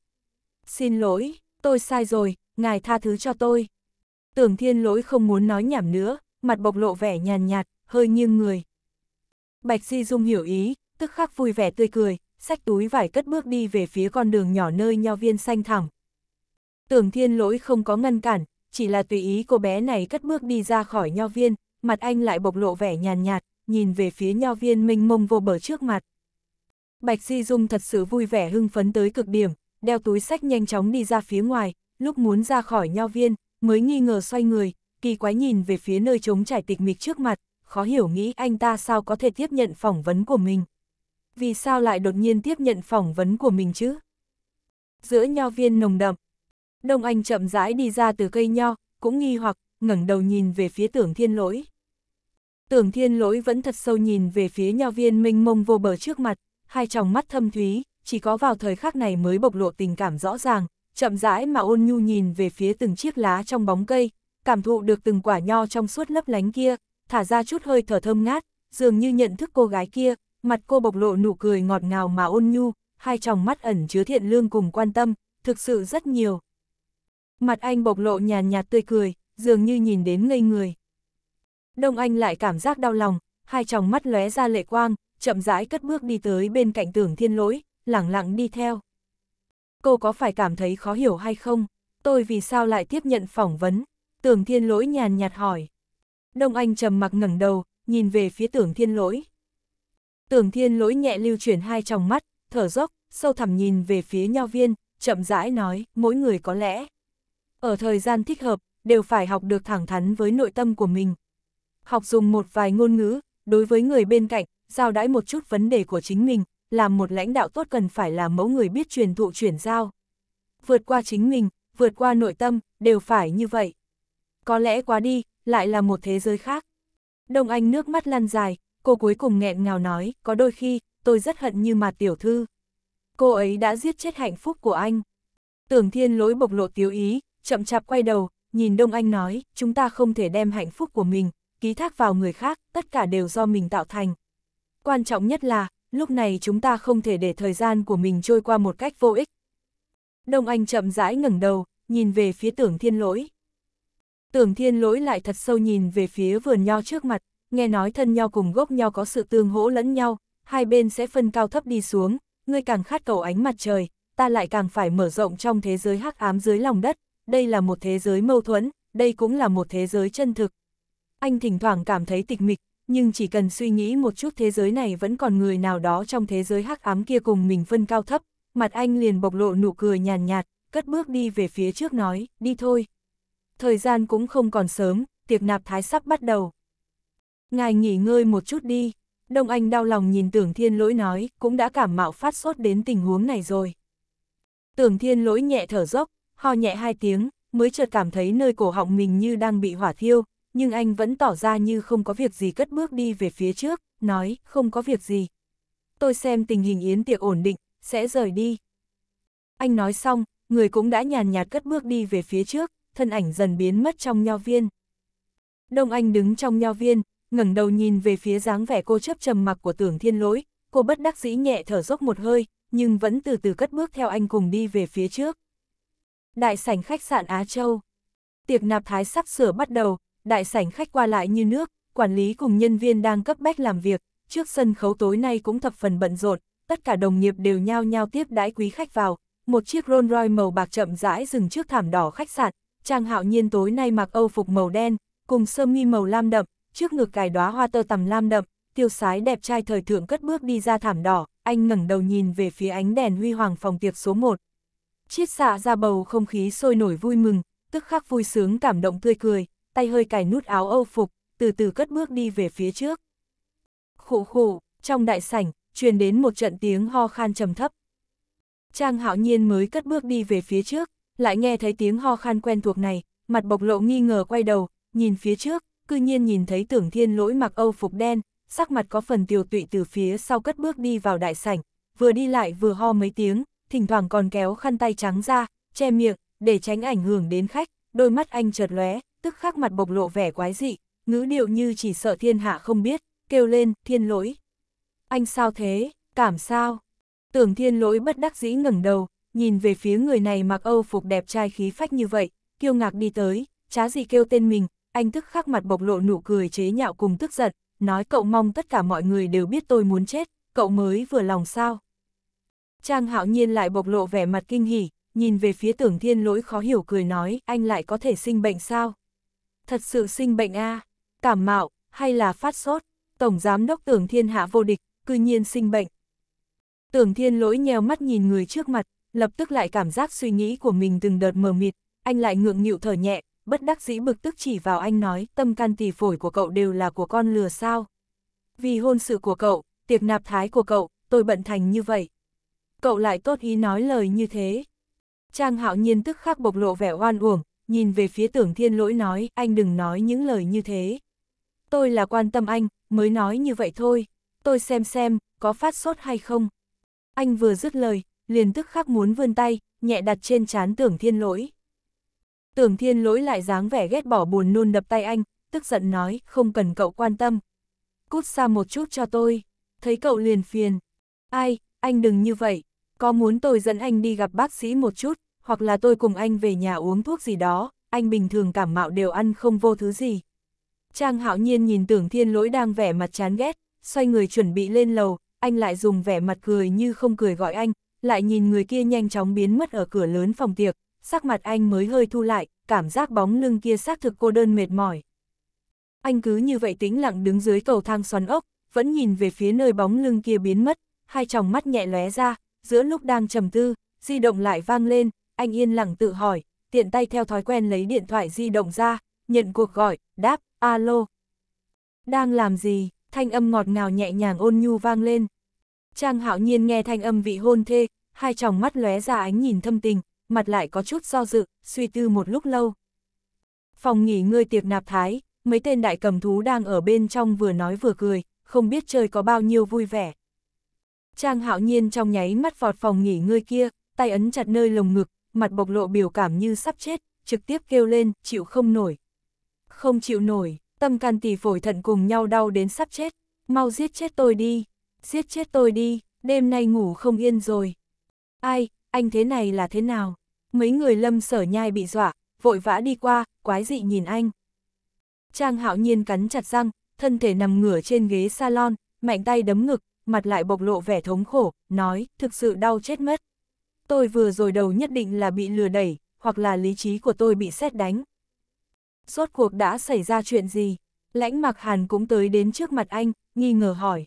Xin lỗi, tôi sai rồi, ngài tha thứ cho tôi. Tưởng thiên lỗi không muốn nói nhảm nữa, mặt bộc lộ vẻ nhàn nhạt, hơi nghiêng người. Bạch Di Dung hiểu ý, tức khắc vui vẻ tươi cười, xách túi vải cất bước đi về phía con đường nhỏ nơi nho viên xanh thẳm. Tưởng thiên lỗi không có ngăn cản, chỉ là tùy ý cô bé này cất bước đi ra khỏi nho viên, mặt anh lại bộc lộ vẻ nhàn nhạt, nhìn về phía nho viên mênh mông vô bờ trước mặt. Bạch Di Dung thật sự vui vẻ hưng phấn tới cực điểm, đeo túi sách nhanh chóng đi ra phía ngoài, lúc muốn ra khỏi nho viên, mới nghi ngờ xoay người, kỳ quái nhìn về phía nơi trống trải tịch mịch trước mặt, khó hiểu nghĩ anh ta sao có thể tiếp nhận phỏng vấn của mình. Vì sao lại đột nhiên tiếp nhận phỏng vấn của mình chứ? Giữa nho viên nồng đậm, Đông Anh chậm rãi đi ra từ cây nho, cũng nghi hoặc, ngẩng đầu nhìn về phía tưởng thiên lỗi. Tưởng thiên lỗi vẫn thật sâu nhìn về phía nho viên minh mông vô bờ trước mặt, hai tròng mắt thâm thúy, chỉ có vào thời khắc này mới bộc lộ tình cảm rõ ràng, chậm rãi mà ôn nhu nhìn về phía từng chiếc lá trong bóng cây, cảm thụ được từng quả nho trong suốt lấp lánh kia, thả ra chút hơi thở thơm ngát, dường như nhận thức cô gái kia, mặt cô bộc lộ nụ cười ngọt ngào mà ôn nhu, hai tròng mắt ẩn chứa thiện lương cùng quan tâm, thực sự rất nhiều. Mặt anh bộc lộ nhàn nhạt tươi cười, dường như nhìn đến ngây người. Đông Anh lại cảm giác đau lòng, hai tròng mắt lóe ra lệ quang, chậm rãi cất bước đi tới bên cạnh tưởng thiên lỗi, lẳng lặng đi theo. Cô có phải cảm thấy khó hiểu hay không? Tôi vì sao lại tiếp nhận phỏng vấn? Tưởng thiên lỗi nhàn nhạt hỏi. Đông Anh trầm mặc ngẩng đầu, nhìn về phía tưởng thiên lỗi. Tưởng thiên lỗi nhẹ lưu chuyển hai tròng mắt, thở dốc, sâu thẳm nhìn về phía nho viên, chậm rãi nói, mỗi người có lẽ. Ở thời gian thích hợp, đều phải học được thẳng thắn với nội tâm của mình. Học dùng một vài ngôn ngữ, đối với người bên cạnh, giao đãi một chút vấn đề của chính mình, làm một lãnh đạo tốt cần phải là mẫu người biết truyền thụ chuyển giao. Vượt qua chính mình, vượt qua nội tâm, đều phải như vậy. Có lẽ quá đi, lại là một thế giới khác. Đông Anh nước mắt lăn dài, cô cuối cùng nghẹn ngào nói, có đôi khi, tôi rất hận như mà tiểu thư. Cô ấy đã giết chết hạnh phúc của anh. Tưởng thiên lỗi bộc lộ tiếu ý, chậm chạp quay đầu, nhìn Đông Anh nói, chúng ta không thể đem hạnh phúc của mình, ký thác vào người khác, tất cả đều do mình tạo thành. Quan trọng nhất là, lúc này chúng ta không thể để thời gian của mình trôi qua một cách vô ích. Đông Anh chậm rãi ngẩng đầu, nhìn về phía tưởng thiên lỗi. Tưởng thiên lỗi lại thật sâu nhìn về phía vườn nho trước mặt, nghe nói thân nho cùng gốc nho có sự tương hỗ lẫn nhau, hai bên sẽ phân cao thấp đi xuống, ngươi càng khát cầu ánh mặt trời, ta lại càng phải mở rộng trong thế giới hắc ám dưới lòng đất, đây là một thế giới mâu thuẫn, đây cũng là một thế giới chân thực. Anh thỉnh thoảng cảm thấy tịch mịch, nhưng chỉ cần suy nghĩ một chút thế giới này vẫn còn người nào đó trong thế giới hắc ám kia cùng mình phân cao thấp, mặt anh liền bộc lộ nụ cười nhàn nhạt, cất bước đi về phía trước nói, đi thôi. Thời gian cũng không còn sớm, tiệc nạp thái sắp bắt đầu. Ngài nghỉ ngơi một chút đi, Đông Anh đau lòng nhìn tưởng thiên lỗi nói, cũng đã cảm mạo phát sốt đến tình huống này rồi. Tưởng thiên lỗi nhẹ thở dốc, ho nhẹ hai tiếng, mới chợt cảm thấy nơi cổ họng mình như đang bị hỏa thiêu, nhưng anh vẫn tỏ ra như không có việc gì cất bước đi về phía trước, nói, không có việc gì. Tôi xem tình hình yến tiệc ổn định, sẽ rời đi. Anh nói xong, người cũng đã nhàn nhạt cất bước đi về phía trước, thân ảnh dần biến mất trong nho viên. Đông Anh đứng trong nho viên, ngẩng đầu nhìn về phía dáng vẻ cô chấp trầm mặc của tưởng thiên lỗi, cô bất đắc dĩ nhẹ thở dốc một hơi, nhưng vẫn từ từ cất bước theo anh cùng đi về phía trước. Đại sảnh khách sạn Á Châu. Tiệc nạp thái sắp sửa bắt đầu, đại sảnh khách qua lại như nước, quản lý cùng nhân viên đang cấp bách làm việc, trước sân khấu tối nay cũng thập phần bận rộn, tất cả đồng nghiệp đều nhao nhao tiếp đãi quý khách vào, một chiếc Rolls Royce màu bạc chậm rãi dừng trước thảm đỏ khách sạn, Trang Hạo Nhiên tối nay mặc Âu phục màu đen, cùng sơ mi màu lam đậm, trước ngực cài đóa hoa tơ tằm lam đậm, tiêu sái đẹp trai thời thượng cất bước đi ra thảm đỏ, anh ngẩng đầu nhìn về phía ánh đèn huy hoàng phòng tiệc số 1. Chiết xạ ra bầu không khí sôi nổi vui mừng, tức khắc vui sướng cảm động tươi cười, tay hơi cài nút áo âu phục, từ từ cất bước đi về phía trước. Khủ khủ, trong đại sảnh, truyền đến một trận tiếng ho khan trầm thấp. Trang hạo nhiên mới cất bước đi về phía trước, lại nghe thấy tiếng ho khan quen thuộc này, mặt bộc lộ nghi ngờ quay đầu, nhìn phía trước, cư nhiên nhìn thấy tưởng thiên lỗi mặc âu phục đen, sắc mặt có phần tiều tụy từ phía sau cất bước đi vào đại sảnh, vừa đi lại vừa ho mấy tiếng, thỉnh thoảng còn kéo khăn tay trắng ra, che miệng, để tránh ảnh hưởng đến khách, đôi mắt anh chợt lóe, tức khắc mặt bộc lộ vẻ quái dị, ngữ điệu như chỉ sợ thiên hạ không biết, kêu lên, thiên lỗi. Anh sao thế, cảm sao? Tưởng thiên lỗi bất đắc dĩ ngẩng đầu, nhìn về phía người này mặc âu phục đẹp trai khí phách như vậy, kiêu ngạc đi tới, chá gì kêu tên mình, anh tức khắc mặt bộc lộ nụ cười chế nhạo cùng tức giận, nói cậu mong tất cả mọi người đều biết tôi muốn chết, cậu mới vừa lòng sao. Trang hạo nhiên lại bộc lộ vẻ mặt kinh hỉ, nhìn về phía tưởng thiên lỗi khó hiểu cười nói, anh lại có thể sinh bệnh sao? Thật sự sinh bệnh a à? Cảm mạo, hay là phát sốt? Tổng giám đốc tưởng thiên hạ vô địch, cư nhiên sinh bệnh. Tưởng thiên lỗi nheo mắt nhìn người trước mặt, lập tức lại cảm giác suy nghĩ của mình từng đợt mờ mịt, anh lại ngượng nghịu thở nhẹ, bất đắc dĩ bực tức chỉ vào anh nói, tâm can tỷ phổi của cậu đều là của con lừa sao. Vì hôn sự của cậu, tiệc nạp thái của cậu, tôi bận thành như vậy. Cậu lại tốt ý nói lời như thế. Trang hạo nhiên tức khắc bộc lộ vẻ oan uổng, nhìn về phía tưởng thiên lỗi nói, anh đừng nói những lời như thế. Tôi là quan tâm anh, mới nói như vậy thôi. Tôi xem xem, có phát sốt hay không. Anh vừa dứt lời, liền tức khắc muốn vươn tay, nhẹ đặt trên chán tưởng thiên lỗi. Tưởng thiên lỗi lại dáng vẻ ghét bỏ buồn nôn đập tay anh, tức giận nói, không cần cậu quan tâm. Cút xa một chút cho tôi, thấy cậu liền phiền. Ai, anh đừng như vậy, có muốn tôi dẫn anh đi gặp bác sĩ một chút, hoặc là tôi cùng anh về nhà uống thuốc gì đó, anh bình thường cảm mạo đều ăn không vô thứ gì. Trang hạo nhiên nhìn tưởng thiên lỗi đang vẻ mặt chán ghét, xoay người chuẩn bị lên lầu, anh lại dùng vẻ mặt cười như không cười gọi anh, lại nhìn người kia nhanh chóng biến mất ở cửa lớn phòng tiệc, sắc mặt anh mới hơi thu lại, cảm giác bóng lưng kia xác thực cô đơn mệt mỏi. Anh cứ như vậy tĩnh lặng đứng dưới cầu thang xoắn ốc, vẫn nhìn về phía nơi bóng lưng kia biến mất, hai tròng mắt nhẹ lóe ra, giữa lúc đang trầm tư, di động lại vang lên, anh yên lặng tự hỏi, tiện tay theo thói quen lấy điện thoại di động ra, nhận cuộc gọi, đáp, alo. Đang làm gì? Thanh âm ngọt ngào nhẹ nhàng ôn nhu vang lên. Trang hạo nhiên nghe thanh âm vị hôn thê, hai tròng mắt lóe ra ánh nhìn thâm tình, mặt lại có chút do dự, suy tư một lúc lâu. Phòng nghỉ ngơi tiệc nạp thái, mấy tên đại cầm thú đang ở bên trong vừa nói vừa cười, không biết chơi có bao nhiêu vui vẻ. Trang hạo nhiên trong nháy mắt vọt phòng nghỉ ngơi kia, tay ấn chặt nơi lồng ngực, mặt bộc lộ biểu cảm như sắp chết, trực tiếp kêu lên, chịu không nổi. Không chịu nổi, tâm can tỷ phổi thận cùng nhau đau đến sắp chết, mau giết chết tôi đi, giết chết tôi đi, đêm nay ngủ không yên rồi. Ai, anh thế này là thế nào? Mấy người lâm sở nhai bị dọa, vội vã đi qua, quái dị nhìn anh. Trang hạo nhiên cắn chặt răng, thân thể nằm ngửa trên ghế salon, mạnh tay đấm ngực, mặt lại bộc lộ vẻ thống khổ, nói, thực sự đau chết mất. Tôi vừa rồi đầu nhất định là bị lừa đẩy, hoặc là lý trí của tôi bị xét đánh. Rốt cuộc đã xảy ra chuyện gì? Lãnh mặc hàn cũng tới đến trước mặt anh, nghi ngờ hỏi.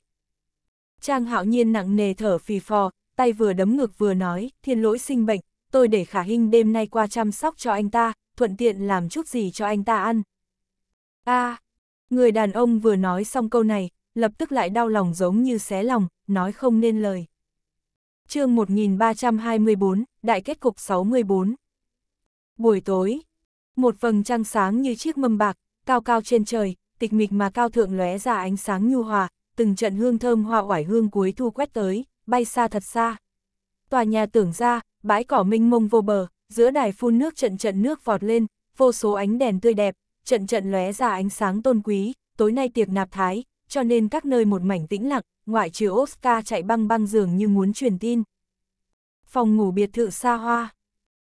Trang hạo nhiên nặng nề thở phì phò, tay vừa đấm ngực vừa nói, thiên lỗi sinh bệnh, tôi để khả hình đêm nay qua chăm sóc cho anh ta, thuận tiện làm chút gì cho anh ta ăn. a à, người đàn ông vừa nói xong câu này, lập tức lại đau lòng giống như xé lòng, nói không nên lời. chương 1324, Đại kết cục 64 Buổi tối, một vầng trăng sáng như chiếc mâm bạc, cao cao trên trời, tịch mịch mà cao thượng lóe ra ánh sáng nhu hòa, từng trận hương thơm hoa oải hương cuối thu quét tới, bay xa thật xa. Tòa nhà tưởng ra, bãi cỏ minh mông vô bờ, giữa đài phun nước trận trận nước vọt lên, vô số ánh đèn tươi đẹp, trận trận lóe ra ánh sáng tôn quý, tối nay tiệc nạp thái, cho nên các nơi một mảnh tĩnh lặng, ngoại trừ Oscar chạy băng băng giường như muốn truyền tin. Phòng ngủ biệt thự xa hoa.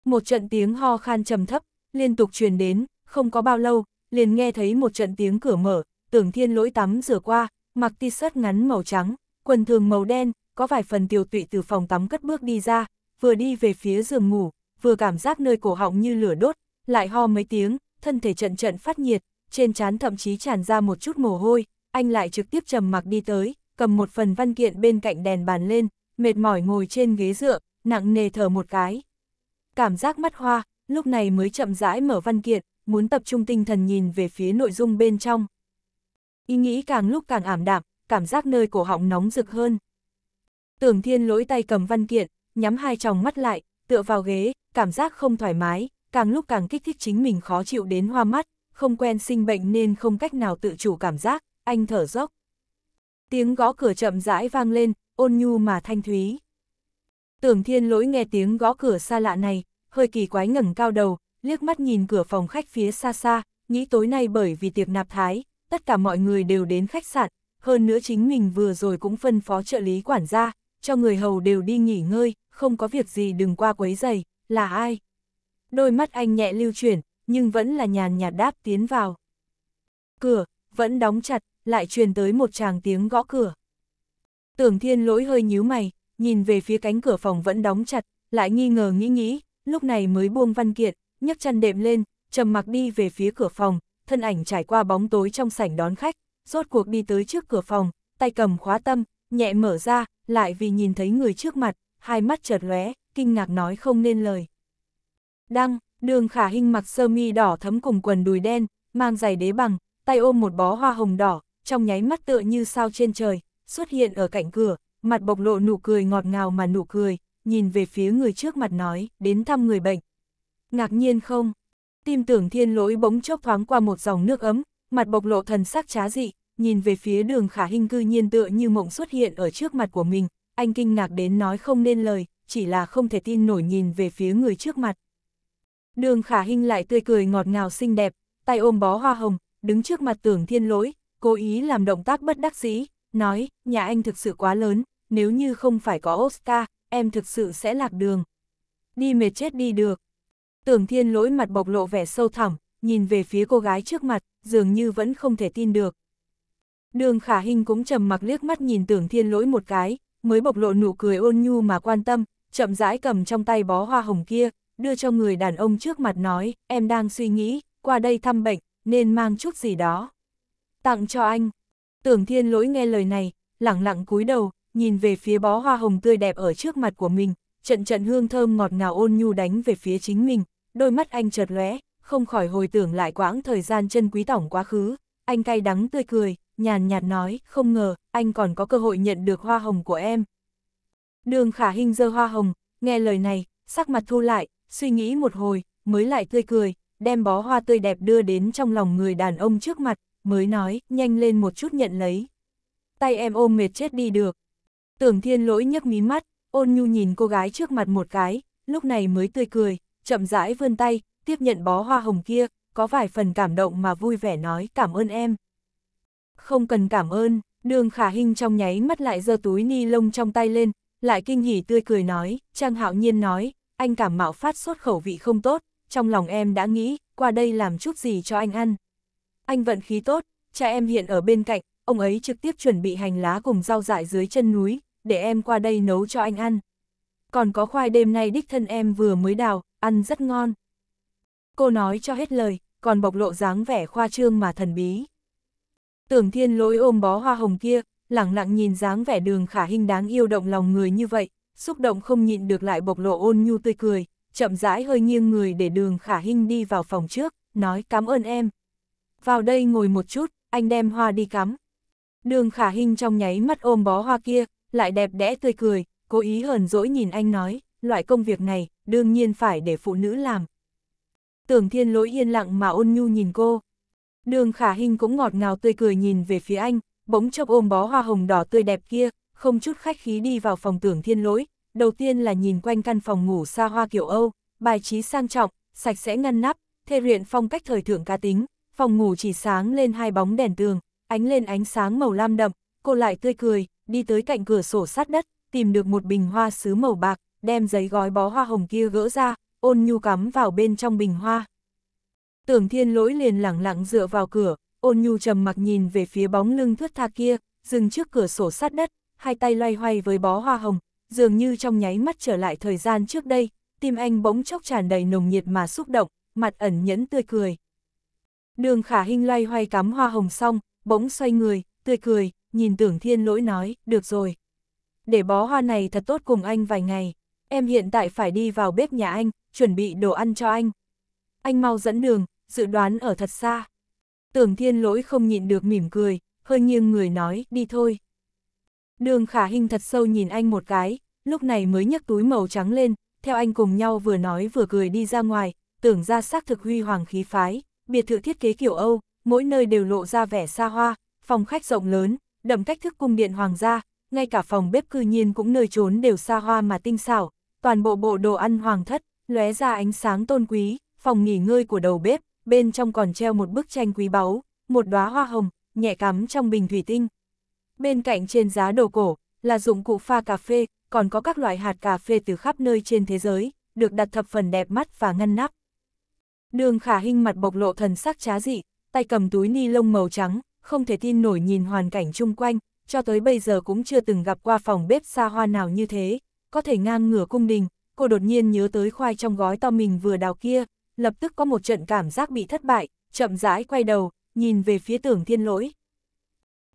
Một trận tiếng ho khan trầm thấp, liên tục truyền đến, không có bao lâu, liền nghe thấy một trận tiếng cửa mở, tưởng thiên lỗi tắm rửa qua, mặc t-shirt ngắn màu trắng, quần thường màu đen, có vài phần tiêu tụy từ phòng tắm cất bước đi ra, vừa đi về phía giường ngủ, vừa cảm giác nơi cổ họng như lửa đốt, lại ho mấy tiếng, thân thể trận trận phát nhiệt, trên trán thậm chí tràn ra một chút mồ hôi, anh lại trực tiếp trầm mặc đi tới, cầm một phần văn kiện bên cạnh đèn bàn lên, mệt mỏi ngồi trên ghế dựa, nặng nề thở một cái. Cảm giác mắt hoa, lúc này mới chậm rãi mở văn kiện, muốn tập trung tinh thần nhìn về phía nội dung bên trong. Ý nghĩ càng lúc càng ảm đạm, cảm giác nơi cổ họng nóng rực hơn. Tưởng thiên lỗi tay cầm văn kiện, nhắm hai tròng mắt lại, tựa vào ghế, cảm giác không thoải mái, càng lúc càng kích thích chính mình khó chịu đến hoa mắt, không quen sinh bệnh nên không cách nào tự chủ cảm giác, anh thở dốc. Tiếng gõ cửa chậm rãi vang lên, ôn nhu mà thanh thúy. Tưởng thiên lỗi nghe tiếng gõ cửa xa lạ này, hơi kỳ quái ngẩng cao đầu, liếc mắt nhìn cửa phòng khách phía xa xa, nghĩ tối nay bởi vì tiệc nạp thái, tất cả mọi người đều đến khách sạn, hơn nữa chính mình vừa rồi cũng phân phó trợ lý quản gia, cho người hầu đều đi nghỉ ngơi, không có việc gì đừng qua quấy giày, là ai? Đôi mắt anh nhẹ lưu chuyển, nhưng vẫn là nhàn nhạt đáp tiến vào. Cửa, vẫn đóng chặt, lại truyền tới một tràng tiếng gõ cửa. Tưởng thiên lỗi hơi nhíu mày, nhìn về phía cánh cửa phòng vẫn đóng chặt, lại nghi ngờ nghĩ nghĩ, lúc này mới buông văn kiện, nhấc chăn đệm lên, trầm mặc đi về phía cửa phòng, thân ảnh trải qua bóng tối trong sảnh đón khách, rốt cuộc đi tới trước cửa phòng, tay cầm khóa tâm, nhẹ mở ra, lại vì nhìn thấy người trước mặt, hai mắt chợt lóe, kinh ngạc nói không nên lời. Đăng, đường khả hình mặc sơ mi đỏ thấm cùng quần đùi đen, mang giày đế bằng, tay ôm một bó hoa hồng đỏ, trong nháy mắt tựa như sao trên trời, xuất hiện ở cạnh cửa, mặt bộc lộ nụ cười ngọt ngào mà nụ cười, nhìn về phía người trước mặt nói, đến thăm người bệnh. Ngạc nhiên không? Tim tưởng thiên lỗi bỗng chốc thoáng qua một dòng nước ấm, mặt bộc lộ thần sắc trá dị, nhìn về phía đường khả hình cư nhiên tựa như mộng xuất hiện ở trước mặt của mình, anh kinh ngạc đến nói không nên lời, chỉ là không thể tin nổi nhìn về phía người trước mặt. Đường khả hình lại tươi cười ngọt ngào xinh đẹp, tay ôm bó hoa hồng, đứng trước mặt tưởng thiên lỗi, cố ý làm động tác bất đắc dĩ, nói, nhà anh thực sự quá lớn, nếu như không phải có Oscar, em thực sự sẽ lạc đường. Đi mệt chết đi được. Tưởng thiên lỗi mặt bộc lộ vẻ sâu thẳm, nhìn về phía cô gái trước mặt, dường như vẫn không thể tin được. Đường khả hình cũng trầm mặc liếc mắt nhìn tưởng thiên lỗi một cái, mới bộc lộ nụ cười ôn nhu mà quan tâm, chậm rãi cầm trong tay bó hoa hồng kia, đưa cho người đàn ông trước mặt nói, em đang suy nghĩ, qua đây thăm bệnh, nên mang chút gì đó. Tặng cho anh. Tưởng thiên lỗi nghe lời này, lặng lặng cúi đầu, nhìn về phía bó hoa hồng tươi đẹp ở trước mặt của mình, trận trận hương thơm ngọt ngào ôn nhu đánh về phía chính mình, đôi mắt anh chợt lóe, không khỏi hồi tưởng lại quãng thời gian chân quý tổng quá khứ, anh cay đắng tươi cười, nhàn nhạt nói, không ngờ, anh còn có cơ hội nhận được hoa hồng của em. Đường khả hình dơ hoa hồng, nghe lời này, sắc mặt thu lại, suy nghĩ một hồi, mới lại tươi cười, đem bó hoa tươi đẹp đưa đến trong lòng người đàn ông trước mặt, mới nói, nhanh lên một chút nhận lấy. Tay em ôm mệt chết đi được. Tưởng thiên lỗi nhấc mí mắt, ôn nhu nhìn cô gái trước mặt một cái, lúc này mới tươi cười, chậm rãi vươn tay, tiếp nhận bó hoa hồng kia, có vài phần cảm động mà vui vẻ nói cảm ơn em. Không cần cảm ơn, đường khả hình trong nháy mắt lại giơ túi ni lông trong tay lên, lại kinh hỉ tươi cười nói, Trang Hạo Nhiên nói, anh cảm mạo phát sốt khẩu vị không tốt, trong lòng em đã nghĩ, qua đây làm chút gì cho anh ăn. Anh vận khí tốt, cha em hiện ở bên cạnh, ông ấy trực tiếp chuẩn bị hành lá cùng rau dại dưới chân núi, để em qua đây nấu cho anh ăn. Còn có khoai đêm nay đích thân em vừa mới đào, ăn rất ngon. Cô nói cho hết lời, còn bộc lộ dáng vẻ khoa trương mà thần bí. Tưởng thiên lỗi ôm bó hoa hồng kia, lặng lặng nhìn dáng vẻ đường khả hình đáng yêu động lòng người như vậy, xúc động không nhịn được lại bộc lộ ôn nhu tươi cười, chậm rãi hơi nghiêng người để đường khả hình đi vào phòng trước, nói cảm ơn em. Vào đây ngồi một chút, anh đem hoa đi cắm. Đường khả hình trong nháy mắt ôm bó hoa kia, lại đẹp đẽ tươi cười, cố ý hờn dỗi nhìn anh nói, loại công việc này, đương nhiên phải để phụ nữ làm. Tưởng thiên lỗi yên lặng mà ôn nhu nhìn cô. Đường khả hình cũng ngọt ngào tươi cười nhìn về phía anh, bỗng chốc ôm bó hoa hồng đỏ tươi đẹp kia, không chút khách khí đi vào phòng tưởng thiên lỗi, đầu tiên là nhìn quanh căn phòng ngủ xa hoa kiểu Âu, bài trí sang trọng, sạch sẽ ngăn nắp, thê luyện phong cách thời thượng ca tính, phòng ngủ chỉ sáng lên hai bóng đèn tường, ánh lên ánh sáng màu lam đậm, cô lại tươi cười, đi tới cạnh cửa sổ sát đất, tìm được một bình hoa sứ màu bạc, đem giấy gói bó hoa hồng kia gỡ ra, ôn nhu cắm vào bên trong bình hoa. Tưởng thiên lỗi liền lẳng lặng dựa vào cửa, ôn nhu trầm mặc nhìn về phía bóng lưng thướt tha kia, dừng trước cửa sổ sát đất, hai tay loay hoay với bó hoa hồng, dường như trong nháy mắt trở lại thời gian trước đây, tim anh bỗng chốc tràn đầy nồng nhiệt mà xúc động, mặt ẩn nhẫn tươi cười. Đường khả hình loay hoay cắm hoa hồng xong, bỗng xoay người, tươi cười, nhìn tưởng thiên lỗi nói, được rồi. Để bó hoa này thật tốt cùng anh vài ngày, em hiện tại phải đi vào bếp nhà anh, chuẩn bị đồ ăn cho anh. Anh mau dẫn đường, dự đoán ở thật xa. Tưởng thiên lỗi không nhịn được mỉm cười, hơi nghiêng người nói, đi thôi. Đường khả hình thật sâu nhìn anh một cái, lúc này mới nhấc túi màu trắng lên, theo anh cùng nhau vừa nói vừa cười đi ra ngoài, tưởng ra xác thực huy hoàng khí phái, biệt thự thiết kế kiểu Âu, mỗi nơi đều lộ ra vẻ xa hoa, phòng khách rộng lớn, đậm cách thức cung điện hoàng gia, ngay cả phòng bếp cư nhiên cũng nơi trốn đều xa hoa mà tinh xảo, toàn bộ bộ đồ ăn hoàng thất, lóe ra ánh sáng tôn quý, phòng nghỉ ngơi của đầu bếp, bên trong còn treo một bức tranh quý báu, một đóa hoa hồng, nhẹ cắm trong bình thủy tinh. Bên cạnh trên giá đồ cổ, là dụng cụ pha cà phê, còn có các loại hạt cà phê từ khắp nơi trên thế giới, được đặt thập phần đẹp mắt và ngăn nắp. Đường khả hình mặt bộc lộ thần sắc trá dị, tay cầm túi ni lông màu trắng, không thể tin nổi nhìn hoàn cảnh chung quanh, cho tới bây giờ cũng chưa từng gặp qua phòng bếp xa hoa nào như thế, có thể ngang ngửa cung đình, cô đột nhiên nhớ tới khoai trong gói to mình vừa đào kia, lập tức có một trận cảm giác bị thất bại, chậm rãi quay đầu, nhìn về phía tưởng thiên lỗi.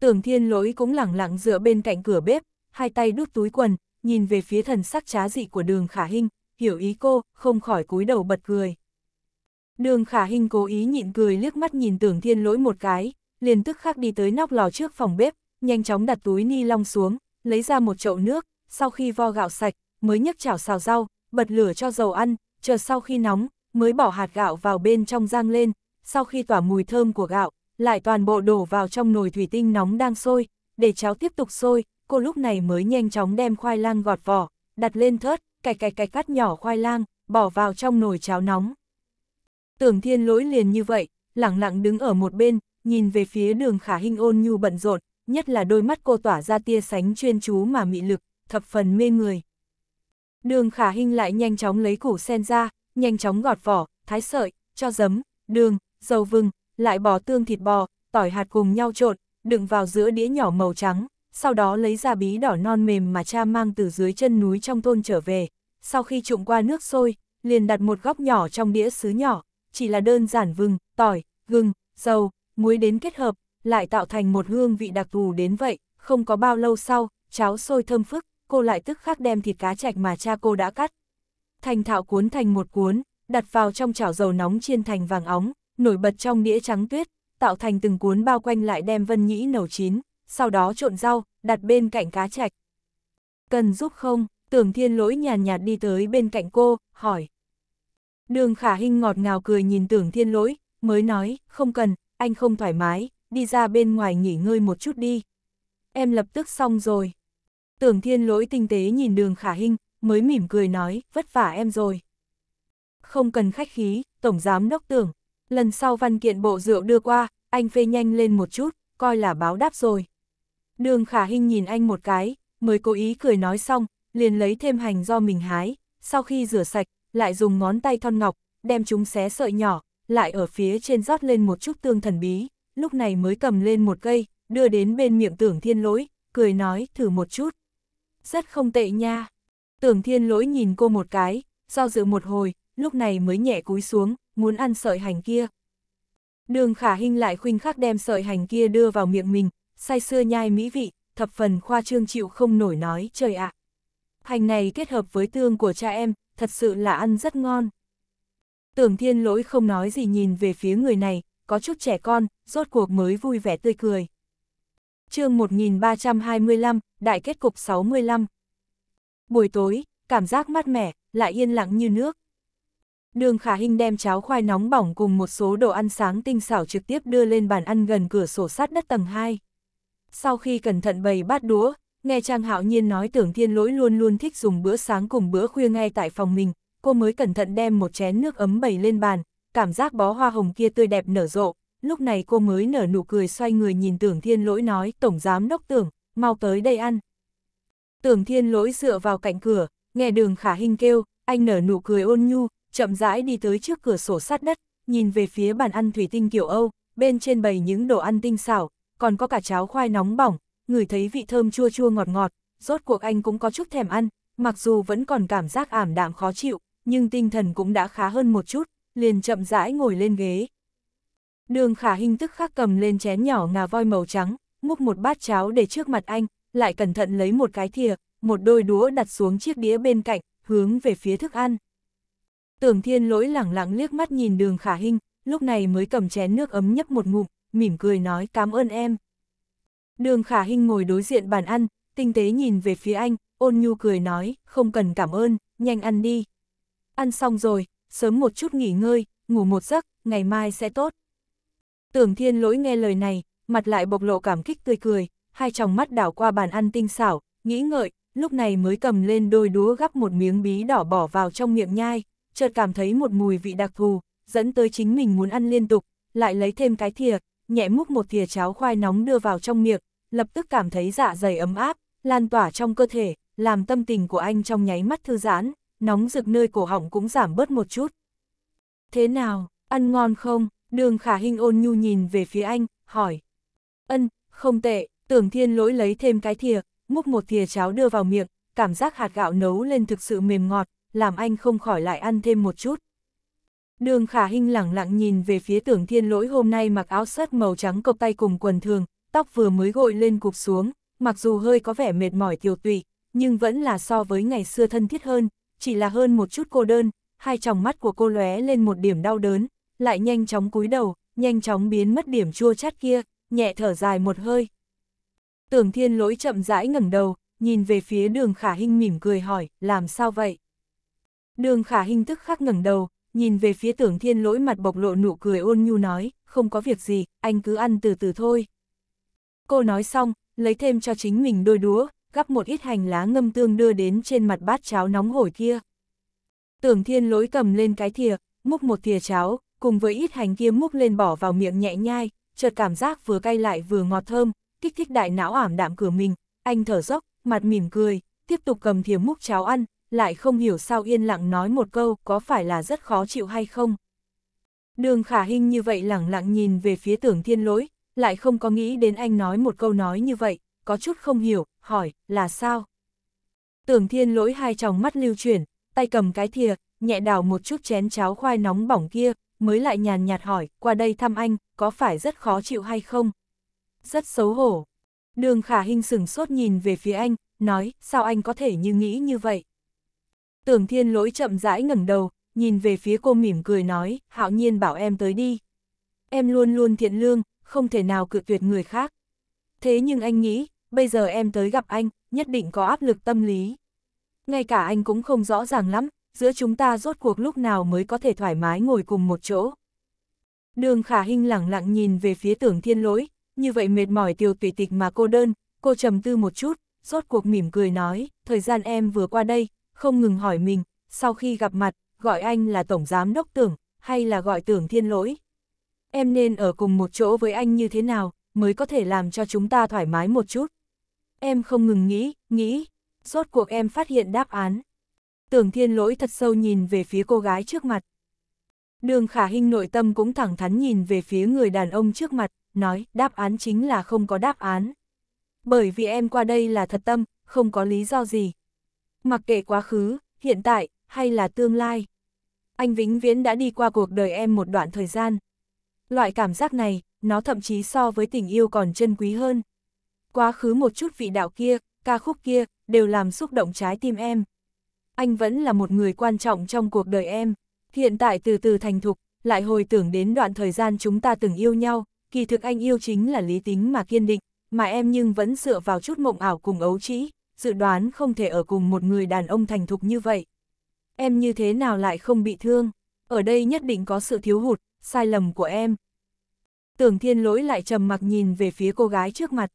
Tưởng thiên lỗi cũng lẳng lặng dựa bên cạnh cửa bếp, hai tay đút túi quần, nhìn về phía thần sắc trá dị của đường khả hình, hiểu ý cô, không khỏi cúi đầu bật cười. Đường khả hình cố ý nhịn cười liếc mắt nhìn tưởng thiên lỗi một cái, liền tức khắc đi tới nóc lò trước phòng bếp, nhanh chóng đặt túi ni lông xuống, lấy ra một chậu nước, sau khi vo gạo sạch, mới nhấc chảo xào rau, bật lửa cho dầu ăn, chờ sau khi nóng, mới bỏ hạt gạo vào bên trong rang lên, sau khi tỏa mùi thơm của gạo, lại toàn bộ đổ vào trong nồi thủy tinh nóng đang sôi, để cháo tiếp tục sôi, cô lúc này mới nhanh chóng đem khoai lang gọt vỏ, đặt lên thớt, cạch cạch cạch cắt nhỏ khoai lang, bỏ vào trong nồi cháo nóng. Tưởng thiên lỗi liền như vậy, lặng lặng đứng ở một bên, nhìn về phía đường khả hình ôn nhu bận rộn, nhất là đôi mắt cô tỏa ra tia sánh chuyên chú mà mị lực, thập phần mê người. Đường khả hình lại nhanh chóng lấy củ sen ra, nhanh chóng gọt vỏ, thái sợi, cho giấm, đường, dầu vừng, lại bỏ tương thịt bò, tỏi hạt cùng nhau trộn, đựng vào giữa đĩa nhỏ màu trắng, sau đó lấy ra bí đỏ non mềm mà cha mang từ dưới chân núi trong thôn trở về. Sau khi trụng qua nước sôi, liền đặt một góc nhỏ trong đĩa sứ nhỏ, chỉ là đơn giản vừng, tỏi, gừng, dầu, muối đến kết hợp, lại tạo thành một hương vị đặc thù đến vậy, không có bao lâu sau, cháo sôi thơm phức, cô lại tức khắc đem thịt cá chạch mà cha cô đã cắt. Thành thạo cuốn thành một cuốn, đặt vào trong chảo dầu nóng chiên thành vàng óng, nổi bật trong đĩa trắng tuyết, tạo thành từng cuốn bao quanh lại đem vân nhĩ nấu chín, sau đó trộn rau, đặt bên cạnh cá chạch. Cần giúp không? Tưởng thiên lỗi nhàn nhạt đi tới bên cạnh cô, hỏi. Đường khả hình ngọt ngào cười nhìn tưởng thiên lỗi, mới nói, không cần, anh không thoải mái, đi ra bên ngoài nghỉ ngơi một chút đi. Em lập tức xong rồi. Tưởng thiên lỗi tinh tế nhìn đường khả hình, mới mỉm cười nói, vất vả em rồi. Không cần khách khí, Tổng Giám Đốc tưởng, lần sau văn kiện bộ rượu đưa qua, anh phê nhanh lên một chút, coi là báo đáp rồi. Đường khả hình nhìn anh một cái, mới cố ý cười nói xong, liền lấy thêm hành do mình hái, sau khi rửa sạch, lại dùng ngón tay thon ngọc, đem chúng xé sợi nhỏ, lại ở phía trên rót lên một chút tương thần bí, lúc này mới cầm lên một cây, đưa đến bên miệng tưởng thiên lỗi, cười nói thử một chút. Rất không tệ nha. Tưởng thiên lỗi nhìn cô một cái, do dự một hồi, lúc này mới nhẹ cúi xuống, muốn ăn sợi hành kia. Đường khả hình lại khuynh khắc đem sợi hành kia đưa vào miệng mình, say sưa nhai mỹ vị, thập phần khoa trương chịu không nổi nói, trời ạ. Hành này kết hợp với tương của cha em, thật sự là ăn rất ngon. Tưởng thiên lỗi không nói gì nhìn về phía người này, có chút trẻ con, rốt cuộc mới vui vẻ tươi cười. chương 1325, Đại kết cục 65 Buổi tối, cảm giác mát mẻ, lại yên lặng như nước. Đường Khả Hinh đem cháo khoai nóng bỏng cùng một số đồ ăn sáng tinh xảo trực tiếp đưa lên bàn ăn gần cửa sổ sát đất tầng 2. Sau khi cẩn thận bày bát đũa, nghe Trang Hạo Nhiên nói tưởng thiên lỗi luôn luôn thích dùng bữa sáng cùng bữa khuya ngay tại phòng mình, cô mới cẩn thận đem một chén nước ấm bày lên bàn, cảm giác bó hoa hồng kia tươi đẹp nở rộ, lúc này cô mới nở nụ cười xoay người nhìn tưởng thiên lỗi nói Tổng Giám Đốc Tưởng, mau tới đây ăn. Tưởng thiên lỗi dựa vào cạnh cửa, nghe đường khả hình kêu, anh nở nụ cười ôn nhu, chậm rãi đi tới trước cửa sổ sát đất, nhìn về phía bàn ăn thủy tinh kiểu Âu, bên trên bày những đồ ăn tinh xảo, còn có cả cháo khoai nóng bỏng, người thấy vị thơm chua chua ngọt ngọt, rốt cuộc anh cũng có chút thèm ăn, mặc dù vẫn còn cảm giác ảm đạm khó chịu, nhưng tinh thần cũng đã khá hơn một chút, liền chậm rãi ngồi lên ghế. Đường khả hình tức khắc cầm lên chén nhỏ ngà voi màu trắng, múc một bát cháo để trước mặt anh, lại cẩn thận lấy một cái thìa, một đôi đũa đặt xuống chiếc đĩa bên cạnh, hướng về phía thức ăn. Tưởng thiên lỗi lẳng lặng liếc mắt nhìn đường khả hình, lúc này mới cầm chén nước ấm nhấp một ngụm, mỉm cười nói cảm ơn em. Đường khả hình ngồi đối diện bàn ăn, tinh tế nhìn về phía anh, ôn nhu cười nói, không cần cảm ơn, nhanh ăn đi. Ăn xong rồi, sớm một chút nghỉ ngơi, ngủ một giấc, ngày mai sẽ tốt. Tưởng thiên lỗi nghe lời này, mặt lại bộc lộ cảm kích tươi cười, hai tròng mắt đảo qua bàn ăn tinh xảo, nghĩ ngợi, lúc này mới cầm lên đôi đũa gắp một miếng bí đỏ bỏ vào trong miệng nhai, chợt cảm thấy một mùi vị đặc thù, dẫn tới chính mình muốn ăn liên tục, lại lấy thêm cái thìa, nhẹ múc một thìa cháo khoai nóng đưa vào trong miệng, lập tức cảm thấy dạ dày ấm áp, lan tỏa trong cơ thể, làm tâm tình của anh trong nháy mắt thư giãn, nóng rực nơi cổ họng cũng giảm bớt một chút. Thế nào, ăn ngon không? Đường khả hình ôn nhu nhìn về phía anh, hỏi. Ân, không tệ, tưởng thiên lỗi lấy thêm cái thìa, múc một thìa cháo đưa vào miệng, cảm giác hạt gạo nấu lên thực sự mềm ngọt, làm anh không khỏi lại ăn thêm một chút. Đường khả hình lẳng lặng nhìn về phía tưởng thiên lỗi hôm nay mặc áo sắt màu trắng cộc tay cùng quần thường, tóc vừa mới gội lên cục xuống, mặc dù hơi có vẻ mệt mỏi tiều tụy, nhưng vẫn là so với ngày xưa thân thiết hơn, chỉ là hơn một chút cô đơn, hai tròng mắt của cô lóe lên một điểm đau đớn, lại nhanh chóng cúi đầu, nhanh chóng biến mất điểm chua chát kia, nhẹ thở dài một hơi. Tưởng thiên lỗi chậm rãi ngẩng đầu, nhìn về phía đường khả hình mỉm cười hỏi, làm sao vậy? Đường khả hình tức khắc ngẩng đầu, nhìn về phía tưởng thiên lỗi mặt bộc lộ nụ cười ôn nhu nói, không có việc gì, anh cứ ăn từ từ thôi. Cô nói xong, lấy thêm cho chính mình đôi đũa, gắp một ít hành lá ngâm tương đưa đến trên mặt bát cháo nóng hổi kia. Tưởng thiên lỗi cầm lên cái thìa, múc một thìa cháo, cùng với ít hành kia múc lên bỏ vào miệng nhẹ nhai, chợt cảm giác vừa cay lại vừa ngọt thơm, kích thích đại não ảm đạm cửa mình, anh thở dốc, mặt mỉm cười, tiếp tục cầm thìa múc cháo ăn, lại không hiểu sao yên lặng nói một câu có phải là rất khó chịu hay không. Đường khả hình như vậy lẳng lặng nhìn về phía tưởng thiên lỗi, lại không có nghĩ đến anh nói một câu nói như vậy, có chút không hiểu, hỏi, là sao? Tưởng thiên lỗi hai tròng mắt lưu chuyển, tay cầm cái thìa, nhẹ đào một chút chén cháo khoai nóng bỏng kia, mới lại nhàn nhạt hỏi, qua đây thăm anh, có phải rất khó chịu hay không? Rất xấu hổ. Đường khả hình sửng sốt nhìn về phía anh, nói, sao anh có thể như nghĩ như vậy? Tưởng thiên lỗi chậm rãi ngẩng đầu, nhìn về phía cô mỉm cười nói, hạo nhiên bảo em tới đi. Em luôn luôn thiện lương, không thể nào cự tuyệt người khác. Thế nhưng anh nghĩ, bây giờ em tới gặp anh, nhất định có áp lực tâm lý. Ngay cả anh cũng không rõ ràng lắm, giữa chúng ta rốt cuộc lúc nào mới có thể thoải mái ngồi cùng một chỗ. Đường khả hình lẳng lặng nhìn về phía tưởng thiên lỗi, như vậy mệt mỏi tiêu tùy tịch mà cô đơn, cô trầm tư một chút, rốt cuộc mỉm cười nói, thời gian em vừa qua đây, không ngừng hỏi mình, sau khi gặp mặt, gọi anh là Tổng Giám Đốc Tưởng, hay là gọi Tưởng Thiên Lỗi. Em nên ở cùng một chỗ với anh như thế nào, mới có thể làm cho chúng ta thoải mái một chút. Em không ngừng nghĩ, nghĩ, rốt cuộc em phát hiện đáp án. Tưởng Thiên Lỗi thật sâu nhìn về phía cô gái trước mặt. Đường khả hình nội tâm cũng thẳng thắn nhìn về phía người đàn ông trước mặt, nói đáp án chính là không có đáp án. Bởi vì em qua đây là thật tâm, không có lý do gì. Mặc kệ quá khứ, hiện tại, hay là tương lai. Anh vĩnh viễn đã đi qua cuộc đời em một đoạn thời gian. Loại cảm giác này, nó thậm chí so với tình yêu còn chân quý hơn. Quá khứ một chút vị đạo kia, ca khúc kia, đều làm xúc động trái tim em. Anh vẫn là một người quan trọng trong cuộc đời em. Hiện tại từ từ thành thục, lại hồi tưởng đến đoạn thời gian chúng ta từng yêu nhau, kỳ thực anh yêu chính là lý tính mà kiên định, mà em nhưng vẫn dựa vào chút mộng ảo cùng ấu trĩ, dự đoán không thể ở cùng một người đàn ông thành thục như vậy. Em như thế nào lại không bị thương? Ở đây nhất định có sự thiếu hụt, sai lầm của em. Tưởng thiên lỗi lại trầm mặc nhìn về phía cô gái trước mặt.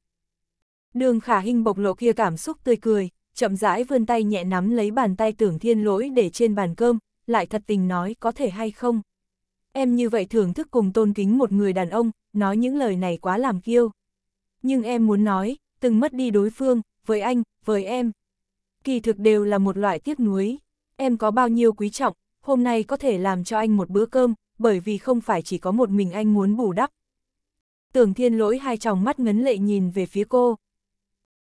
Đường khả hình bộc lộ kia cảm xúc tươi cười, chậm rãi vươn tay nhẹ nắm lấy bàn tay tưởng thiên lỗi để trên bàn cơm, lại thật tình nói có thể hay không. Em như vậy thưởng thức cùng tôn kính một người đàn ông, nói những lời này quá làm kiêu. Nhưng em muốn nói, từng mất đi đối phương, với anh, với em. Kỳ thực đều là một loại tiếc nuối. Em có bao nhiêu quý trọng, hôm nay có thể làm cho anh một bữa cơm, bởi vì không phải chỉ có một mình anh muốn bù đắp. Tưởng thiên lỗi hai tròng mắt ngấn lệ nhìn về phía cô.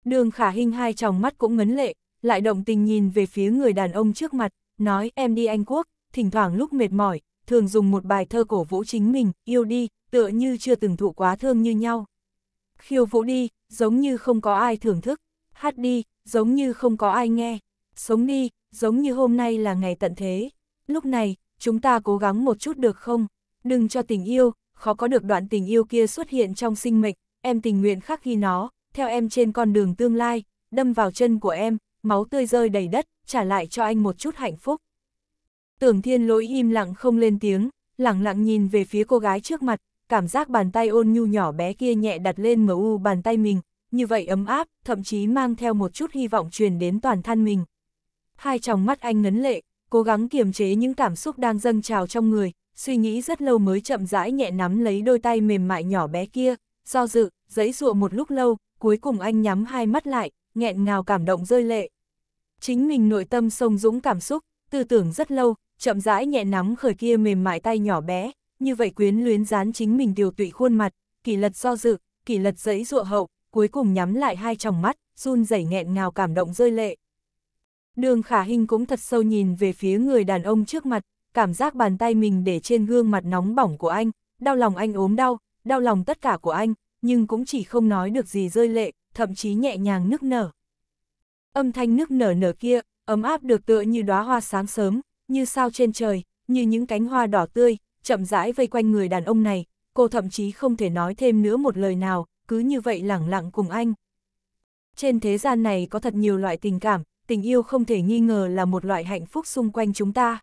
Đường khả hình hai tròng mắt cũng ngấn lệ, lại động tình nhìn về phía người đàn ông trước mặt, nói em đi Anh Quốc, thỉnh thoảng lúc mệt mỏi, thường dùng một bài thơ cổ vũ chính mình, yêu đi, tựa như chưa từng thụ quá thương như nhau. Khiêu vũ đi, giống như không có ai thưởng thức hát đi, giống như không có ai nghe, sống đi, giống như hôm nay là ngày tận thế. Lúc này, chúng ta cố gắng một chút được không? Đừng cho tình yêu, khó có được đoạn tình yêu kia xuất hiện trong sinh mệnh, em tình nguyện khắc ghi nó, theo em trên con đường tương lai, đâm vào chân của em, máu tươi rơi đầy đất, trả lại cho anh một chút hạnh phúc. Tưởng thiên lỗi im lặng không lên tiếng, lặng lặng nhìn về phía cô gái trước mặt, cảm giác bàn tay ôn nhu nhỏ bé kia nhẹ đặt lên mờ u bàn tay mình, như vậy ấm áp, thậm chí mang theo một chút hy vọng truyền đến toàn thân mình. Hai tròng mắt anh ngấn lệ, cố gắng kiềm chế những cảm xúc đang dâng trào trong người, suy nghĩ rất lâu mới chậm rãi nhẹ nắm lấy đôi tay mềm mại nhỏ bé kia, do dự, giấy dụa một lúc lâu, cuối cùng anh nhắm hai mắt lại, nghẹn ngào cảm động rơi lệ. Chính mình nội tâm sông dũng cảm xúc, tư tưởng rất lâu, chậm rãi nhẹ nắm khởi kia mềm mại tay nhỏ bé, như vậy quyến luyến dán chính mình điều tụy khuôn mặt, kỳ lật do dự, kỳ lật giấy dụa hậu, cuối cùng nhắm lại hai tròng mắt, run rẩy nghẹn ngào cảm động rơi lệ. Đường khả hình cũng thật sâu nhìn về phía người đàn ông trước mặt, cảm giác bàn tay mình để trên gương mặt nóng bỏng của anh, đau lòng anh ốm đau, đau lòng tất cả của anh, nhưng cũng chỉ không nói được gì rơi lệ, thậm chí nhẹ nhàng nức nở. Âm thanh nức nở nở kia, ấm áp được tựa như đóa hoa sáng sớm, như sao trên trời, như những cánh hoa đỏ tươi, chậm rãi vây quanh người đàn ông này, cô thậm chí không thể nói thêm nữa một lời nào, cứ như vậy lẳng lặng cùng anh. Trên thế gian này có thật nhiều loại tình cảm, tình yêu không thể nghi ngờ là một loại hạnh phúc xung quanh chúng ta.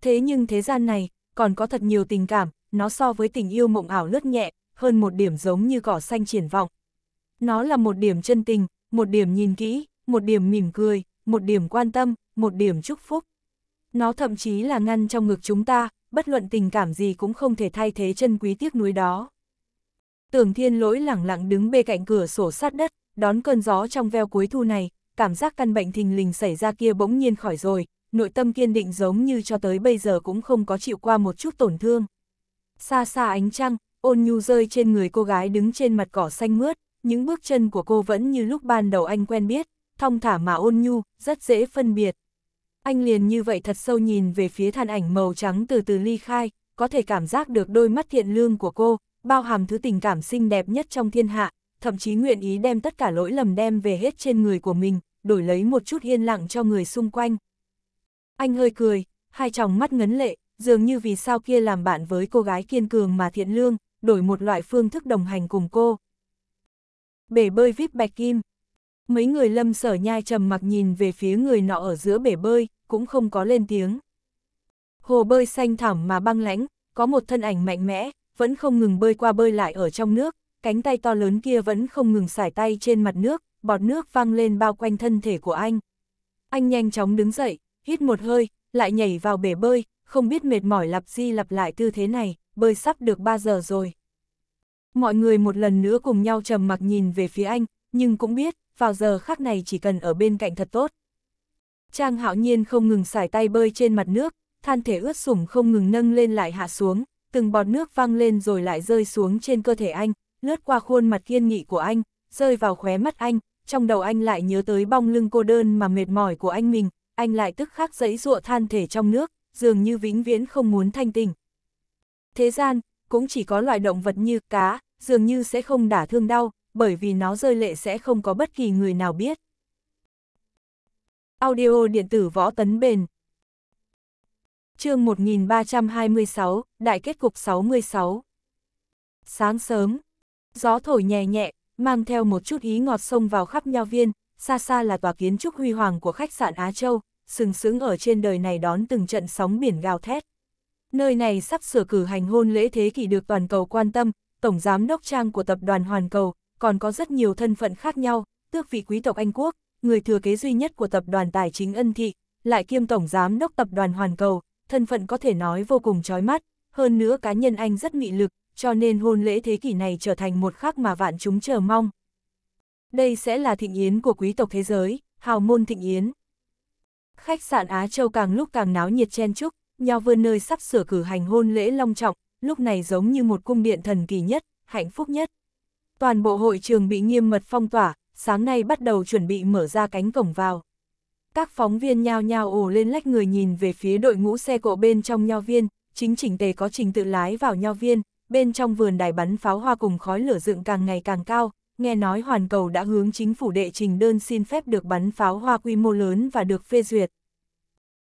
Thế nhưng thế gian này, còn có thật nhiều tình cảm, nó so với tình yêu mộng ảo lướt nhẹ, hơn một điểm giống như cỏ xanh triển vọng. Nó là một điểm chân tình, một điểm nhìn kỹ, một điểm mỉm cười, một điểm quan tâm, một điểm chúc phúc. Nó thậm chí là ngăn trong ngực chúng ta, bất luận tình cảm gì cũng không thể thay thế chân quý tiếc nuối đó. Tưởng thiên lỗi lẳng lặng đứng bê cạnh cửa sổ sát đất, đón cơn gió trong veo cuối thu này, cảm giác căn bệnh thình lình xảy ra kia bỗng nhiên khỏi rồi, nội tâm kiên định giống như cho tới bây giờ cũng không có chịu qua một chút tổn thương. Xa xa ánh trăng, ôn nhu rơi trên người cô gái đứng trên mặt cỏ xanh mướt, những bước chân của cô vẫn như lúc ban đầu anh quen biết, thong thả mà ôn nhu, rất dễ phân biệt. Anh liền như vậy thật sâu nhìn về phía than ảnh màu trắng từ từ ly khai, có thể cảm giác được đôi mắt thiện lương của cô, bao hàm thứ tình cảm xinh đẹp nhất trong thiên hạ, thậm chí nguyện ý đem tất cả lỗi lầm đem về hết trên người của mình, đổi lấy một chút yên lặng cho người xung quanh. Anh hơi cười, hai tròng mắt ngấn lệ, dường như vì sao kia làm bạn với cô gái kiên cường mà thiện lương, đổi một loại phương thức đồng hành cùng cô. Bể bơi VIP bạch kim Mấy người lâm sở nhai trầm mặc nhìn về phía người nọ ở giữa bể bơi, cũng không có lên tiếng. Hồ bơi xanh thẳm mà băng lãnh, có một thân ảnh mạnh mẽ, vẫn không ngừng bơi qua bơi lại ở trong nước, cánh tay to lớn kia vẫn không ngừng xải tay trên mặt nước, bọt nước văng lên bao quanh thân thể của anh. Anh nhanh chóng đứng dậy, hít một hơi, lại nhảy vào bể bơi, không biết mệt mỏi lặp di lặp lại tư thế này, bơi sắp được 3 giờ rồi. Mọi người một lần nữa cùng nhau trầm mặc nhìn về phía anh, nhưng cũng biết, vào giờ khác này chỉ cần ở bên cạnh thật tốt. Trang hạo nhiên không ngừng xải tay bơi trên mặt nước, than thể ướt sủng không ngừng nâng lên lại hạ xuống, từng bọt nước văng lên rồi lại rơi xuống trên cơ thể anh, lướt qua khuôn mặt kiên nghị của anh, rơi vào khóe mắt anh, trong đầu anh lại nhớ tới bong lưng cô đơn mà mệt mỏi của anh mình, anh lại tức khắc giấy rụa than thể trong nước, dường như vĩnh viễn không muốn thanh tình. Thế gian, cũng chỉ có loại động vật như cá, dường như sẽ không đả thương đau, bởi vì nó rơi lệ sẽ không có bất kỳ người nào biết. Audio điện tử võ tấn bền chương 1326, Đại kết cục 66 Sáng sớm, gió thổi nhẹ nhẹ, mang theo một chút ý ngọt sông vào khắp nho viên, xa xa là tòa kiến trúc huy hoàng của khách sạn Á Châu, sừng sững ở trên đời này đón từng trận sóng biển gào thét. Nơi này sắp sửa cử hành hôn lễ thế kỷ được toàn cầu quan tâm, tổng giám đốc trang của tập đoàn Hoàn Cầu, còn có rất nhiều thân phận khác nhau, tước vị quý tộc Anh Quốc, người thừa kế duy nhất của tập đoàn tài chính Ân Thị, lại kiêm tổng giám đốc tập đoàn Hoàn Cầu, thân phận có thể nói vô cùng chói mắt, hơn nữa cá nhân anh rất nghị lực, cho nên hôn lễ thế kỷ này trở thành một khắc mà vạn chúng chờ mong. Đây sẽ là thịnh yến của quý tộc thế giới, hào môn thịnh yến. Khách sạn Á Châu càng lúc càng náo nhiệt chen chúc, nho vươn nơi sắp sửa cử hành hôn lễ long trọng, lúc này giống như một cung điện thần kỳ nhất, hạnh phúc nhất. Toàn bộ hội trường bị nghiêm mật phong tỏa, sáng nay bắt đầu chuẩn bị mở ra cánh cổng vào. Các phóng viên nhao nhao ồ lên lách người nhìn về phía đội ngũ xe cộ bên trong nho viên, chính chỉnh tề có trình tự lái vào nho viên, bên trong vườn đài bắn pháo hoa cùng khói lửa dựng càng ngày càng cao, nghe nói hoàn cầu đã hướng chính phủ đệ trình đơn xin phép được bắn pháo hoa quy mô lớn và được phê duyệt.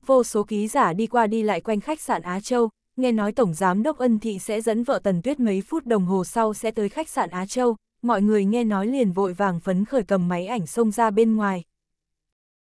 Vô số ký giả đi qua đi lại quanh khách sạn Á Châu, nghe nói Tổng Giám Đốc Ân Thị sẽ dẫn vợ Tần Tuyết mấy phút đồng hồ sau sẽ tới khách sạn Á Châu, mọi người nghe nói liền vội vàng phấn khởi cầm máy ảnh xông ra bên ngoài.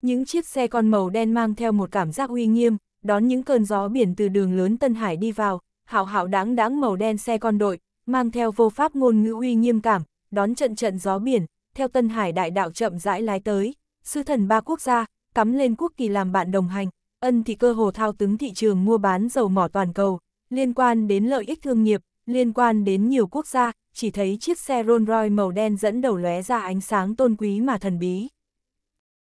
Những chiếc xe con màu đen mang theo một cảm giác uy nghiêm, đón những cơn gió biển từ đường lớn Tân Hải đi vào, hảo hảo đáng đáng màu đen xe con đội, mang theo vô pháp ngôn ngữ uy nghiêm cảm, đón trận trận gió biển, theo Tân Hải đại đạo chậm rãi lái tới, sư thần ba quốc gia, cắm lên quốc kỳ làm bạn đồng hành, ân thì cơ hồ thao túng thị trường mua bán dầu mỏ toàn cầu, liên quan đến lợi ích thương nghiệp, liên quan đến nhiều quốc gia, chỉ thấy chiếc xe Rolls Royce màu đen dẫn đầu lóe ra ánh sáng tôn quý mà thần bí.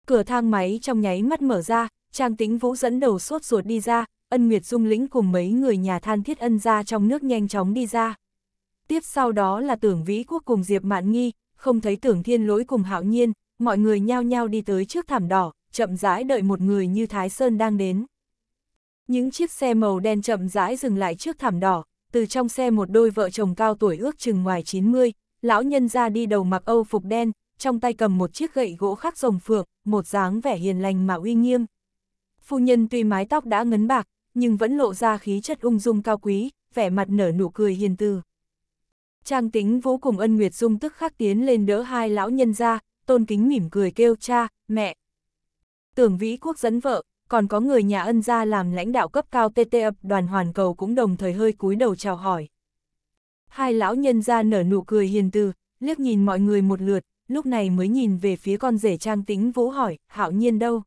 Cửa thang máy trong nháy mắt mở ra, Trang Tĩnh Vũ dẫn đầu sốt ruột đi ra, ân Nguyệt Dung lĩnh cùng mấy người nhà than thiết ân ra trong nước nhanh chóng đi ra. Tiếp sau đó là tưởng vĩ quốc cùng Diệp Mạn Nghi, không thấy tưởng thiên lỗi cùng hạo nhiên, mọi người nhao nhao đi tới trước thảm đỏ, chậm rãi đợi một người như Thái Sơn đang đến. Những chiếc xe màu đen chậm rãi dừng lại trước thảm đỏ, từ trong xe một đôi vợ chồng cao tuổi ước chừng ngoài 90, lão nhân ra đi đầu mặc âu phục đen, trong tay cầm một chiếc gậy gỗ khắc rồng phượng, một dáng vẻ hiền lành mà uy nghiêm. Phu nhân tuy mái tóc đã ngấn bạc, nhưng vẫn lộ ra khí chất ung dung cao quý, vẻ mặt nở nụ cười hiền từ. Trang tính vô cùng ân nguyệt dung tức khắc tiến lên đỡ hai lão nhân ra, tôn kính mỉm cười kêu cha, mẹ. Tưởng vĩ quốc dẫn vợ, còn có người nhà ân gia làm lãnh đạo cấp cao TT ập đoàn hoàn cầu cũng đồng thời hơi cúi đầu chào hỏi. Hai lão nhân ra nở nụ cười hiền từ, liếc nhìn mọi người một lượt, lúc này mới nhìn về phía con rể Trang Tính Vũ hỏi, Hạo Nhiên đâu?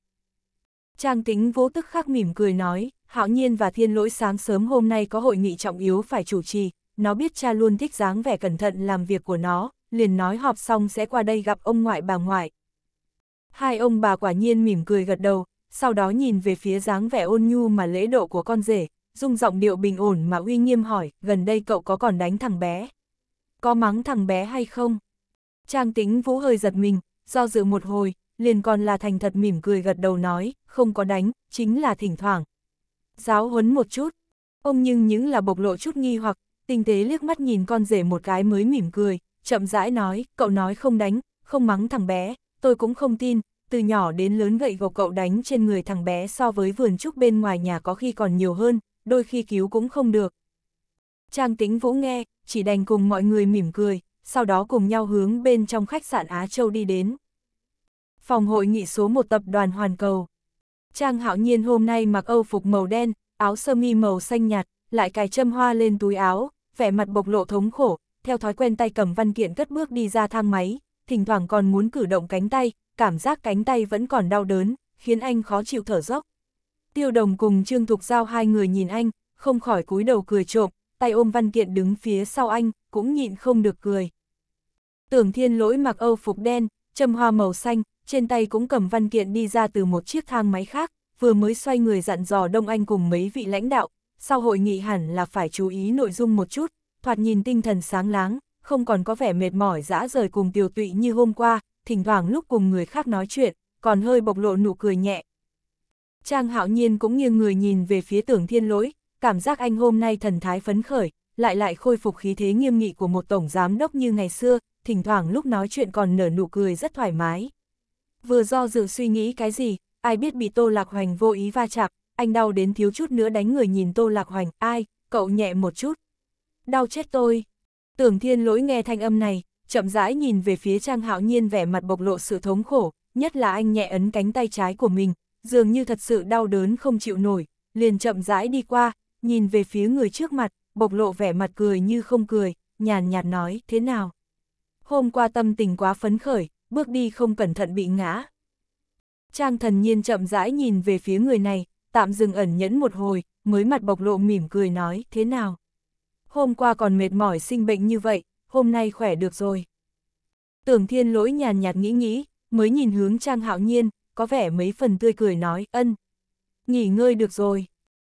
Trang Tính Vũ tức khắc mỉm cười nói, Hạo Nhiên và Thiên Lỗi sáng sớm hôm nay có hội nghị trọng yếu phải chủ trì, nó biết cha luôn thích dáng vẻ cẩn thận làm việc của nó, liền nói họp xong sẽ qua đây gặp ông ngoại bà ngoại. Hai ông bà quả nhiên mỉm cười gật đầu, sau đó nhìn về phía dáng vẻ ôn nhu mà lễ độ của con rể, dung giọng điệu bình ổn mà uy nghiêm hỏi, gần đây cậu có còn đánh thằng bé? Có mắng thằng bé hay không? Trang tính vũ hơi giật mình, do dự một hồi, liền còn là thành thật mỉm cười gật đầu nói, không có đánh, chính là thỉnh thoảng. Giáo huấn một chút, ông nhưng những là bộc lộ chút nghi hoặc, tinh tế liếc mắt nhìn con rể một cái mới mỉm cười, chậm rãi nói, cậu nói không đánh, không mắng thằng bé, tôi cũng không tin, từ nhỏ đến lớn gậy gộc cậu đánh trên người thằng bé so với vườn trúc bên ngoài nhà có khi còn nhiều hơn, đôi khi cứu cũng không được. Trang tính vũ nghe, chỉ đành cùng mọi người mỉm cười, sau đó cùng nhau hướng bên trong khách sạn Á Châu đi đến. Phòng hội nghị số một tập đoàn Hoàn Cầu. Trang hạo nhiên hôm nay mặc âu phục màu đen, áo sơ mi màu xanh nhạt, lại cài châm hoa lên túi áo, vẻ mặt bộc lộ thống khổ, theo thói quen tay cầm văn kiện cất bước đi ra thang máy, thỉnh thoảng còn muốn cử động cánh tay, cảm giác cánh tay vẫn còn đau đớn, khiến anh khó chịu thở dốc. Tiêu đồng cùng Trương Thục Giao hai người nhìn anh, không khỏi cúi đầu cười trộm, tay ôm văn kiện đứng phía sau anh, cũng nhịn không được cười. Tưởng thiên lỗi mặc âu phục đen, châm hoa màu xanh, trên tay cũng cầm văn kiện đi ra từ một chiếc thang máy khác, vừa mới xoay người dặn dò Đông Anh cùng mấy vị lãnh đạo, sau hội nghị hẳn là phải chú ý nội dung một chút, thoạt nhìn tinh thần sáng láng, không còn có vẻ mệt mỏi dã rời cùng tiêu tụy như hôm qua, thỉnh thoảng lúc cùng người khác nói chuyện, còn hơi bộc lộ nụ cười nhẹ. Trang hạo nhiên cũng như người nhìn về phía tưởng thiên lỗi, cảm giác anh hôm nay thần thái phấn khởi, lại lại khôi phục khí thế nghiêm nghị của một tổng giám đốc như ngày xưa, thỉnh thoảng lúc nói chuyện còn nở nụ cười rất thoải mái. Vừa do dự suy nghĩ cái gì, ai biết bị Tô Lạc Hoành vô ý va chạm, anh đau đến thiếu chút nữa đánh người nhìn Tô Lạc Hoành, ai, cậu nhẹ một chút. Đau chết tôi. Tưởng thiên lỗi nghe thanh âm này, chậm rãi nhìn về phía Trang Hạo Nhiên vẻ mặt bộc lộ sự thống khổ, nhất là anh nhẹ ấn cánh tay trái của mình, dường như thật sự đau đớn không chịu nổi, liền chậm rãi đi qua, nhìn về phía người trước mặt, bộc lộ vẻ mặt cười như không cười, nhàn nhạt nói, thế nào? Hôm qua tâm tình quá phấn khởi, bước đi không cẩn thận bị ngã. Trang thần nhiên chậm rãi nhìn về phía người này, tạm dừng ẩn nhẫn một hồi, mới mặt bộc lộ mỉm cười nói, thế nào? Hôm qua còn mệt mỏi sinh bệnh như vậy, hôm nay khỏe được rồi. Tưởng thiên lỗi nhàn nhạt nghĩ nghĩ, mới nhìn hướng Trang hạo nhiên, có vẻ mấy phần tươi cười nói, ân. Nghỉ ngơi được rồi.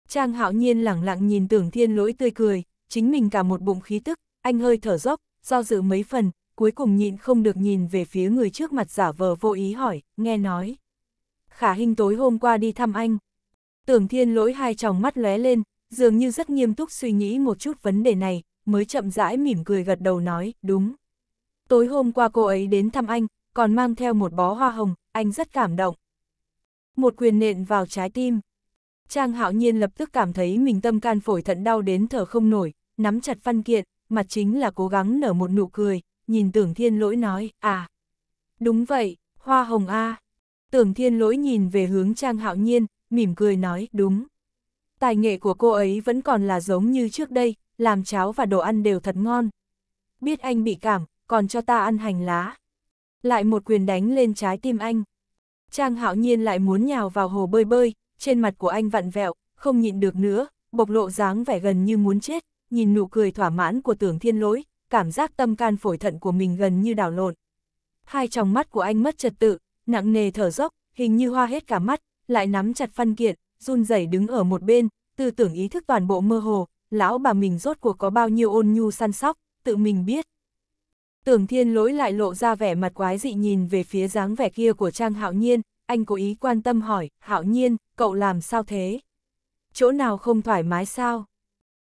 Trang hạo nhiên lẳng lặng nhìn tưởng thiên lỗi tươi cười, chính mình cả một bụng khí tức, anh hơi thở dốc, do dự mấy phần, cuối cùng nhịn không được nhìn về phía người trước mặt giả vờ vô ý hỏi, nghe nói. Khả hình tối hôm qua đi thăm anh. Tưởng thiên lỗi hai tròng mắt lóe lên, dường như rất nghiêm túc suy nghĩ một chút vấn đề này, mới chậm rãi mỉm cười gật đầu nói, đúng. Tối hôm qua cô ấy đến thăm anh, còn mang theo một bó hoa hồng, anh rất cảm động. Một quyền nện vào trái tim. Trang hạo nhiên lập tức cảm thấy mình tâm can phổi thận đau đến thở không nổi, nắm chặt văn kiện, mặt chính là cố gắng nở một nụ cười, nhìn tưởng thiên lỗi nói, à. Đúng vậy, hoa hồng A. Tưởng thiên lỗi nhìn về hướng Trang hạo nhiên, mỉm cười nói, đúng. Tài nghệ của cô ấy vẫn còn là giống như trước đây, làm cháo và đồ ăn đều thật ngon. Biết anh bị cảm, còn cho ta ăn hành lá. Lại một quyền đánh lên trái tim anh. Trang hạo nhiên lại muốn nhào vào hồ bơi bơi, trên mặt của anh vặn vẹo, không nhịn được nữa, bộc lộ dáng vẻ gần như muốn chết, nhìn nụ cười thỏa mãn của tưởng thiên lỗi, cảm giác tâm can phổi thận của mình gần như đảo lộn. Hai tròng mắt của anh mất trật tự, nặng nề thở dốc, hình như hoa hết cả mắt, lại nắm chặt phân kiện, run rẩy đứng ở một bên, tư tưởng ý thức toàn bộ mơ hồ, lão bà mình rốt cuộc có bao nhiêu ôn nhu săn sóc, tự mình biết. Tưởng thiên lỗi lại lộ ra vẻ mặt quái dị nhìn về phía dáng vẻ kia của Trang Hạo Nhiên, anh cố ý quan tâm hỏi, Hạo Nhiên, cậu làm sao thế? Chỗ nào không thoải mái sao?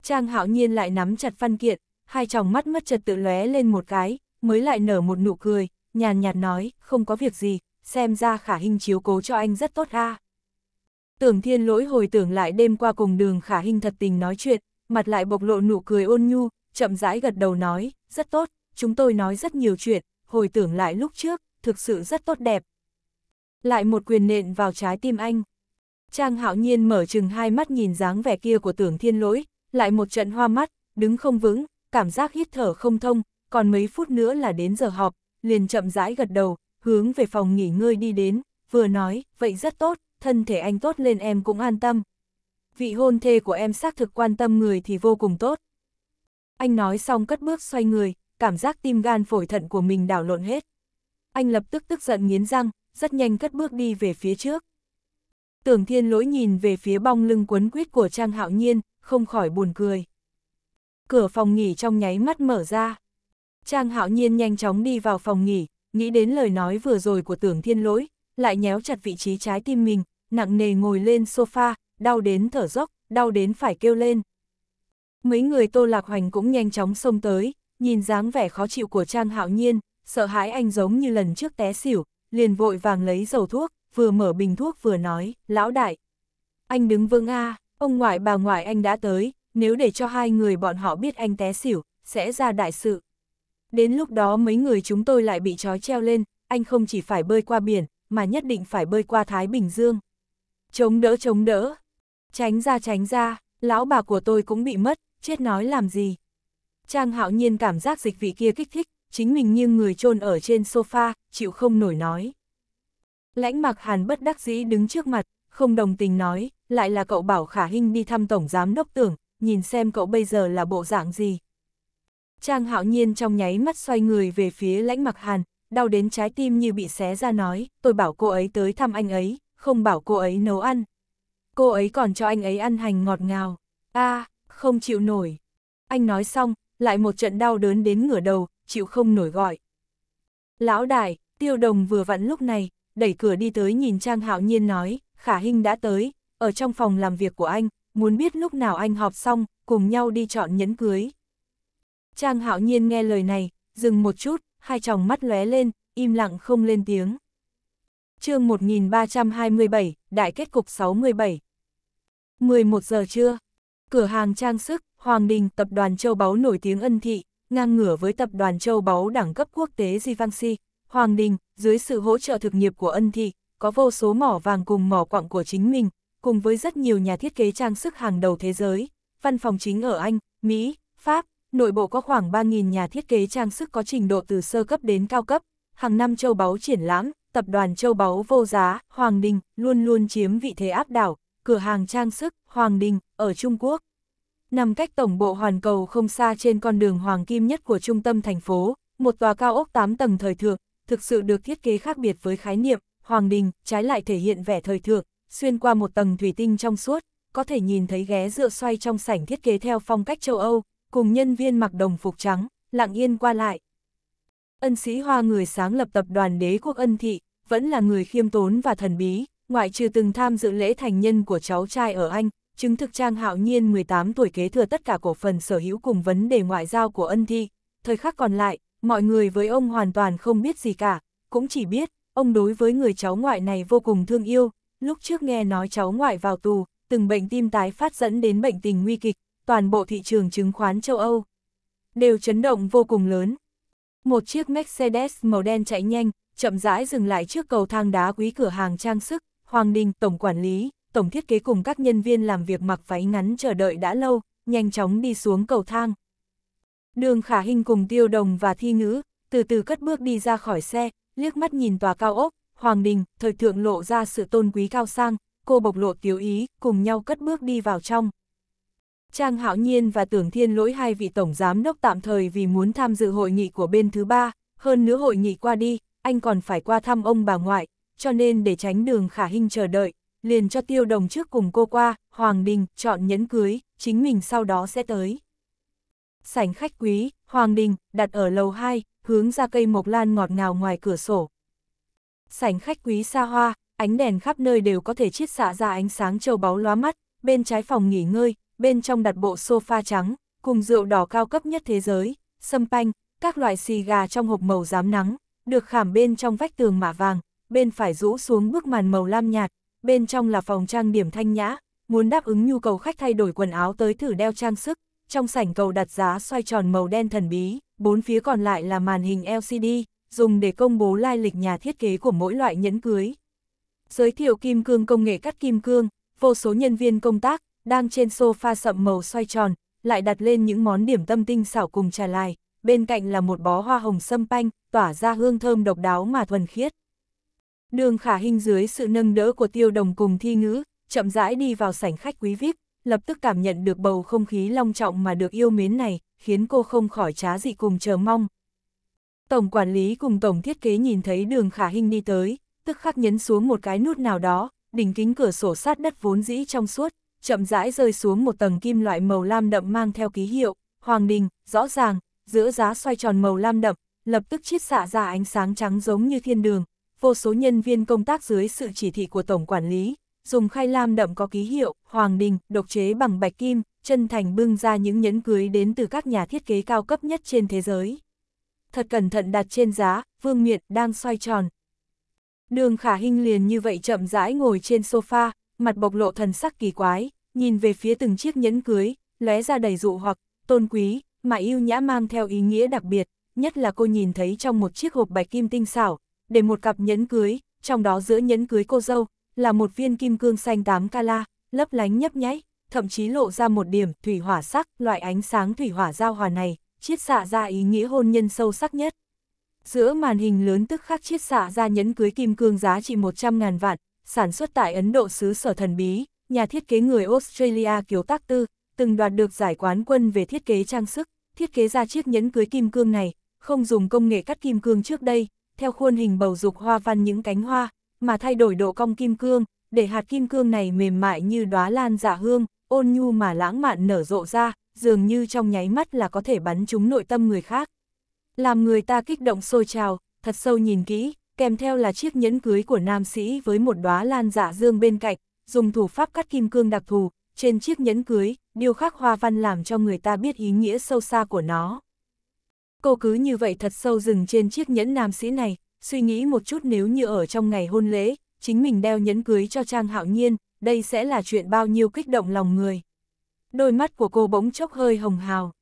Trang Hạo Nhiên lại nắm chặt văn kiện, hai tròng mắt mất trật tự lóe lên một cái, mới lại nở một nụ cười, nhàn nhạt nói, không có việc gì, xem ra khả hình chiếu cố cho anh rất tốt ha. Tưởng thiên lỗi hồi tưởng lại đêm qua cùng đường khả hình thật tình nói chuyện, mặt lại bộc lộ nụ cười ôn nhu, chậm rãi gật đầu nói, rất tốt, chúng tôi nói rất nhiều chuyện, hồi tưởng lại lúc trước, thực sự rất tốt đẹp. Lại một quyền nện vào trái tim anh. Trang hạo nhiên mở chừng hai mắt nhìn dáng vẻ kia của tưởng thiên lỗi, lại một trận hoa mắt, đứng không vững, cảm giác hít thở không thông, còn mấy phút nữa là đến giờ họp, liền chậm rãi gật đầu, hướng về phòng nghỉ ngơi đi đến, vừa nói, vậy rất tốt, thân thể anh tốt lên em cũng an tâm. Vị hôn thê của em xác thực quan tâm người thì vô cùng tốt. Anh nói xong cất bước xoay người, cảm giác tim gan phổi thận của mình đảo lộn hết. Anh lập tức tức giận nghiến răng, rất nhanh cất bước đi về phía trước. Tưởng thiên lỗi nhìn về phía bong lưng quấn quýt của Trang Hạo Nhiên, không khỏi buồn cười. Cửa phòng nghỉ trong nháy mắt mở ra. Trang Hạo Nhiên nhanh chóng đi vào phòng nghỉ, nghĩ đến lời nói vừa rồi của tưởng thiên lỗi, lại nhéo chặt vị trí trái tim mình, nặng nề ngồi lên sofa, đau đến thở dốc, đau đến phải kêu lên. Mấy người tô lạc hoành cũng nhanh chóng xông tới, nhìn dáng vẻ khó chịu của Trang Hạo Nhiên, sợ hãi anh giống như lần trước té xỉu, liền vội vàng lấy dầu thuốc, vừa mở bình thuốc vừa nói, lão đại. Anh đứng vững a ông ngoại bà ngoại anh đã tới, nếu để cho hai người bọn họ biết anh té xỉu, sẽ ra đại sự. Đến lúc đó mấy người chúng tôi lại bị trói treo lên, anh không chỉ phải bơi qua biển, mà nhất định phải bơi qua Thái Bình Dương. Chống đỡ chống đỡ, tránh ra tránh ra, lão bà của tôi cũng bị mất, chết nói làm gì. Trang hạo nhiên cảm giác dịch vị kia kích thích, chính mình như người trôn ở trên sofa, chịu không nổi nói. Lãnh mặc hàn bất đắc dĩ đứng trước mặt, không đồng tình nói, lại là cậu bảo khả hình đi thăm tổng giám đốc tưởng, nhìn xem cậu bây giờ là bộ dạng gì. Trang hạo nhiên trong nháy mắt xoay người về phía lãnh mặc hàn, đau đến trái tim như bị xé ra nói, tôi bảo cô ấy tới thăm anh ấy, không bảo cô ấy nấu ăn. Cô ấy còn cho anh ấy ăn hành ngọt ngào. a à, không chịu nổi. Anh nói xong, lại một trận đau đớn đến ngửa đầu, chịu không nổi gọi. Lão đại, tiêu đồng vừa vặn lúc này, đẩy cửa đi tới nhìn Trang Hạo Nhiên nói, Khả Hinh đã tới, ở trong phòng làm việc của anh, muốn biết lúc nào anh họp xong, cùng nhau đi chọn nhẫn cưới. Trang Hạo Nhiên nghe lời này, dừng một chút, hai tròng mắt lóe lên, im lặng không lên tiếng. chương 1327, Đại kết cục 67 11 giờ trưa, cửa hàng trang sức, Hoàng Đình, tập đoàn châu báu nổi tiếng ân thị, ngang ngửa với tập đoàn châu báu đẳng cấp quốc tế Givenchy, Hoàng Đình, dưới sự hỗ trợ thực nghiệp của ân thị, có vô số mỏ vàng cùng mỏ quặng của chính mình, cùng với rất nhiều nhà thiết kế trang sức hàng đầu thế giới, văn phòng chính ở Anh, Mỹ, Pháp, nội bộ có khoảng 3.000 nhà thiết kế trang sức có trình độ từ sơ cấp đến cao cấp, hàng năm châu báu triển lãm, tập đoàn châu báu vô giá, Hoàng Đình, luôn luôn chiếm vị thế áp đảo, cửa hàng trang sức, Hoàng Đình, ở Trung Quốc. Nằm cách tổng bộ hoàn cầu không xa trên con đường hoàng kim nhất của trung tâm thành phố, một tòa cao ốc 8 tầng thời thượng, thực sự được thiết kế khác biệt với khái niệm, Hoàng Đình, trái lại thể hiện vẻ thời thượng, xuyên qua một tầng thủy tinh trong suốt, có thể nhìn thấy ghé dựa xoay trong sảnh thiết kế theo phong cách châu Âu, cùng nhân viên mặc đồng phục trắng, lặng yên qua lại. Ân sĩ Hoa người sáng lập tập đoàn đế quốc ân thị, vẫn là người khiêm tốn và thần bí, ngoại trừ từng tham dự lễ thành nhân của cháu trai ở Anh, chứng thực Trang Hạo Nhiên 18 tuổi kế thừa tất cả cổ phần sở hữu cùng vấn đề ngoại giao của ân thị. Thời khắc còn lại, mọi người với ông hoàn toàn không biết gì cả, cũng chỉ biết, ông đối với người cháu ngoại này vô cùng thương yêu, lúc trước nghe nói cháu ngoại vào tù, từng bệnh tim tái phát dẫn đến bệnh tình nguy kịch, toàn bộ thị trường chứng khoán châu Âu đều chấn động vô cùng lớn. Một chiếc Mercedes màu đen chạy nhanh, chậm rãi dừng lại trước cầu thang đá quý cửa hàng trang sức, Hoàng Đình, tổng quản lý, tổng thiết kế cùng các nhân viên làm việc mặc váy ngắn chờ đợi đã lâu, nhanh chóng đi xuống cầu thang. Đường Khả Hinh cùng Tiêu Đồng và Thi Ngữ, từ từ cất bước đi ra khỏi xe, liếc mắt nhìn tòa cao ốc, Hoàng Đình, thời thượng lộ ra sự tôn quý cao sang, cô bộc lộ tiểu ý, cùng nhau cất bước đi vào trong. Trang Hạo Nhiên và Tưởng Thiên Lỗi hai vị tổng giám đốc tạm thời vì muốn tham dự hội nghị của bên thứ ba, hơn nữa hội nghị qua đi, anh còn phải qua thăm ông bà ngoại, cho nên để tránh đường khả hình chờ đợi, liền cho tiêu đồng trước cùng cô qua, Hoàng Đình, chọn nhẫn cưới, chính mình sau đó sẽ tới. Sảnh khách quý, Hoàng Đình, đặt ở lầu 2, hướng ra cây mộc lan ngọt ngào ngoài cửa sổ. Sảnh khách quý xa hoa, ánh đèn khắp nơi đều có thể chiết xạ ra ánh sáng châu báu lóa mắt, bên trái phòng nghỉ ngơi, bên trong đặt bộ sofa trắng, cùng rượu đỏ cao cấp nhất thế giới, sâm panh, các loại xì gà trong hộp màu giám nắng, được khảm bên trong vách tường mạ vàng, bên phải rũ xuống bức màn màu lam nhạt, bên trong là phòng trang điểm thanh nhã, muốn đáp ứng nhu cầu khách thay đổi quần áo tới thử đeo trang sức, trong sảnh cầu đặt giá xoay tròn màu đen thần bí, bốn phía còn lại là màn hình LCD, dùng để công bố lai lịch nhà thiết kế của mỗi loại nhẫn cưới. Giới thiệu kim cương công nghệ cắt kim cương, vô số nhân viên công tác, đang trên sofa sậm màu xoay tròn, lại đặt lên những món điểm tâm tinh xảo cùng trà lai, bên cạnh là một bó hoa hồng sâm panh, tỏa ra hương thơm độc đáo mà thuần khiết. Đường khả hình dưới sự nâng đỡ của tiêu đồng cùng thi ngữ, chậm rãi đi vào sảnh khách quý VIP, lập tức cảm nhận được bầu không khí long trọng mà được yêu mến này, khiến cô không khỏi trá dị cùng chờ mong. Tổng quản lý cùng tổng thiết kế nhìn thấy đường khả hình đi tới, tức khắc nhấn xuống một cái nút nào đó, đỉnh kính cửa sổ sát đất vốn dĩ trong suốt, chậm rãi rơi xuống một tầng kim loại màu lam đậm mang theo ký hiệu, hoàng đình, rõ ràng, giữa giá xoay tròn màu lam đậm, lập tức chiết xạ ra ánh sáng trắng giống như thiên đường, vô số nhân viên công tác dưới sự chỉ thị của tổng quản lý, dùng khay lam đậm có ký hiệu, hoàng đình, độc chế bằng bạch kim, chân thành bưng ra những nhẫn cưới đến từ các nhà thiết kế cao cấp nhất trên thế giới. Thật cẩn thận đặt trên giá, vương miện đang xoay tròn. Đường khả Hinh liền như vậy chậm rãi ngồi trên sofa, mặt bộc lộ thần sắc kỳ quái, nhìn về phía từng chiếc nhẫn cưới, lóe ra đầy dụ hoặc, tôn quý, mà yêu nhã mang theo ý nghĩa đặc biệt, nhất là cô nhìn thấy trong một chiếc hộp bạch kim tinh xảo, để một cặp nhẫn cưới, trong đó giữa nhẫn cưới cô dâu, là một viên kim cương xanh 8 cala, lấp lánh nhấp nháy, thậm chí lộ ra một điểm thủy hỏa sắc, loại ánh sáng thủy hỏa giao hòa này, chiết xạ ra ý nghĩa hôn nhân sâu sắc nhất. Giữa màn hình lớn tức khắc chiết xạ ra nhẫn cưới kim cương giá trị 100.000 vạn, sản xuất tại Ấn Độ xứ sở thần bí, nhà thiết kế người Australia Kiều Tác Tư, từng đoạt được giải quán quân về thiết kế trang sức, thiết kế ra chiếc nhẫn cưới kim cương này, không dùng công nghệ cắt kim cương trước đây, theo khuôn hình bầu dục hoa văn những cánh hoa, mà thay đổi độ cong kim cương, để hạt kim cương này mềm mại như đóa lan dạ hương, ôn nhu mà lãng mạn nở rộ ra, dường như trong nháy mắt là có thể bắn trúng nội tâm người khác. Làm người ta kích động sôi trào, thật sâu nhìn kỹ, kèm theo là chiếc nhẫn cưới của nam sĩ với một đóa lan dạ dương bên cạnh, dùng thủ pháp cắt kim cương đặc thù, trên chiếc nhẫn cưới, điêu khắc hoa văn làm cho người ta biết ý nghĩa sâu xa của nó. Cô cứ như vậy thật sâu dừng trên chiếc nhẫn nam sĩ này, suy nghĩ một chút nếu như ở trong ngày hôn lễ, chính mình đeo nhẫn cưới cho Trang Hạo Nhiên, đây sẽ là chuyện bao nhiêu kích động lòng người. Đôi mắt của cô bỗng chốc hơi hồng hào.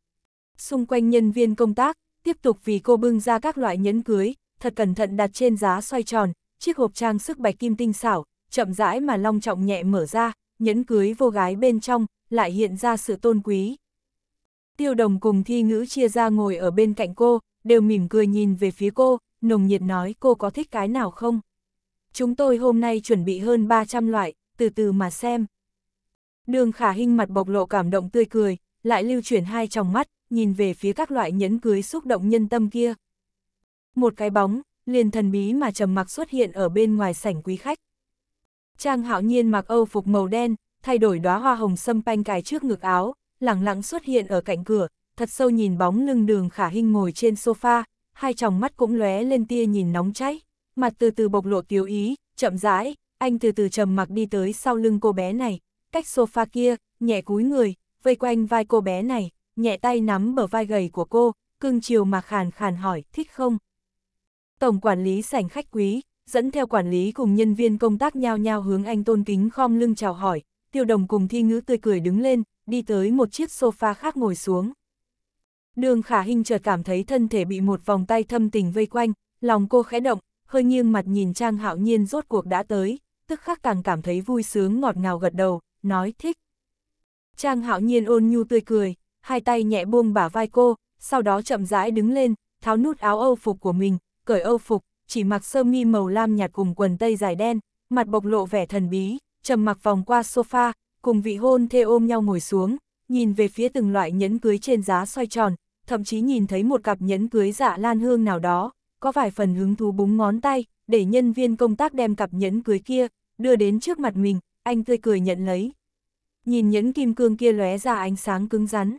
Xung quanh nhân viên công tác, tiếp tục vì cô bưng ra các loại nhẫn cưới, thật cẩn thận đặt trên giá xoay tròn, chiếc hộp trang sức bạch kim tinh xảo, chậm rãi mà long trọng nhẹ mở ra, nhẫn cưới vô gái bên trong, lại hiện ra sự tôn quý. Tiêu đồng cùng thi ngữ chia ra ngồi ở bên cạnh cô, đều mỉm cười nhìn về phía cô, nồng nhiệt nói cô có thích cái nào không? Chúng tôi hôm nay chuẩn bị hơn 300 loại, từ từ mà xem. Đường khả hình mặt bộc lộ cảm động tươi cười, lại lưu chuyển hai tròng mắt, nhìn về phía các loại nhẫn cưới xúc động nhân tâm kia. Một cái bóng, liền thần bí mà trầm mặc xuất hiện ở bên ngoài sảnh quý khách. Trang hạo nhiên mặc âu phục màu đen, thay đổi đóa hoa hồng sâm panh cài trước ngực áo, lẳng lặng xuất hiện ở cạnh cửa, thật sâu nhìn bóng lưng đường khả hình ngồi trên sofa, hai tròng mắt cũng lóe lên tia nhìn nóng cháy, mặt từ từ bộc lộ tiêu ý, chậm rãi, anh từ từ trầm mặc đi tới sau lưng cô bé này, cách sofa kia, nhẹ cúi người, vây quanh vai cô bé này, nhẹ tay nắm bờ vai gầy của cô, cưng chiều mà khàn khàn hỏi, thích không? Tổng quản lý sảnh khách quý, dẫn theo quản lý cùng nhân viên công tác nhao nhao hướng anh tôn kính khom lưng chào hỏi, tiêu đồng cùng thi ngữ tươi cười đứng lên, đi tới một chiếc sofa khác ngồi xuống. Đường khả hình chợt cảm thấy thân thể bị một vòng tay thâm tình vây quanh, lòng cô khẽ động, hơi nghiêng mặt nhìn Trang hạo nhiên rốt cuộc đã tới, tức khắc càng cảm thấy vui sướng ngọt ngào gật đầu, nói thích. Trang hạo nhiên ôn nhu tươi cười, hai tay nhẹ buông bả vai cô, sau đó chậm rãi đứng lên, tháo nút áo âu phục của mình, cởi âu phục, chỉ mặc sơ mi màu lam nhạt cùng quần tây dài đen, mặt bộc lộ vẻ thần bí, trầm mặc vòng qua sofa, cùng vị hôn thê ôm nhau ngồi xuống, nhìn về phía từng loại nhẫn cưới trên giá xoay tròn, thậm chí nhìn thấy một cặp nhẫn cưới dạ lan hương nào đó, có vài phần hứng thú búng ngón tay, để nhân viên công tác đem cặp nhẫn cưới kia, đưa đến trước mặt mình, anh tươi cười nhận lấy. Nhìn nhẫn kim cương kia lóe ra ánh sáng cứng rắn.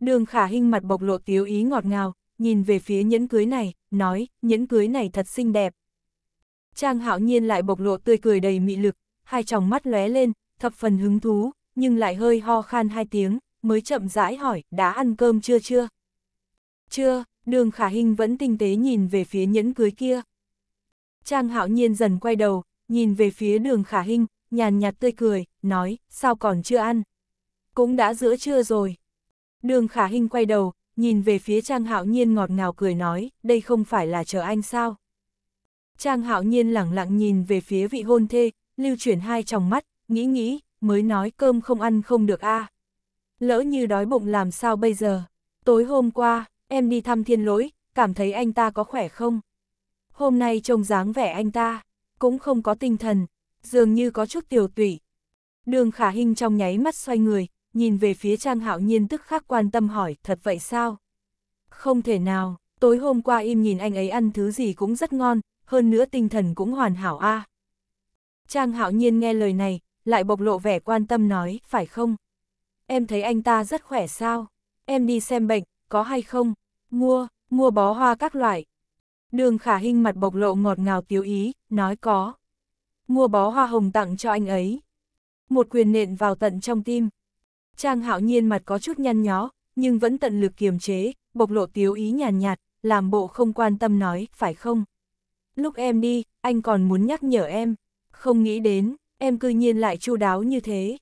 Đường khả hình mặt bộc lộ tiếu ý ngọt ngào, nhìn về phía nhẫn cưới này, nói, nhẫn cưới này thật xinh đẹp. Trang hạo nhiên lại bộc lộ tươi cười đầy mị lực, hai tròng mắt lóe lên, thập phần hứng thú, nhưng lại hơi ho khan hai tiếng, mới chậm rãi hỏi, đã ăn cơm chưa chưa? Chưa, đường khả hình vẫn tinh tế nhìn về phía nhẫn cưới kia. Trang hạo nhiên dần quay đầu, nhìn về phía đường khả hình, nhàn nhạt tươi cười, nói, sao còn chưa ăn? Cũng đã giữa trưa rồi. Đường khả hình quay đầu, nhìn về phía Trang hạo nhiên ngọt ngào cười nói, đây không phải là chờ anh sao? Trang hạo nhiên lẳng lặng nhìn về phía vị hôn thê, lưu chuyển hai tròng mắt, nghĩ nghĩ, mới nói cơm không ăn không được a. À. Lỡ như đói bụng làm sao bây giờ? Tối hôm qua, em đi thăm thiên lỗi, cảm thấy anh ta có khỏe không? Hôm nay trông dáng vẻ anh ta, cũng không có tinh thần, dường như có chút tiểu tụy. Đường khả hình trong nháy mắt xoay người, nhìn về phía Trang Hạo Nhiên tức khắc quan tâm hỏi, thật vậy sao? Không thể nào, tối hôm qua im nhìn anh ấy ăn thứ gì cũng rất ngon, hơn nữa tinh thần cũng hoàn hảo a. À. Trang Hạo Nhiên nghe lời này, lại bộc lộ vẻ quan tâm nói, phải không? Em thấy anh ta rất khỏe sao? Em đi xem bệnh, có hay không? Mua, mua bó hoa các loại. Đường khả hình mặt bộc lộ ngọt ngào tiếu ý, nói có. Mua bó hoa hồng tặng cho anh ấy. Một quyền nện vào tận trong tim. Trang hạo nhiên mặt có chút nhăn nhó, nhưng vẫn tận lực kiềm chế, bộc lộ tiếu ý nhàn nhạt, làm bộ không quan tâm nói, phải không? Lúc em đi, anh còn muốn nhắc nhở em, không nghĩ đến, em cư nhiên lại chu đáo như thế.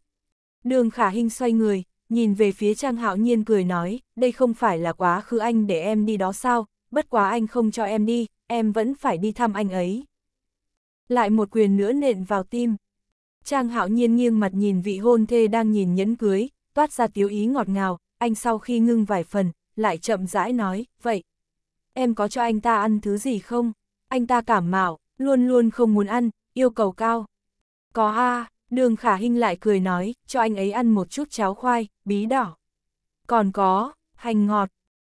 Đường khả hình xoay người, nhìn về phía Trang Hạo Nhiên cười nói, đây không phải là quá khứ anh để em đi đó sao, bất quá anh không cho em đi, em vẫn phải đi thăm anh ấy. Lại một quyền nữa nện vào tim. Trang Hạo Nhiên nghiêng mặt nhìn vị hôn thê đang nhìn nhẫn cưới, toát ra tiếu ý ngọt ngào, anh sau khi ngưng vài phần, lại chậm rãi nói, vậy, em có cho anh ta ăn thứ gì không? Anh ta cảm mạo, luôn luôn không muốn ăn, yêu cầu cao. Có a đường khả hình lại cười nói, cho anh ấy ăn một chút cháo khoai, bí đỏ. Còn có, hành ngọt.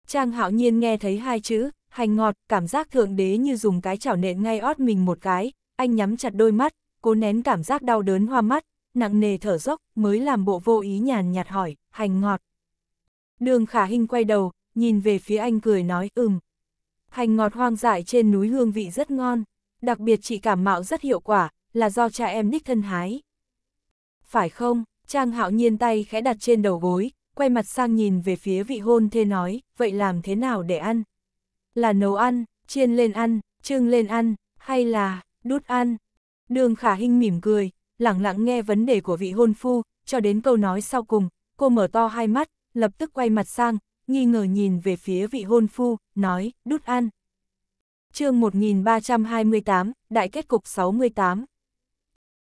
Trang hạo nhiên nghe thấy hai chữ, hành ngọt, cảm giác thượng đế như dùng cái chảo nện ngay ót mình một cái, anh nhắm chặt đôi mắt, cố nén cảm giác đau đớn hoa mắt, nặng nề thở dốc, mới làm bộ vô ý nhàn nhạt hỏi, hành ngọt. Đường khả hình quay đầu, nhìn về phía anh cười nói, ừm. Hành ngọt hoang dại trên núi hương vị rất ngon, đặc biệt chị cảm mạo rất hiệu quả, là do cha em đích thân hái. Phải không? Trang hạo nhiên tay khẽ đặt trên đầu gối, quay mặt sang nhìn về phía vị hôn thê nói, vậy làm thế nào để ăn? Là nấu ăn, chiên lên ăn, trưng lên ăn, hay là đút ăn? Đường khả hình mỉm cười, lặng lặng nghe vấn đề của vị hôn phu, cho đến câu nói sau cùng, cô mở to hai mắt, lập tức quay mặt sang, nghi ngờ nhìn về phía vị hôn phu, nói, đút ăn. chương 1328, Đại kết cục 68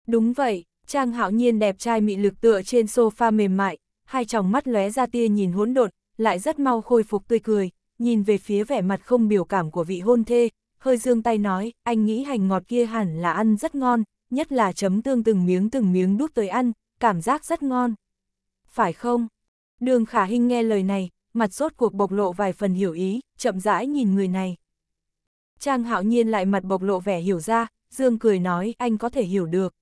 Đúng vậy, Trang hạo nhiên đẹp trai mị lực tựa trên sofa mềm mại, hai tròng mắt lóe ra tia nhìn hỗn độn, lại rất mau khôi phục tươi cười, nhìn về phía vẻ mặt không biểu cảm của vị hôn thê, hơi dương tay nói, anh nghĩ hành ngọt kia hẳn là ăn rất ngon, nhất là chấm tương từng miếng từng miếng đút tới ăn, cảm giác rất ngon. Phải không? Đường khả hình nghe lời này, mặt rốt cuộc bộc lộ vài phần hiểu ý, chậm rãi nhìn người này. Trang hạo nhiên lại mặt bộc lộ vẻ hiểu ra, dương cười nói anh có thể hiểu được.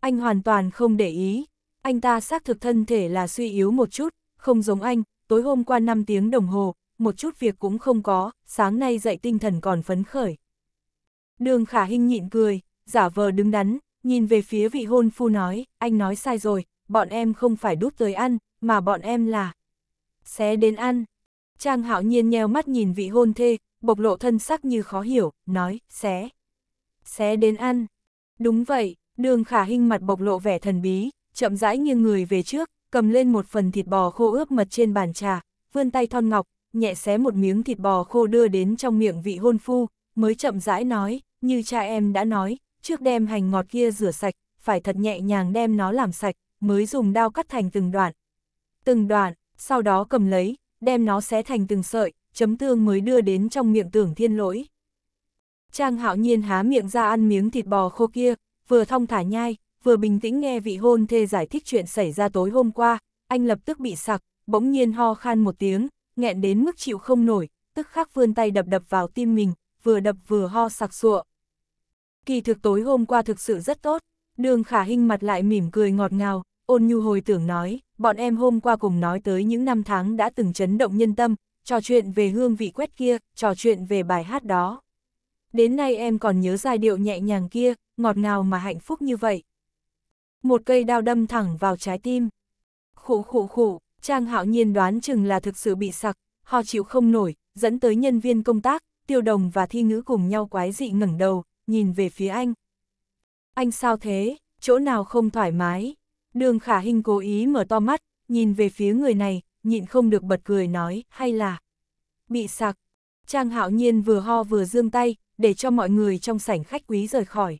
Anh hoàn toàn không để ý, anh ta xác thực thân thể là suy yếu một chút, không giống anh, tối hôm qua 5 tiếng đồng hồ, một chút việc cũng không có, sáng nay dậy tinh thần còn phấn khởi. Đường khả hình nhịn cười, giả vờ đứng đắn, nhìn về phía vị hôn phu nói, anh nói sai rồi, bọn em không phải đút tới ăn, mà bọn em là xé đến ăn. Trang hạo nhiên nheo mắt nhìn vị hôn thê, bộc lộ thân sắc như khó hiểu, nói, xé. Xé đến ăn. Đúng vậy, đường khả hình mặt bộc lộ vẻ thần bí, chậm rãi nghiêng người về trước, cầm lên một phần thịt bò khô ướp mật trên bàn trà, vươn tay thon ngọc, nhẹ xé một miếng thịt bò khô đưa đến trong miệng vị hôn phu, mới chậm rãi nói, như cha em đã nói, trước đem hành ngọt kia rửa sạch, phải thật nhẹ nhàng đem nó làm sạch, mới dùng dao cắt thành từng đoạn. Từng đoạn, sau đó cầm lấy, đem nó xé thành từng sợi, chấm tương mới đưa đến trong miệng tưởng thiên lỗi. Trang hạo nhiên há miệng ra ăn miếng thịt bò khô kia, vừa thong thả nhai, vừa bình tĩnh nghe vị hôn thê giải thích chuyện xảy ra tối hôm qua, anh lập tức bị sặc, bỗng nhiên ho khan một tiếng, nghẹn đến mức chịu không nổi, tức khắc vươn tay đập đập vào tim mình, vừa đập vừa ho sặc sụa. Kỳ thực tối hôm qua thực sự rất tốt, đường khả hình mặt lại mỉm cười ngọt ngào, ôn nhu hồi tưởng nói, bọn em hôm qua cùng nói tới những năm tháng đã từng chấn động nhân tâm, trò chuyện về hương vị quét kia, trò chuyện về bài hát đó. đến nay em còn nhớ giai điệu nhẹ nhàng kia, ngọt ngào mà hạnh phúc như vậy. Một cây đao đâm thẳng vào trái tim. Khụ khụ khụ, Trang Hạo Nhiên đoán chừng là thực sự bị sặc, họ chịu không nổi, dẫn tới nhân viên công tác, tiêu đồng và thi ngữ cùng nhau quái dị ngẩng đầu, nhìn về phía anh. Anh sao thế, chỗ nào không thoải mái? Đường khả hình cố ý mở to mắt, nhìn về phía người này, nhịn không được bật cười nói, hay là bị sặc. Trang hạo nhiên vừa ho vừa dương tay, để cho mọi người trong sảnh khách quý rời khỏi.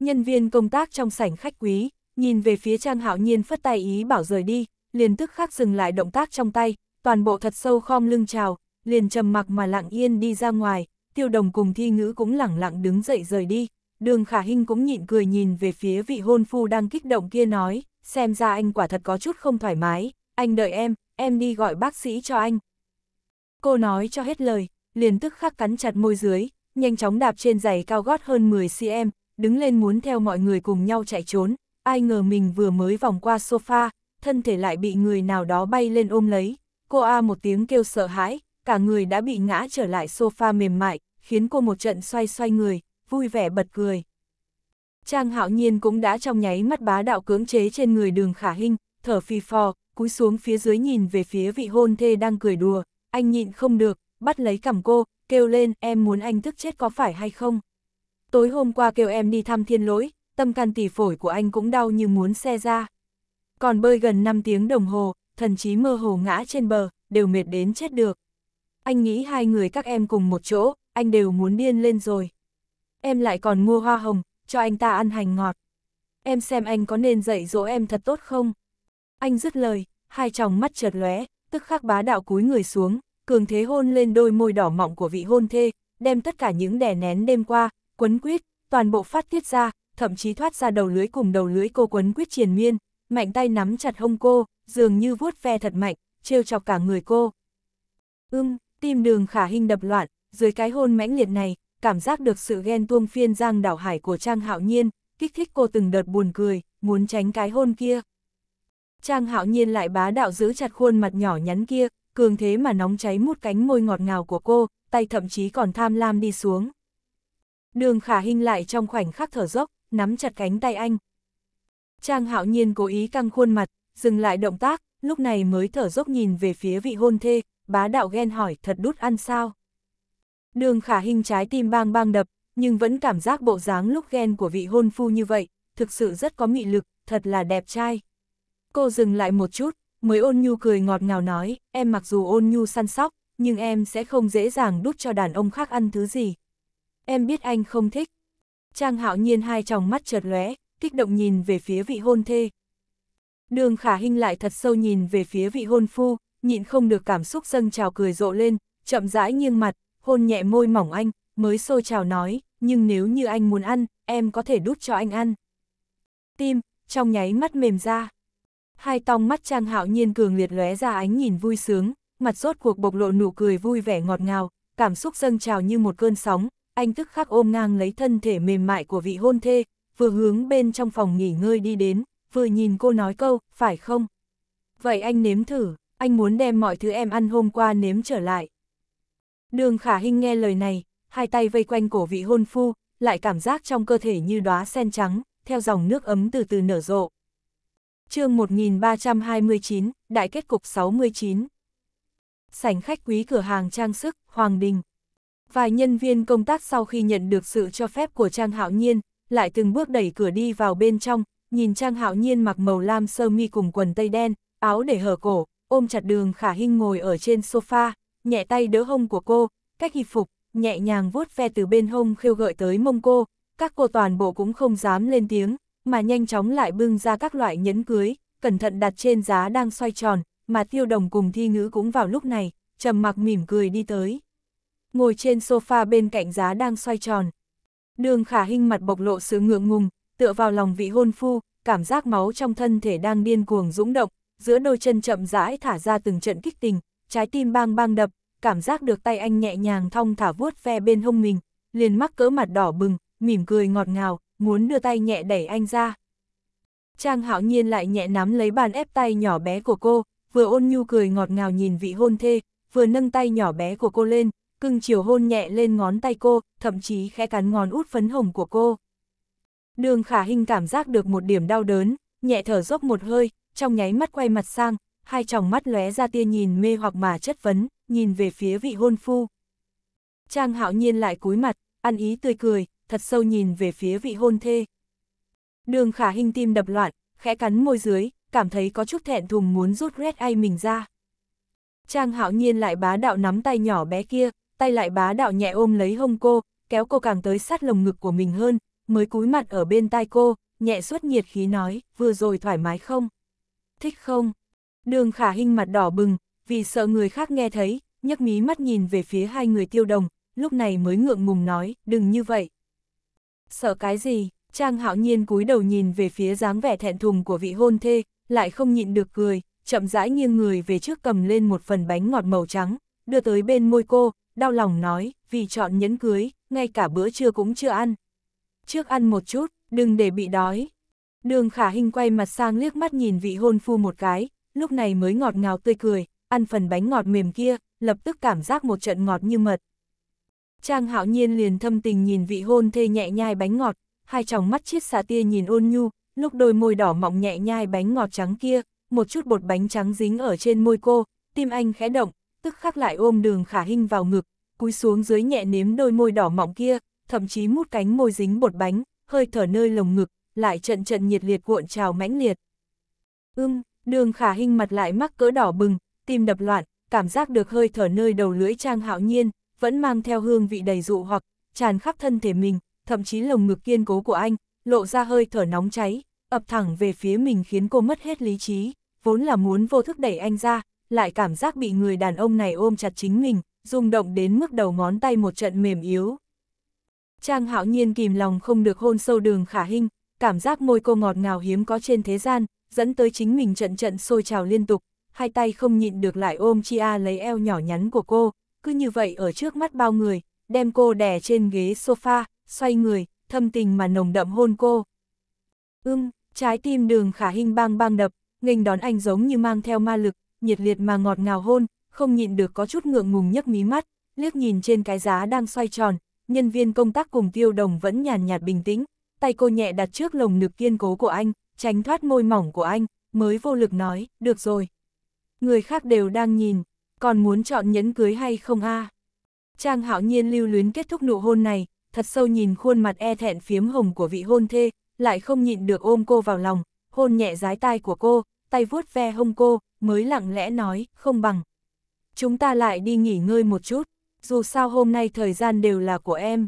Nhân viên công tác trong sảnh khách quý, nhìn về phía Trang hạo nhiên phất tay ý bảo rời đi, liền tức khắc dừng lại động tác trong tay, toàn bộ thật sâu khom lưng chào, liền trầm mặc mà lặng yên đi ra ngoài, tiêu đồng cùng thi ngữ cũng lẳng lặng đứng dậy rời đi. Đường khả Hinh cũng nhịn cười nhìn về phía vị hôn phu đang kích động kia nói, xem ra anh quả thật có chút không thoải mái, anh đợi em, em đi gọi bác sĩ cho anh. Cô nói cho hết lời, liền tức khắc cắn chặt môi dưới, nhanh chóng đạp trên giày cao gót hơn 10cm, đứng lên muốn theo mọi người cùng nhau chạy trốn, ai ngờ mình vừa mới vòng qua sofa, thân thể lại bị người nào đó bay lên ôm lấy, cô A một tiếng kêu sợ hãi, cả người đã bị ngã trở lại sofa mềm mại, khiến cô một trận xoay xoay người, vui vẻ bật cười. Trang hạo nhiên cũng đã trong nháy mắt bá đạo cưỡng chế trên người đường khả hình, thở phì phò, cúi xuống phía dưới nhìn về phía vị hôn thê đang cười đùa, anh nhịn không được, bắt lấy cằm cô, kêu lên em muốn anh tức chết có phải hay không. Tối hôm qua kêu em đi thăm thiên lỗi, tâm can tỷ phổi của anh cũng đau như muốn xe ra. Còn bơi gần 5 tiếng đồng hồ, thần chí mơ hồ ngã trên bờ, đều mệt đến chết được. Anh nghĩ hai người các em cùng một chỗ, anh đều muốn điên lên rồi. Em lại còn mua hoa hồng, cho anh ta ăn hành ngọt. Em xem anh có nên dạy dỗ em thật tốt không? Anh dứt lời, hai tròng mắt chợt lóe, tức khắc bá đạo cúi người xuống, cường thế hôn lên đôi môi đỏ mọng của vị hôn thê, đem tất cả những đè nén đêm qua, quấn quýt, toàn bộ phát tiết ra, thậm chí thoát ra đầu lưới cùng đầu lưới cô quấn quýt triền miên, mạnh tay nắm chặt hông cô, dường như vuốt ve thật mạnh, trêu chọc cả người cô. Ưm, tim đường khả hình đập loạn, dưới cái hôn mãnh liệt này, cảm giác được sự ghen tuông phiên giang đảo hải của Trang Hạo Nhiên, kích thích cô từng đợt buồn cười, muốn tránh cái hôn kia. Trang Hạo Nhiên lại bá đạo giữ chặt khuôn mặt nhỏ nhắn kia, cường thế mà nóng cháy mút cánh môi ngọt ngào của cô, tay thậm chí còn tham lam đi xuống. Đường khả hình lại trong khoảnh khắc thở dốc, nắm chặt cánh tay anh. Trang Hạo Nhiên cố ý căng khuôn mặt, dừng lại động tác, lúc này mới thở dốc nhìn về phía vị hôn thê, bá đạo ghen hỏi thật đút ăn sao. Đường khả hình trái tim bang bang đập, nhưng vẫn cảm giác bộ dáng lúc ghen của vị hôn phu như vậy, thực sự rất có mị lực, thật là đẹp trai. Cô dừng lại một chút, mới ôn nhu cười ngọt ngào nói, em mặc dù ôn nhu săn sóc, nhưng em sẽ không dễ dàng đút cho đàn ông khác ăn thứ gì. Em biết anh không thích. Trang hạo nhiên hai tròng mắt chợt lóe, kích động nhìn về phía vị hôn thê. Đường khả hình lại thật sâu nhìn về phía vị hôn phu, nhịn không được cảm xúc dâng trào cười rộ lên, chậm rãi nghiêng mặt, hôn nhẹ môi mỏng anh, mới xôi trào nói, nhưng nếu như anh muốn ăn, em có thể đút cho anh ăn. Tim, trong nháy mắt mềm ra. Hai tong mắt trang hạo nhiên cường liệt lóe ra ánh nhìn vui sướng, mặt rốt cuộc bộc lộ nụ cười vui vẻ ngọt ngào, cảm xúc dâng trào như một cơn sóng, anh tức khắc ôm ngang lấy thân thể mềm mại của vị hôn thê, vừa hướng bên trong phòng nghỉ ngơi đi đến, vừa nhìn cô nói câu, phải không? Vậy anh nếm thử, anh muốn đem mọi thứ em ăn hôm qua nếm trở lại. Đường khả hình nghe lời này, hai tay vây quanh cổ vị hôn phu, lại cảm giác trong cơ thể như đóa sen trắng, theo dòng nước ấm từ từ nở rộ. chương 1329, Đại kết cục 69 Sảnh khách quý cửa hàng trang sức, Hoàng Đình Vài nhân viên công tác sau khi nhận được sự cho phép của Trang Hạo Nhiên, lại từng bước đẩy cửa đi vào bên trong, nhìn Trang Hạo Nhiên mặc màu lam sơ mi cùng quần tây đen, áo để hở cổ, ôm chặt đường khả hinh ngồi ở trên sofa, nhẹ tay đỡ hông của cô, cách hịp phục, nhẹ nhàng vuốt ve từ bên hông khêu gợi tới mông cô, các cô toàn bộ cũng không dám lên tiếng, mà nhanh chóng lại bưng ra các loại nhẫn cưới, cẩn thận đặt trên giá đang xoay tròn, mà tiêu đồng cùng thi ngữ cũng vào lúc này, trầm mặc mỉm cười đi tới. Ngồi trên sofa bên cạnh giá đang xoay tròn. Đường khả hình mặt bộc lộ sự ngượng ngùng, tựa vào lòng vị hôn phu, cảm giác máu trong thân thể đang điên cuồng dũng động, giữa đôi chân chậm rãi thả ra từng trận kích tình, trái tim bang bang đập, cảm giác được tay anh nhẹ nhàng thong thả vuốt ve bên hông mình, liền mắc cỡ mặt đỏ bừng, mỉm cười ngọt ngào, muốn đưa tay nhẹ đẩy anh ra. Trang hạo nhiên lại nhẹ nắm lấy bàn ép tay nhỏ bé của cô, vừa ôn nhu cười ngọt ngào nhìn vị hôn thê, vừa nâng tay nhỏ bé của cô lên, cưng chiều hôn nhẹ lên ngón tay cô, thậm chí khẽ cắn ngón út phấn hồng của cô. Đường khả hình cảm giác được một điểm đau đớn, nhẹ thở dốc một hơi, trong nháy mắt quay mặt sang, hai tròng mắt lóe ra tia nhìn mê hoặc mà chất vấn, nhìn về phía vị hôn phu. Trang hạo nhiên lại cúi mặt, ăn ý tươi cười, thật sâu nhìn về phía vị hôn thê. Đường khả hình tim đập loạn, khẽ cắn môi dưới, cảm thấy có chút thẹn thùng muốn rút red ai mình ra. Trang hạo nhiên lại bá đạo nắm tay nhỏ bé kia, tay lại bá đạo nhẹ ôm lấy hông cô, kéo cô càng tới sát lồng ngực của mình hơn, mới cúi mặt ở bên tai cô, nhẹ suốt nhiệt khí nói, vừa rồi thoải mái không? Thích không? Đường khả hình mặt đỏ bừng, vì sợ người khác nghe thấy, nhấc mí mắt nhìn về phía hai người tiêu đồng, lúc này mới ngượng ngùng nói, đừng như vậy. Sợ cái gì? Trang hạo nhiên cúi đầu nhìn về phía dáng vẻ thẹn thùng của vị hôn thê, lại không nhịn được cười, chậm rãi nghiêng người về trước cầm lên một phần bánh ngọt màu trắng, đưa tới bên môi cô, đau lòng nói, vì chọn nhẫn cưới, ngay cả bữa trưa cũng chưa ăn. Trước ăn một chút, đừng để bị đói. Đường khả hình quay mặt sang liếc mắt nhìn vị hôn phu một cái, lúc này mới ngọt ngào tươi cười, ăn phần bánh ngọt mềm kia, lập tức cảm giác một trận ngọt như mật. Trang hạo nhiên liền thâm tình nhìn vị hôn thê nhẹ nhai bánh ngọt, hai tròng mắt chiết xạ tia nhìn ôn nhu, lúc đôi môi đỏ mọng nhẹ nhai bánh ngọt trắng kia, một chút bột bánh trắng dính ở trên môi cô, tim anh khẽ động, tức khắc lại ôm đường khả hình vào ngực, cúi xuống dưới nhẹ nếm đôi môi đỏ mọng kia, thậm chí mút cánh môi dính bột bánh, hơi thở nơi lồng ngực, lại trận trận nhiệt liệt cuộn trào mãnh liệt. Ưm, đường khả hình mặt lại mắc cỡ đỏ bừng, tim đập loạn, cảm giác được hơi thở nơi đầu lưỡi trang hạo nhiên, vẫn mang theo hương vị đầy dụ hoặc, tràn khắp thân thể mình, thậm chí lồng ngực kiên cố của anh, lộ ra hơi thở nóng cháy, ập thẳng về phía mình khiến cô mất hết lý trí, vốn là muốn vô thức đẩy anh ra, lại cảm giác bị người đàn ông này ôm chặt chính mình, rung động đến mức đầu ngón tay một trận mềm yếu. Trang hạo nhiên kìm lòng không được hôn sâu đường khả hình, cảm giác môi cô ngọt ngào hiếm có trên thế gian, dẫn tới chính mình trận trận sôi trào liên tục, hai tay không nhịn được lại ôm Chia lấy eo nhỏ nhắn của cô, cứ như vậy ở trước mắt bao người, đem cô đè trên ghế sofa, xoay người, thâm tình mà nồng đậm hôn cô. Ưm, trái tim đường khả hình bang bang đập, nghênh đón anh giống như mang theo ma lực, nhiệt liệt mà ngọt ngào hôn, không nhịn được có chút ngượng ngùng nhấc mí mắt, liếc nhìn trên cái giá đang xoay tròn, nhân viên công tác cùng tiêu đồng vẫn nhàn nhạt bình tĩnh, tay cô nhẹ đặt trước lồng ngực kiên cố của anh, tránh thoát môi mỏng của anh, mới vô lực nói, được rồi. Người khác đều đang nhìn, còn muốn chọn nhẫn cưới hay không a? Trang hạo nhiên lưu luyến kết thúc nụ hôn này, thật sâu nhìn khuôn mặt e thẹn phiếm hồng của vị hôn thê, lại không nhịn được ôm cô vào lòng, hôn nhẹ dái tai của cô, tay vuốt ve hông cô, mới lặng lẽ nói, không bằng. Chúng ta lại đi nghỉ ngơi một chút, dù sao hôm nay thời gian đều là của em.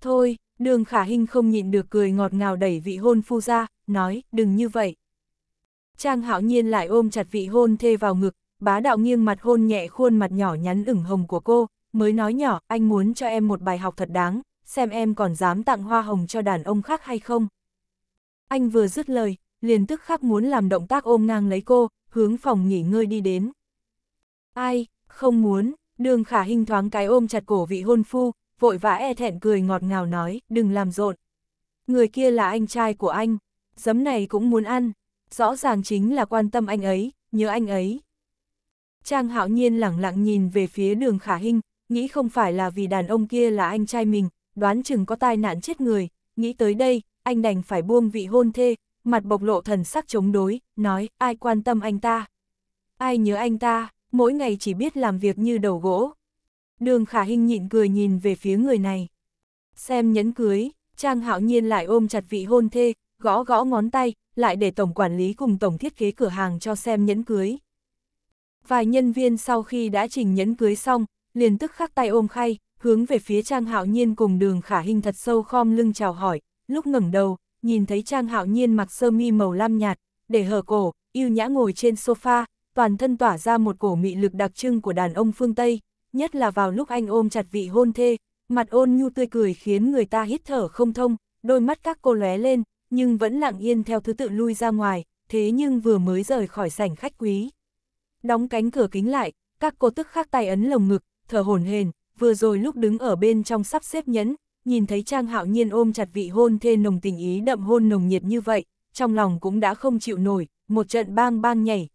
Thôi, đường khả hình không nhịn được cười ngọt ngào đẩy vị hôn phu ra, nói, đừng như vậy. Trang hạo nhiên lại ôm chặt vị hôn thê vào ngực, bá đạo nghiêng mặt hôn nhẹ khuôn mặt nhỏ nhắn ửng hồng của cô, mới nói nhỏ, anh muốn cho em một bài học thật đáng, xem em còn dám tặng hoa hồng cho đàn ông khác hay không. Anh vừa dứt lời, liền tức khắc muốn làm động tác ôm ngang lấy cô, hướng phòng nghỉ ngơi đi đến. Ai, không muốn, đường khả hình thoáng cái ôm chặt cổ vị hôn phu, vội vã e thẹn cười ngọt ngào nói, đừng làm rộn. Người kia là anh trai của anh, giấm này cũng muốn ăn, rõ ràng chính là quan tâm anh ấy, nhớ anh ấy. Trang hạo nhiên lẳng lặng nhìn về phía đường khả hình, nghĩ không phải là vì đàn ông kia là anh trai mình, đoán chừng có tai nạn chết người, nghĩ tới đây, anh đành phải buông vị hôn thê, mặt bộc lộ thần sắc chống đối, nói, ai quan tâm anh ta? Ai nhớ anh ta, mỗi ngày chỉ biết làm việc như đầu gỗ. Đường khả hình nhịn cười nhìn về phía người này. Xem nhẫn cưới, Trang hạo nhiên lại ôm chặt vị hôn thê, gõ gõ ngón tay, lại để tổng quản lý cùng tổng thiết kế cửa hàng cho xem nhẫn cưới. Vài nhân viên sau khi đã trình nhẫn cưới xong, liền tức khắc tay ôm khay, hướng về phía Trang Hạo Nhiên cùng đường khả hình thật sâu khom lưng chào hỏi, lúc ngẩng đầu, nhìn thấy Trang Hạo Nhiên mặc sơ mi màu lam nhạt, để hở cổ, yêu nhã ngồi trên sofa, toàn thân tỏa ra một cổ mị lực đặc trưng của đàn ông phương Tây, nhất là vào lúc anh ôm chặt vị hôn thê, mặt ôn nhu tươi cười khiến người ta hít thở không thông, đôi mắt các cô lóe lên, nhưng vẫn lặng yên theo thứ tự lui ra ngoài, thế nhưng vừa mới rời khỏi sảnh khách quý. Đóng cánh cửa kính lại, các cô tức khắc tay ấn lồng ngực, thở hổn hển, vừa rồi lúc đứng ở bên trong sắp xếp nhẫn, nhìn thấy Trang Hạo Nhiên ôm chặt vị hôn thê nồng tình ý đậm hôn nồng nhiệt như vậy, trong lòng cũng đã không chịu nổi, một trận bang bang nhảy.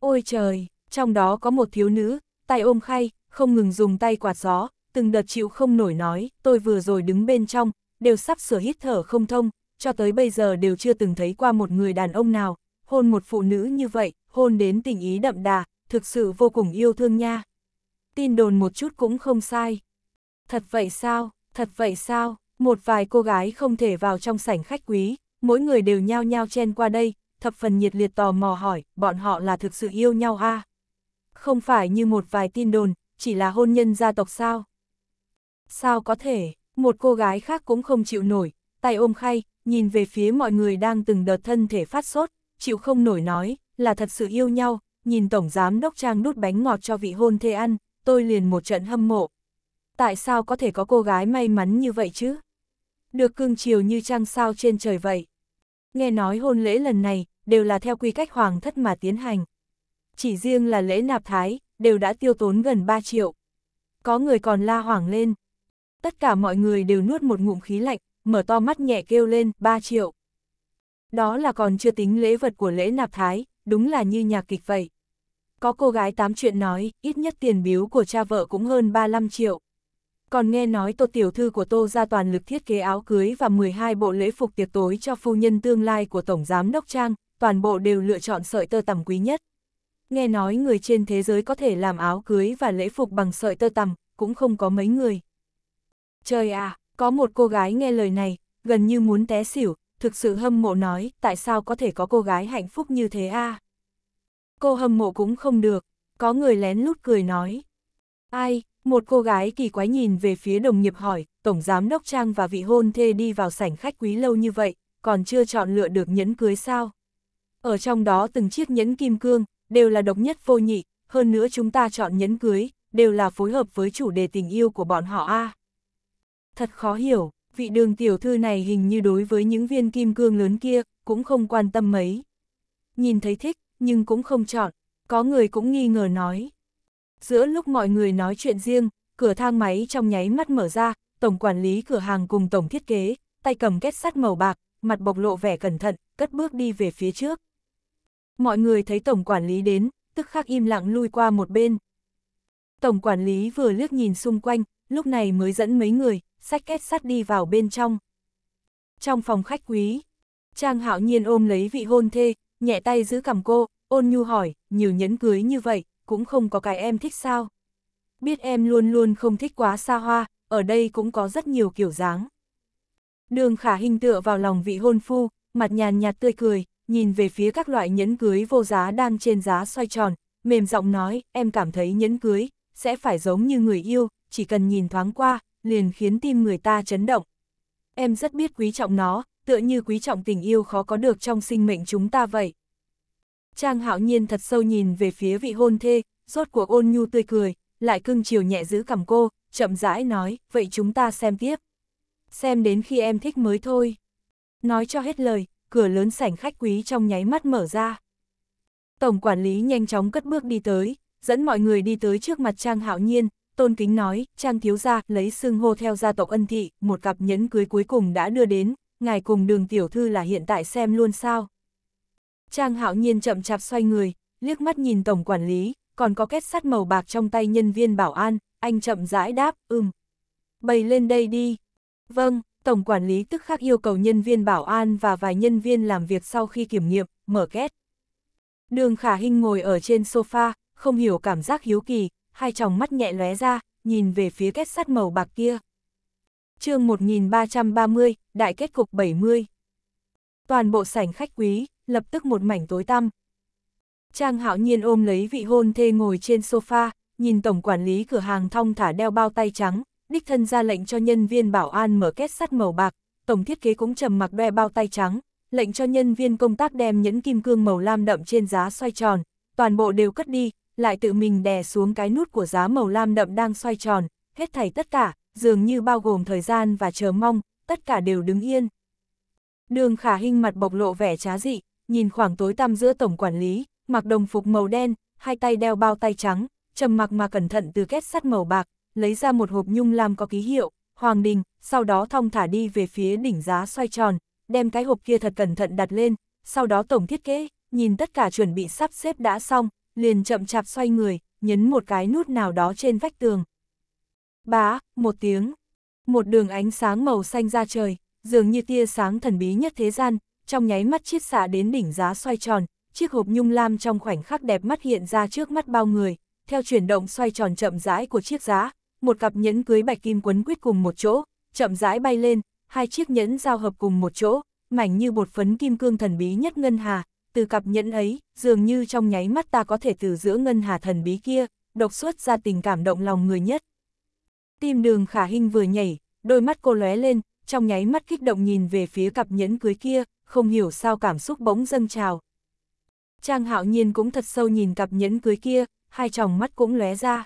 Ôi trời, trong đó có một thiếu nữ, tay ôm khay, không ngừng dùng tay quạt gió, từng đợt chịu không nổi nói, tôi vừa rồi đứng bên trong, đều sắp sửa hít thở không thông, cho tới bây giờ đều chưa từng thấy qua một người đàn ông nào, hôn một phụ nữ như vậy, hôn đến tình ý đậm đà, thực sự vô cùng yêu thương nha. Tin đồn một chút cũng không sai. Thật vậy sao, thật vậy sao, một vài cô gái không thể vào trong sảnh khách quý, mỗi người đều nhao nhao chen qua đây, thập phần nhiệt liệt tò mò hỏi, bọn họ là thực sự yêu nhau à? Không phải như một vài tin đồn, chỉ là hôn nhân gia tộc sao? Sao có thể, một cô gái khác cũng không chịu nổi, tay ôm khay, nhìn về phía mọi người đang từng đợt thân thể phát sốt, chịu không nổi nói, là thật sự yêu nhau, nhìn Tổng Giám Đốc Trang đút bánh ngọt cho vị hôn thê ăn, tôi liền một trận hâm mộ. Tại sao có thể có cô gái may mắn như vậy chứ? Được cưng chiều như trăng sao trên trời vậy. Nghe nói hôn lễ lần này, đều là theo quy cách hoàng thất mà tiến hành. Chỉ riêng là lễ nạp thái, đều đã tiêu tốn gần 3 triệu. Có người còn la hoảng lên. Tất cả mọi người đều nuốt một ngụm khí lạnh, mở to mắt nhẹ kêu lên, 3 triệu. Đó là còn chưa tính lễ vật của lễ nạp thái, đúng là như nhạc kịch vậy. Có cô gái tám chuyện nói, ít nhất tiền biếu của cha vợ cũng hơn 35 triệu. Còn nghe nói tô tiểu thư của tô ra toàn lực thiết kế áo cưới và 12 bộ lễ phục tiệc tối cho phu nhân tương lai của Tổng Giám Đốc Trang, toàn bộ đều lựa chọn sợi tơ tằm quý nhất. Nghe nói người trên thế giới có thể làm áo cưới và lễ phục bằng sợi tơ tằm, cũng không có mấy người. Trời à, có một cô gái nghe lời này, gần như muốn té xỉu, thực sự hâm mộ nói, tại sao có thể có cô gái hạnh phúc như thế a? À? Cô hâm mộ cũng không được, có người lén lút cười nói. Ai, một cô gái kỳ quái nhìn về phía đồng nghiệp hỏi, Tổng Giám Đốc Trang và vị hôn thê đi vào sảnh khách quý lâu như vậy, còn chưa chọn lựa được nhẫn cưới sao? Ở trong đó từng chiếc nhẫn kim cương, đều là độc nhất vô nhị, hơn nữa chúng ta chọn nhẫn cưới, đều là phối hợp với chủ đề tình yêu của bọn họ a. Thật khó hiểu, vị đường tiểu thư này hình như đối với những viên kim cương lớn kia, cũng không quan tâm mấy. Nhìn thấy thích, nhưng cũng không chọn, có người cũng nghi ngờ nói. Giữa lúc mọi người nói chuyện riêng, cửa thang máy trong nháy mắt mở ra, tổng quản lý cửa hàng cùng tổng thiết kế, tay cầm kết sắt màu bạc, mặt bộc lộ vẻ cẩn thận, cất bước đi về phía trước. Mọi người thấy tổng quản lý đến, tức khắc im lặng lui qua một bên. Tổng quản lý vừa liếc nhìn xung quanh, lúc này mới dẫn mấy người, sách kết sắt đi vào bên trong. Trong phòng khách quý, Trang Hạo Nhiên ôm lấy vị hôn thê, nhẹ tay giữ cầm cô, ôn nhu hỏi, nhiều nhẫn cưới như vậy, cũng không có cái em thích sao. Biết em luôn luôn không thích quá xa hoa, ở đây cũng có rất nhiều kiểu dáng. Đường khả hình tựa vào lòng vị hôn phu, mặt nhàn nhạt tươi cười, nhìn về phía các loại nhẫn cưới vô giá đang trên giá xoay tròn, mềm giọng nói, em cảm thấy nhẫn cưới, sẽ phải giống như người yêu, chỉ cần nhìn thoáng qua, liền khiến tim người ta chấn động. Em rất biết quý trọng nó, tựa như quý trọng tình yêu khó có được trong sinh mệnh chúng ta vậy. Trang hạo nhiên thật sâu nhìn về phía vị hôn thê, rốt cuộc ôn nhu tươi cười, lại cưng chiều nhẹ giữ cầm cô, chậm rãi nói, vậy chúng ta xem tiếp. Xem đến khi em thích mới thôi. Nói cho hết lời, cửa lớn sảnh khách quý trong nháy mắt mở ra. Tổng quản lý nhanh chóng cất bước đi tới, dẫn mọi người đi tới trước mặt Trang Hạo Nhiên, tôn kính nói, Trang thiếu gia lấy xưng hô theo gia tộc ân thị, một cặp nhẫn cưới cuối cùng đã đưa đến, ngài cùng đường tiểu thư là hiện tại xem luôn sao. Trang hạo nhiên chậm chạp xoay người, liếc mắt nhìn tổng quản lý, còn có kết sắt màu bạc trong tay nhân viên bảo an, anh chậm rãi đáp, ừm. Bày lên đây đi. Vâng, tổng quản lý tức khắc yêu cầu nhân viên bảo an và vài nhân viên làm việc sau khi kiểm nghiệm, mở két. Đường khả Hinh ngồi ở trên sofa, không hiểu cảm giác hiếu kỳ, hai tròng mắt nhẹ lóe ra, nhìn về phía kết sắt màu bạc kia. chương 1330, Đại kết cục 70. Toàn bộ sảnh khách quý, lập tức một mảnh tối tăm. Trang hạo nhiên ôm lấy vị hôn thê ngồi trên sofa, nhìn tổng quản lý cửa hàng thong thả đeo bao tay trắng, đích thân ra lệnh cho nhân viên bảo an mở kết sắt màu bạc, tổng thiết kế cũng trầm mặc đeo bao tay trắng, lệnh cho nhân viên công tác đem nhẫn kim cương màu lam đậm trên giá xoay tròn, toàn bộ đều cất đi, lại tự mình đè xuống cái nút của giá màu lam đậm đang xoay tròn, hết thảy tất cả, dường như bao gồm thời gian và chờ mong, tất cả đều đứng yên. Đường khả hình mặt bộc lộ vẻ trá dị, nhìn khoảng tối tăm giữa tổng quản lý, mặc đồng phục màu đen, hai tay đeo bao tay trắng, trầm mặc mà cẩn thận từ két sắt màu bạc, lấy ra một hộp nhung lam có ký hiệu, Hoàng Đình, sau đó thong thả đi về phía đỉnh giá xoay tròn, đem cái hộp kia thật cẩn thận đặt lên, sau đó tổng thiết kế, nhìn tất cả chuẩn bị sắp xếp đã xong, liền chậm chạp xoay người, nhấn một cái nút nào đó trên vách tường. Bá, một tiếng. Một đường ánh sáng màu xanh ra trời, dường như tia sáng thần bí nhất thế gian, trong nháy mắt chiết xạ đến đỉnh giá xoay tròn, chiếc hộp nhung lam trong khoảnh khắc đẹp mắt hiện ra trước mắt bao người, theo chuyển động xoay tròn chậm rãi của chiếc giá, một cặp nhẫn cưới bạch kim quấn quýt cùng một chỗ, chậm rãi bay lên, hai chiếc nhẫn giao hợp cùng một chỗ, mảnh như bột phấn kim cương thần bí nhất ngân hà, từ cặp nhẫn ấy, dường như trong nháy mắt ta có thể từ giữa ngân hà thần bí kia, độc xuất ra tình cảm động lòng người nhất. Tim đường khả hình vừa nhảy, đôi mắt cô lóe lên, trong nháy mắt kích động nhìn về phía cặp nhẫn cưới kia, không hiểu sao cảm xúc bỗng dâng trào. Trang hạo nhiên cũng thật sâu nhìn cặp nhẫn cưới kia, hai tròng mắt cũng lóe ra.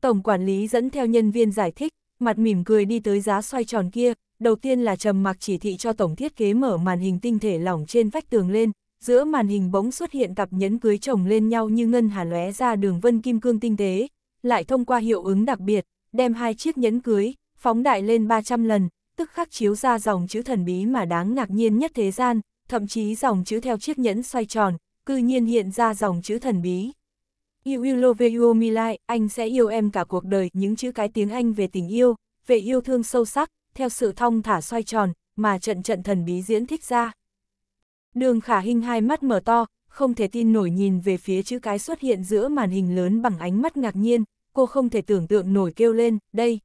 Tổng quản lý dẫn theo nhân viên giải thích, mặt mỉm cười đi tới giá xoay tròn kia, đầu tiên là trầm mặc chỉ thị cho tổng thiết kế mở màn hình tinh thể lỏng trên vách tường lên, giữa màn hình bỗng xuất hiện cặp nhẫn cưới chồng lên nhau như ngân hà lóe ra đường vân kim cương tinh tế, lại thông qua hiệu ứng đặc biệt, đem hai chiếc nhẫn cưới, phóng đại lên 300 lần, tức khắc chiếu ra dòng chữ thần bí mà đáng ngạc nhiên nhất thế gian, thậm chí dòng chữ theo chiếc nhẫn xoay tròn, cư nhiên hiện ra dòng chữ thần bí. You will love you my life, anh sẽ yêu em cả cuộc đời, những chữ cái tiếng Anh về tình yêu, về yêu thương sâu sắc, theo sự thong thả xoay tròn, mà trận trận thần bí diễn thích ra. Đường khả hình hai mắt mở to, không thể tin nổi nhìn về phía chữ cái xuất hiện giữa màn hình lớn bằng ánh mắt ngạc nhiên, cô không thể tưởng tượng nổi kêu lên, đây.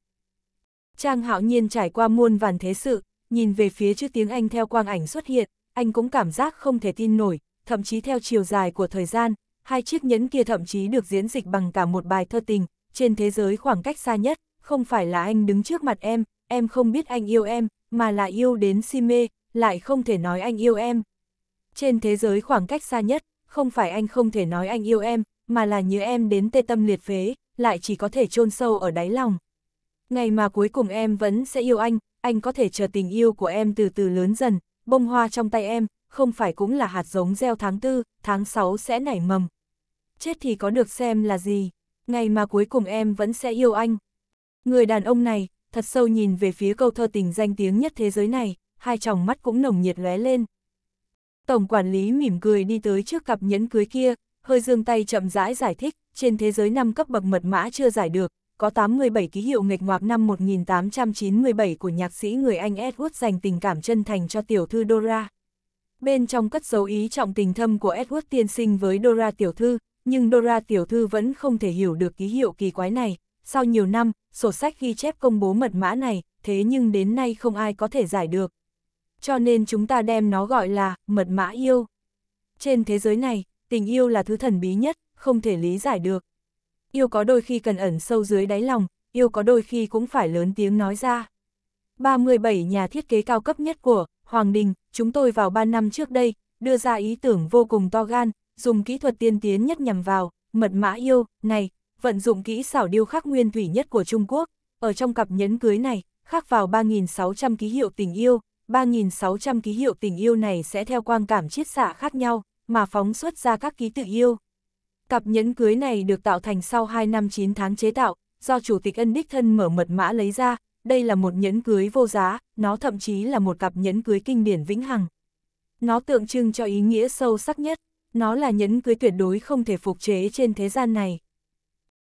Trang hạo nhiên trải qua muôn vàn thế sự, nhìn về phía chữ tiếng Anh theo quang ảnh xuất hiện, anh cũng cảm giác không thể tin nổi, thậm chí theo chiều dài của thời gian, hai chiếc nhẫn kia thậm chí được diễn dịch bằng cả một bài thơ tình, trên thế giới khoảng cách xa nhất, không phải là anh đứng trước mặt em, em không biết anh yêu em, mà là yêu đến si mê, lại không thể nói anh yêu em. Trên thế giới khoảng cách xa nhất, không phải anh không thể nói anh yêu em, mà là nhớ em đến tê tâm liệt phế, lại chỉ có thể chôn sâu ở đáy lòng. Ngày mà cuối cùng em vẫn sẽ yêu anh, anh có thể chờ tình yêu của em từ từ lớn dần, bông hoa trong tay em, không phải cũng là hạt giống gieo tháng 4, tháng 6 sẽ nảy mầm. Chết thì có được xem là gì, ngày mà cuối cùng em vẫn sẽ yêu anh. Người đàn ông này, thật sâu nhìn về phía câu thơ tình danh tiếng nhất thế giới này, hai tròng mắt cũng nồng nhiệt lóe lên. Tổng quản lý mỉm cười đi tới trước cặp nhẫn cưới kia, hơi dương tay chậm rãi giải thích, trên thế giới 5 cấp bậc mật mã chưa giải được, có 87 ký hiệu nghịch ngoạc năm 1897 của nhạc sĩ người Anh Edward dành tình cảm chân thành cho tiểu thư Dora. Bên trong cất dấu ý trọng tình thâm của Edward tiên sinh với Dora tiểu thư, nhưng Dora tiểu thư vẫn không thể hiểu được ký hiệu kỳ quái này. Sau nhiều năm, sổ sách ghi chép công bố mật mã này, thế nhưng đến nay không ai có thể giải được. Cho nên chúng ta đem nó gọi là mật mã yêu. Trên thế giới này, tình yêu là thứ thần bí nhất, không thể lý giải được. Yêu có đôi khi cần ẩn sâu dưới đáy lòng, yêu có đôi khi cũng phải lớn tiếng nói ra. 37 nhà thiết kế cao cấp nhất của Hoàng Đình, chúng tôi vào 3 năm trước đây, đưa ra ý tưởng vô cùng to gan, dùng kỹ thuật tiên tiến nhất nhằm vào, mật mã yêu, này, vận dụng kỹ xảo điêu khắc nguyên thủy nhất của Trung Quốc, ở trong cặp nhẫn cưới này, khắc vào 3.600 ký hiệu tình yêu, 3.600 ký hiệu tình yêu này sẽ theo quang cảm chiết xạ khác nhau, mà phóng xuất ra các ký tự yêu. Cặp nhẫn cưới này được tạo thành sau 2 năm 9 tháng chế tạo, do Chủ tịch ân đích thân mở mật mã lấy ra, đây là một nhẫn cưới vô giá, nó thậm chí là một cặp nhẫn cưới kinh điển vĩnh hằng. Nó tượng trưng cho ý nghĩa sâu sắc nhất, nó là nhẫn cưới tuyệt đối không thể phục chế trên thế gian này.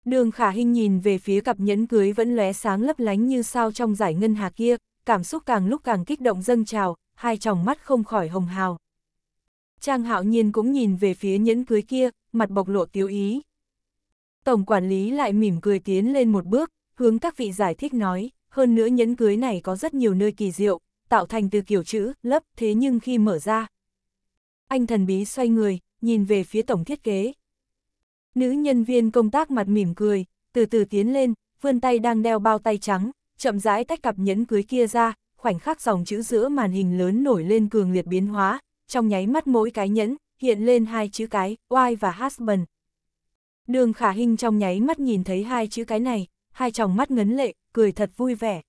Đường khả hình nhìn về phía cặp nhẫn cưới vẫn lóe sáng lấp lánh như sao trong giải ngân hà kia, cảm xúc càng lúc càng kích động dâng trào, hai tròng mắt không khỏi hồng hào. Trang hạo nhiên cũng nhìn về phía nhẫn cưới kia, mặt bộc lộ tiêu ý. Tổng quản lý lại mỉm cười tiến lên một bước, hướng các vị giải thích nói, hơn nữa nhẫn cưới này có rất nhiều nơi kỳ diệu, tạo thành từ kiểu chữ, lấp, thế nhưng khi mở ra. Anh thần bí xoay người, nhìn về phía tổng thiết kế. Nữ nhân viên công tác mặt mỉm cười, từ từ tiến lên, vươn tay đang đeo bao tay trắng, chậm rãi tách cặp nhẫn cưới kia ra, khoảnh khắc dòng chữ giữa màn hình lớn nổi lên cường liệt biến hóa, trong nháy mắt mỗi cái nhẫn, hiện lên hai chữ cái, Y và husband. Đường khả hình trong nháy mắt nhìn thấy hai chữ cái này, hai tròng mắt ngấn lệ, cười thật vui vẻ.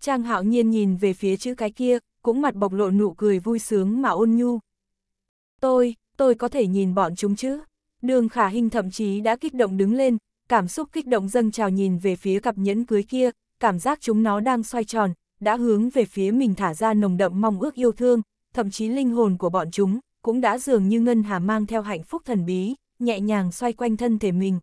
Trang hạo nhiên nhìn về phía chữ cái kia, cũng mặt bộc lộ nụ cười vui sướng mà ôn nhu. Tôi, tôi có thể nhìn bọn chúng chứ? Đường khả hình thậm chí đã kích động đứng lên, cảm xúc kích động dâng trào nhìn về phía cặp nhẫn cưới kia, cảm giác chúng nó đang xoay tròn, đã hướng về phía mình thả ra nồng đậm mong ước yêu thương, thậm chí linh hồn của bọn chúng, cũng đã dường như ngân hà mang theo hạnh phúc thần bí, nhẹ nhàng xoay quanh thân thể mình.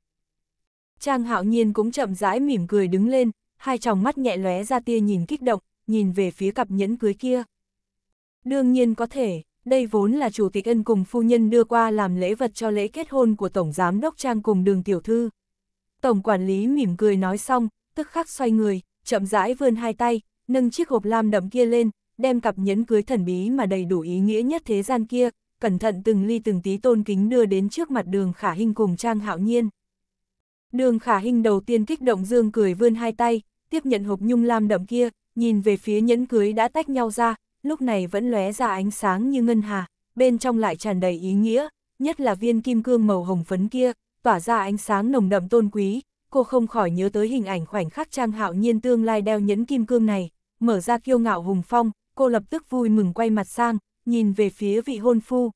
Trang hạo nhiên cũng chậm rãi mỉm cười đứng lên, hai tròng mắt nhẹ lóe ra tia nhìn kích động, nhìn về phía cặp nhẫn cưới kia. Đương nhiên có thể, đây vốn là chủ tịch ân cùng phu nhân đưa qua làm lễ vật cho lễ kết hôn của Tổng Giám Đốc Trang cùng đường tiểu thư. Tổng quản lý mỉm cười nói xong, tức khắc xoay người, chậm rãi vươn hai tay, nâng chiếc hộp lam đậm kia lên, đem cặp nhẫn cưới thần bí mà đầy đủ ý nghĩa nhất thế gian kia, cẩn thận từng ly từng tí tôn kính đưa đến trước mặt đường khả hình cùng Trang hạo nhiên. Đường khả hình đầu tiên kích động dương cười vươn hai tay, tiếp nhận hộp nhung lam đậm kia, nhìn về phía nhẫn cưới đã tách nhau ra, lúc này vẫn lóe ra ánh sáng như ngân hà, bên trong lại tràn đầy ý nghĩa, nhất là viên kim cương màu hồng phấn kia, tỏa ra ánh sáng nồng đậm tôn quý, cô không khỏi nhớ tới hình ảnh khoảnh khắc trang hạo nhiên tương lai đeo nhẫn kim cương này, mở ra kiêu ngạo hùng phong, cô lập tức vui mừng quay mặt sang, nhìn về phía vị hôn phu.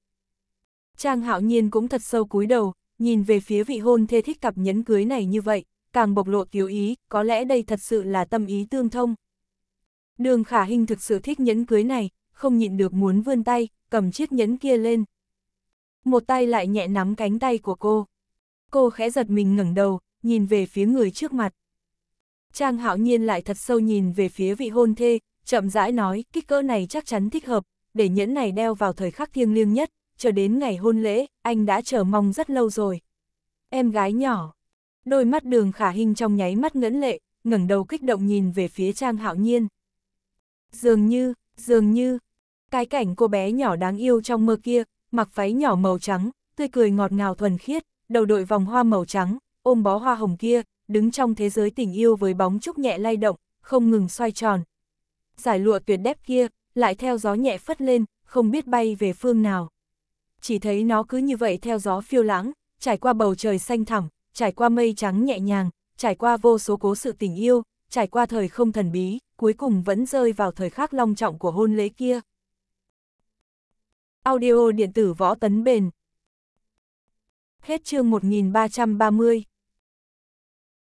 Trang hạo nhiên cũng thật sâu cúi đầu, nhìn về phía vị hôn thê thích cặp nhẫn cưới này như vậy, càng bộc lộ thiếu ý, có lẽ đây thật sự là tâm ý tương thông. Đường khả hình thực sự thích nhẫn cưới này, không nhịn được muốn vươn tay, cầm chiếc nhẫn kia lên. Một tay lại nhẹ nắm cánh tay của cô. Cô khẽ giật mình ngẩng đầu, nhìn về phía người trước mặt. Trang hạo nhiên lại thật sâu nhìn về phía vị hôn thê, chậm rãi nói, kích cỡ này chắc chắn thích hợp, để nhẫn này đeo vào thời khắc thiêng liêng nhất, chờ đến ngày hôn lễ, anh đã chờ mong rất lâu rồi. Em gái nhỏ, đôi mắt đường khả hình trong nháy mắt ngẫn lệ, ngẩng đầu kích động nhìn về phía Trang hạo nhiên. Dường như, dường như, cái cảnh cô bé nhỏ đáng yêu trong mơ kia, mặc váy nhỏ màu trắng, tươi cười ngọt ngào thuần khiết, đầu đội vòng hoa màu trắng, ôm bó hoa hồng kia, đứng trong thế giới tình yêu với bóng trúc nhẹ lay động, không ngừng xoay tròn. Giải lụa tuyệt đẹp kia, lại theo gió nhẹ phất lên, không biết bay về phương nào. Chỉ thấy nó cứ như vậy theo gió phiêu lãng, trải qua bầu trời xanh thẳm, trải qua mây trắng nhẹ nhàng, trải qua vô số cố sự tình yêu, trải qua thời không thần bí, cuối cùng vẫn rơi vào thời khắc long trọng của hôn lễ kia. Audio điện tử võ tấn bền Hết chương 1330